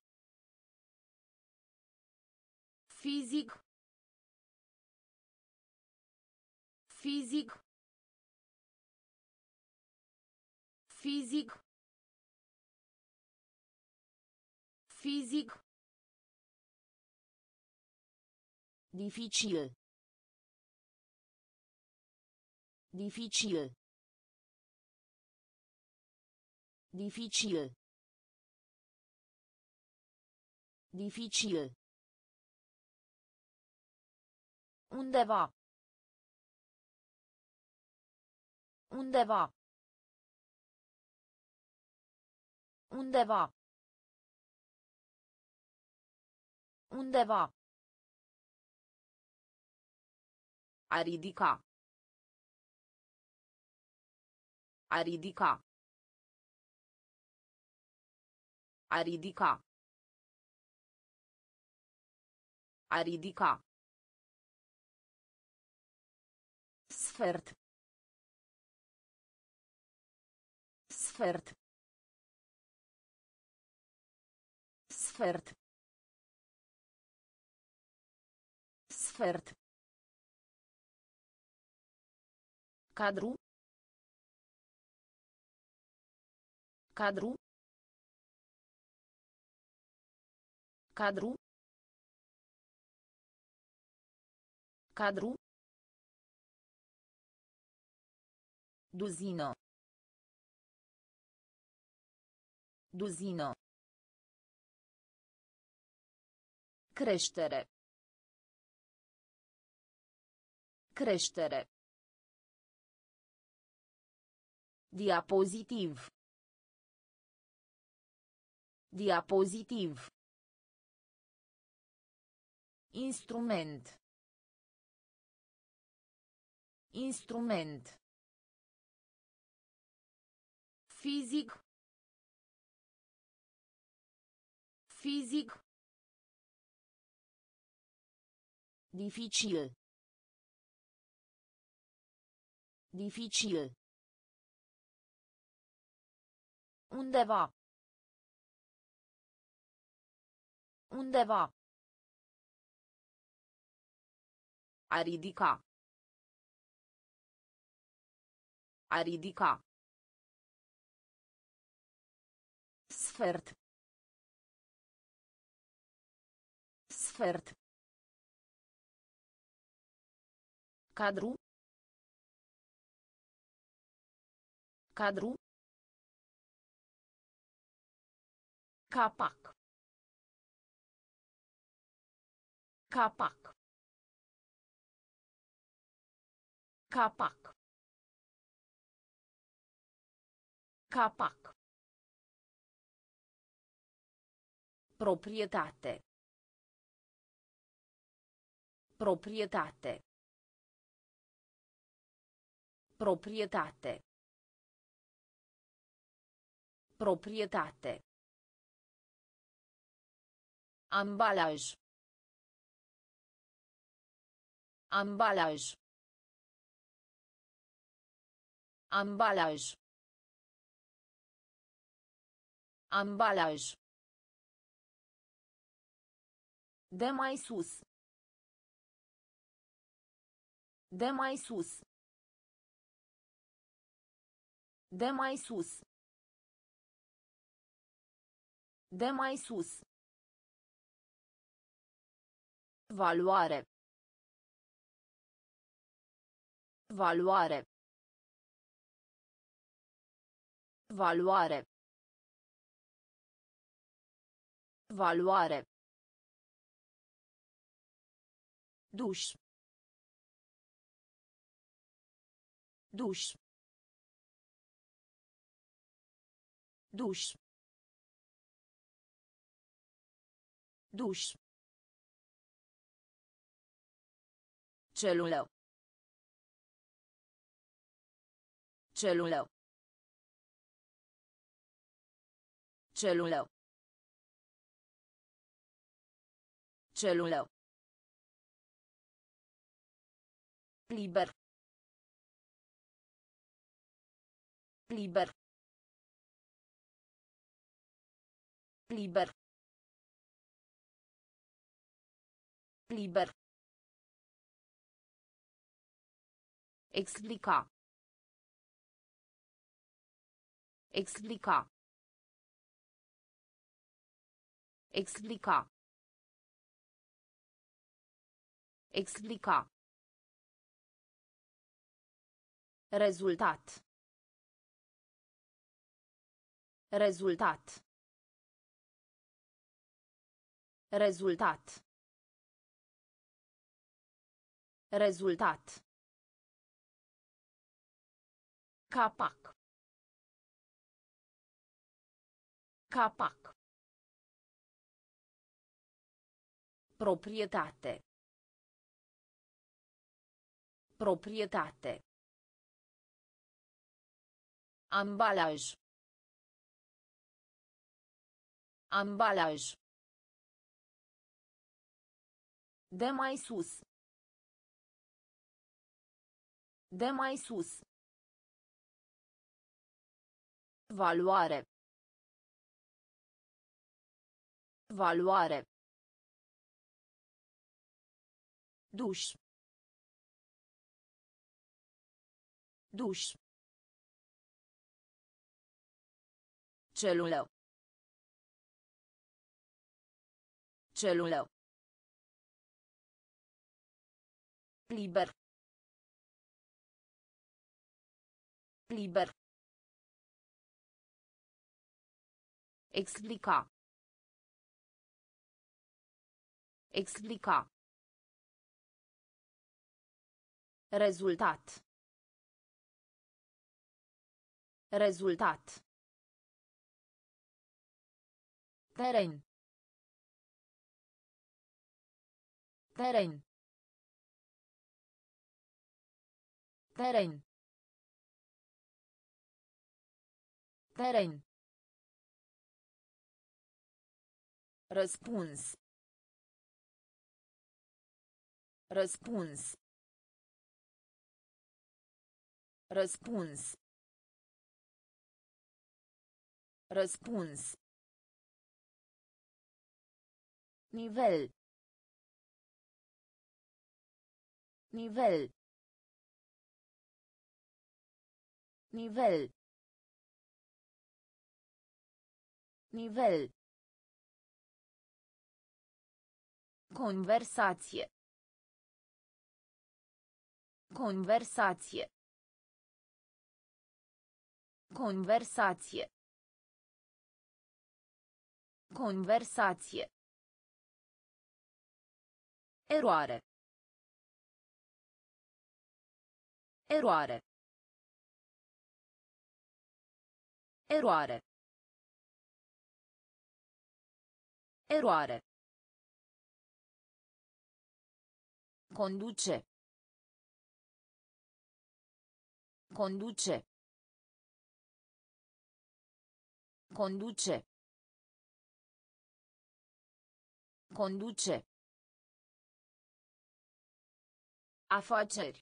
Fizic. Fizic. Fizic. Fizic. Dificil. Dificil. Dificil. Dificil. Undeva. Undeva. Undeva. Undeva. A ridica. A ridica. A ridica. A ridica. Sfert. Sfert. Sfert. Sfert. Cadru. Cadru. Cadru. Cadru. Duzină. Duzină. Creștere. Creștere. Diapozitiv. Diapozitiv. Instrument. Instrument. Fizic. Fizic. Dificil. Dificil. Undeva. Undeva. A ridica. A ridica. Sfert. Sfert. Cadru. Cadru. Capac. Capac. Capac. Capac. Proprietate. Proprietate. Proprietate. Proprietate. Ambalaj. Ambalaj. Ambalaj. Ambalaj. De mai sus. De mai sus. De mai sus. De mai sus. Valoare. Valoare. Valoare. Valoare. Duș. Duș. Duș. Duș. Celulă. Celulă. Celulă. Celulă. Liber. Liber. Liber. Liber. Explica. Explica. Explica. Explica. Rezultat. Rezultat. Rezultat. Rezultat. Capac. Capac. Proprietate. Proprietate. Ambalaj. Ambalaj. De mai sus. De mai sus. Valoare. Valoare. Duș. Duș. Celulă. Celulă. Liber. Liber. Explica. Explica. Rezultat. Rezultat. Teren. Teren. Teren. Teren. Răspuns. Răspuns. Răspuns. Răspuns. Nivel. Nivel. Nivel. Nivel. Conversație. Conversație. Conversație. Conversație. Eroare. Eroare. Eroare. Eroare. Conduce. Conduce. Conduce. Conduce. Afaceri.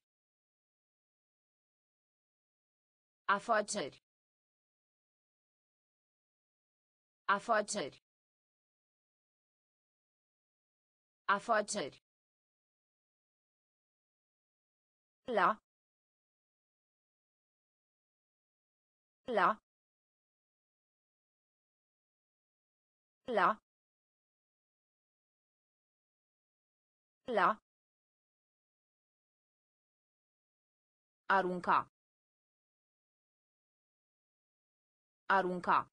Afaceri. Afaceri. Afaceri. La. La. La. La. Arunca. Arunca.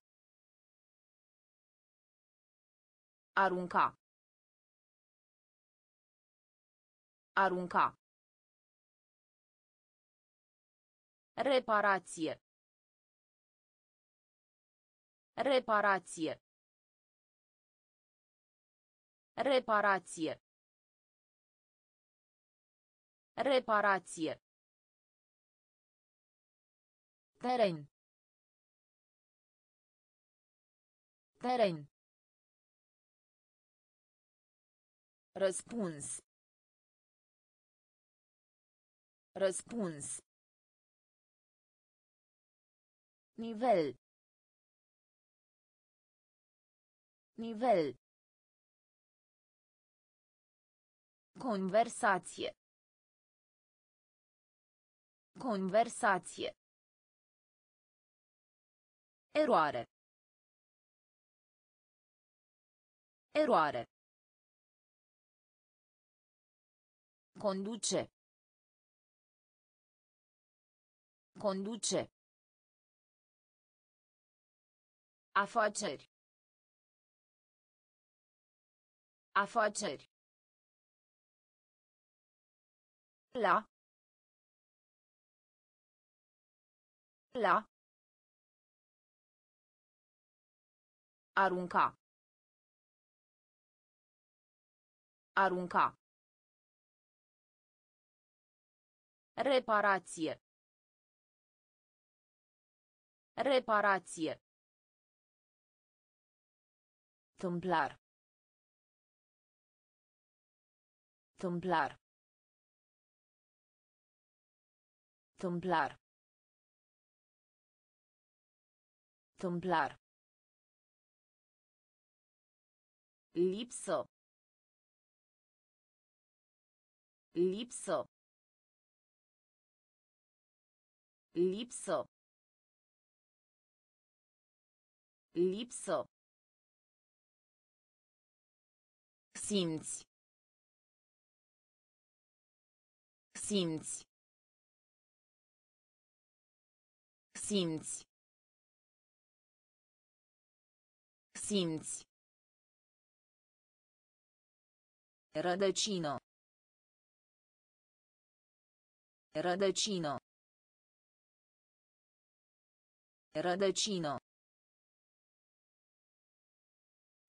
Arunca. Arunca. Reparație. Reparație. Reparație. Reparație. Teren. Teren. Răspuns. Răspuns. Nivel. Nivel. Conversație. Conversație. Eroare. Eroare. Conduce. Conduce. Afaceri. Afaceri. La. La. Arunca. Arunca. Reparație. Reparație. Tâmplar. Tâmplar. Tâmplar. Tâmplar. Lipsă. Lipsă. Lipsă. Lipsă. Simți. Simți. Simți. Simți. Radacino. Radacino. Radacino.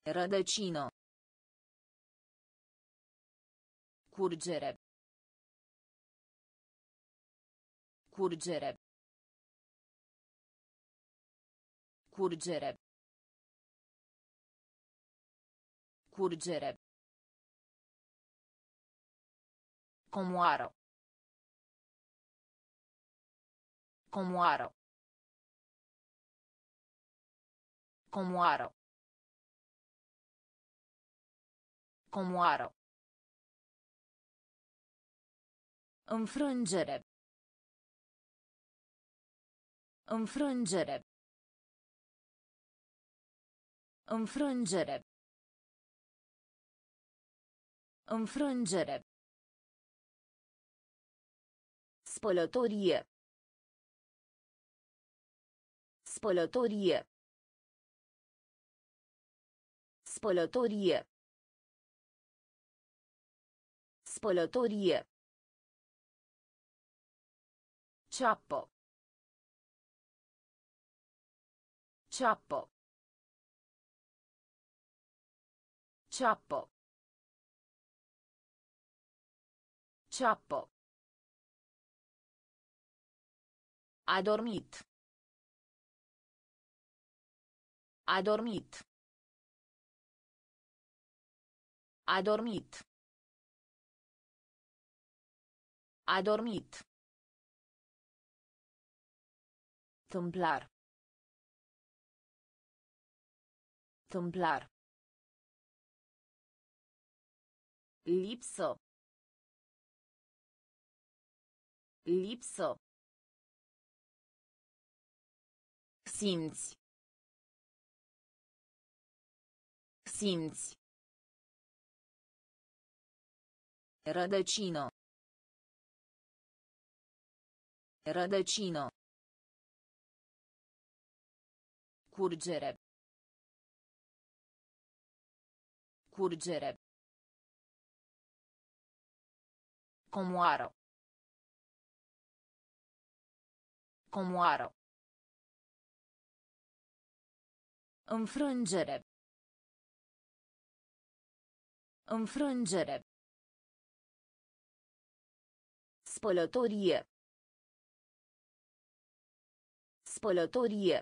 Radacino. Curgere. Curgere. Curgere. Curgere. Comoară. Comoară. Comoară. Comoară. Înfrângere. Înfrângere. Înfrângere. Înfrângere. Spălătorie. Spălătorie. Spălătorie. Spălătorie. Ciappo. Ciappo. Ciappo. Ciappo. A dormit. A dormit. A dormit. A dormit. Tâmplar. Tâmplar. Lipsă. Lipsă. Simți. Simți. Rădăcină. Rădăcină. Curgere. Curgere. Comoară. Comoară. Înfrângere. Înfrângere. Spălătorie. Spălătorie.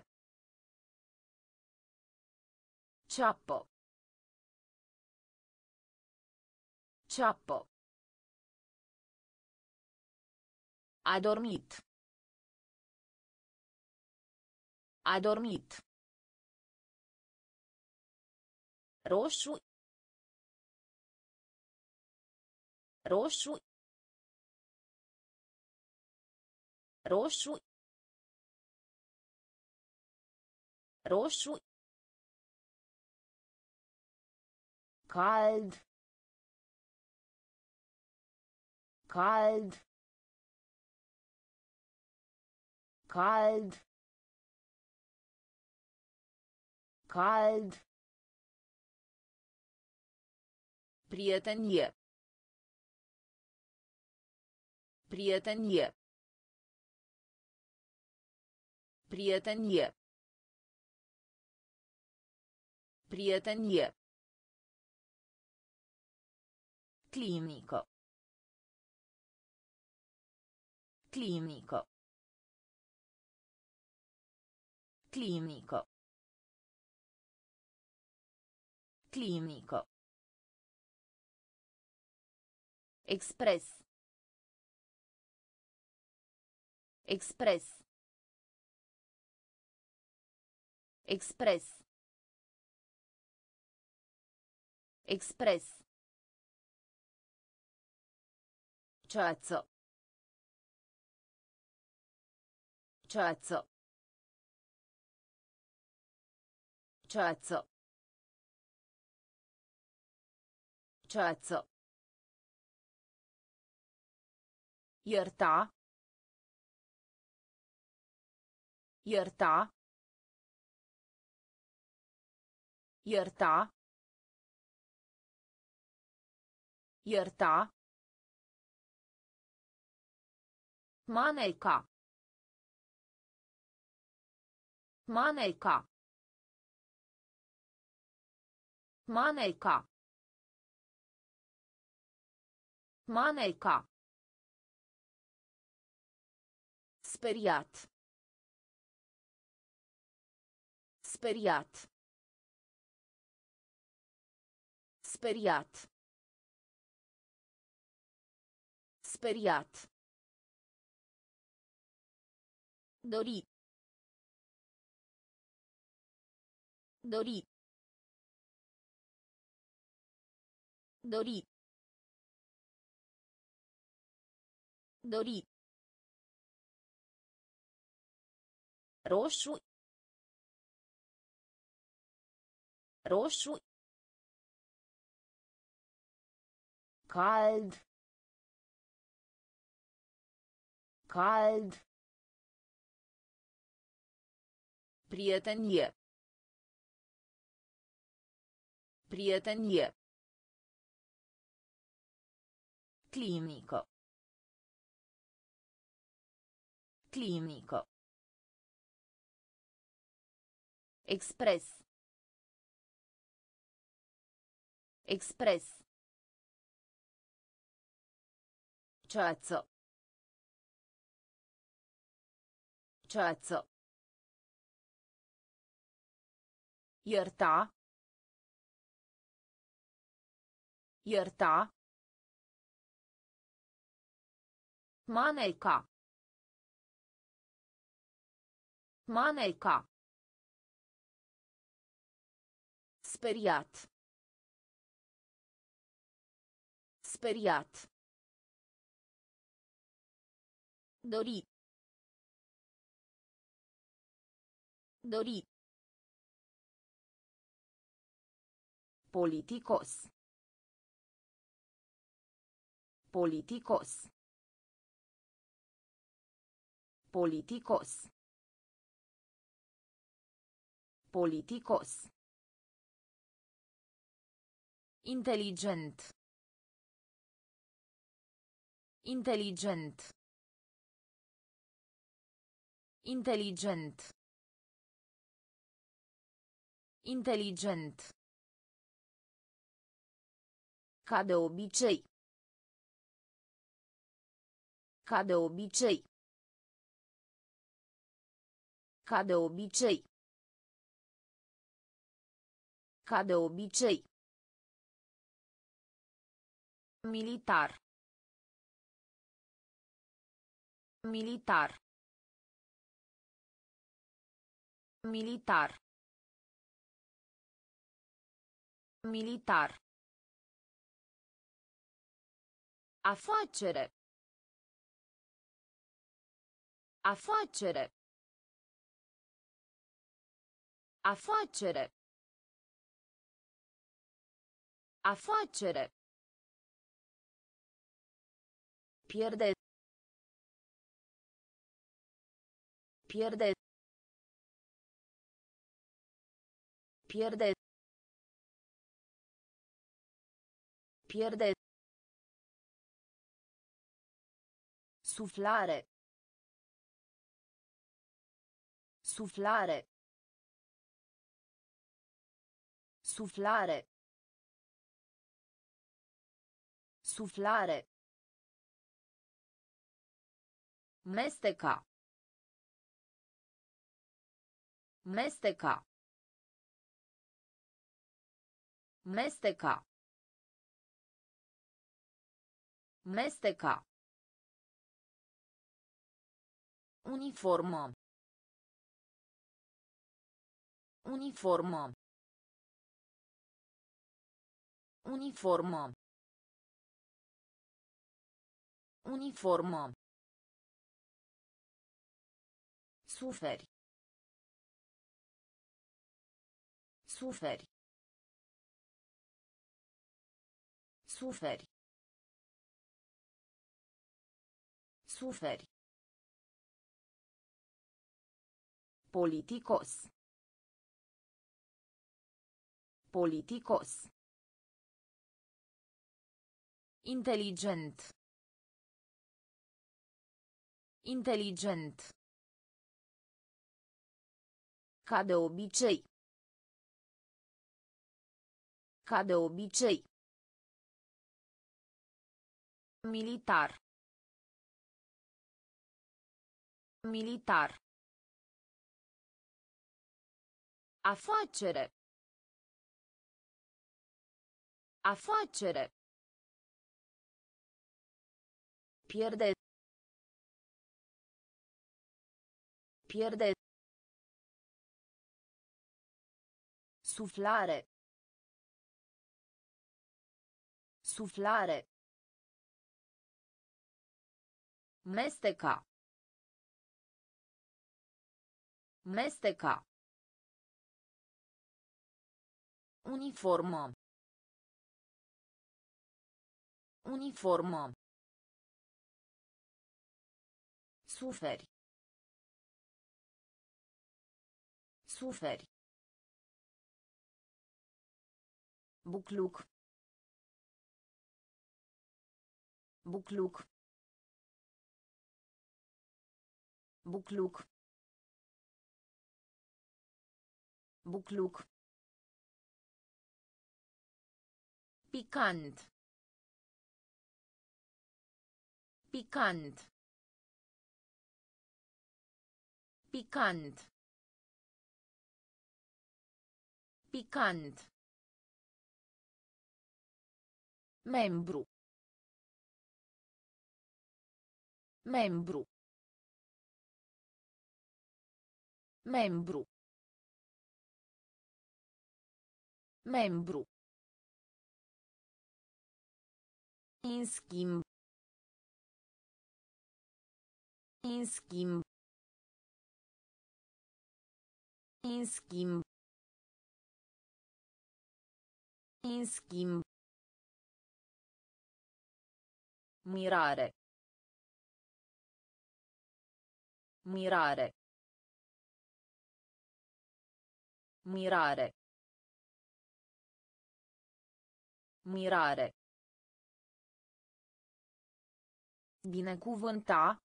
Ciappo. Ciappo. A dormit. A dormit. Roșu. Roșu. Roșu. Roșu. Cald. Cald. Cald. Cald. Prietenie. Prietenie. Prietenie. Prietenie. Clinico. Clinico. Clinico. Clinico. Express. Express. Express. Express. Ceață. Ceață. Ceață. Ceață. Ierta. Ierta. Ierta. Ierta. Maneca. Maneca. Maneca. Maneca. Speriat. Speriat. Speriat. Speriat. Dori. Dori. Dori. Dori. Roșu roșu cald cald prietenie prietenie clinico clinico Express. Express. Ceață. Ceață. Ierta. Ierta. Maneca. Maneca. Speriat. Speriat. Dori. Dori. Politicos. Politicos. Politicos. Politicos. Inteligent. Inteligent. Inteligent. Inteligent. Ca de obicei. Ca de obicei. Ca de obicei. Ca de obicei. Militar. Militar. Militar. Militar. Afacere. Afacere. Afacere. Afacere. Pierde. Pierde. Pierde. Pierde. Suflare. Suflare. Suflare. Suflare. Mesteca. Mesteca. Mesteca. Mesteca. Uniformă. Uniformă. Uniformă. Uniformă. Suferi. Suferi. Suferi. Suferi. Politicos. Politicos. Inteligent. Inteligent. Ca de obicei. Ca de obicei. Militar. Militar. Afacere. Afacere. Pierde. Pierde. Suflare. Suflare. Mesteca. Mesteca. Uniformă. Uniformă. Suferi. Suferi. Bucluc. Bucluc. Bucluc. Bucluc. Picant. Picant. Picant. Picant. Membru. Membru. Membru. Membru. În schimb. În schimb. În schimb. În schimb. Mirare. Mirare. Mirare. Mirare. Binecuvânta.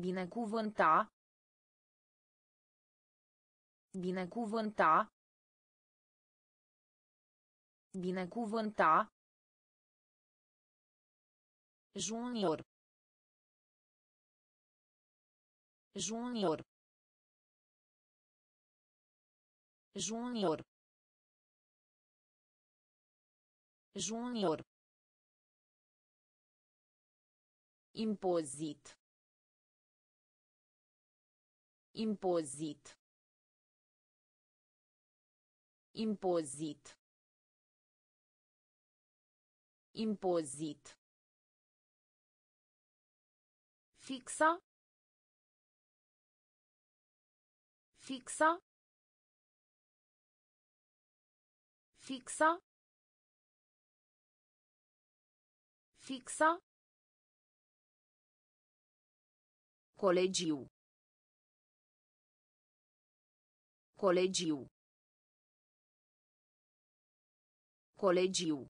Binecuvânta. Binecuvânta. Binecuvânta. Junior. Junior. Junior. Junior. Impozit. Impozit. Impozit. Impozit. Fixa. Fixa. Fixa. Fixa. Colegiu. Colegiu. Colegiu.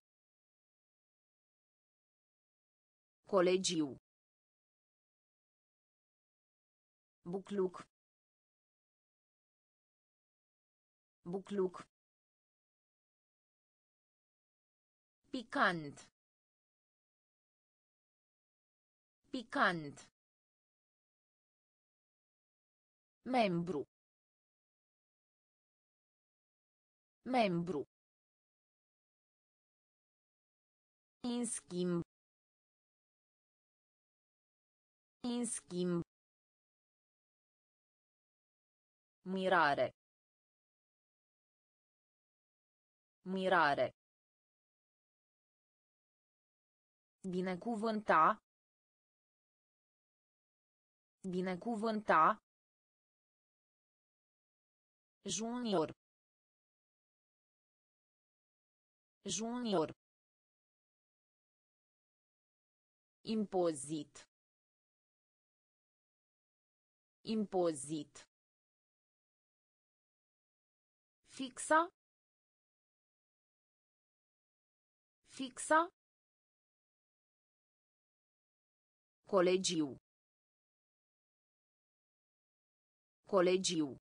Colegiu. Bucluc. Bucluc. Picant. Picant. Membru. Membru. În schimb. În schimb. Mirare. Mirare. Binecuvânta. Binecuvânta. Junior. Junior. Impozit. Impozit. Fixa. Fixa. Colegiu. Colegiu.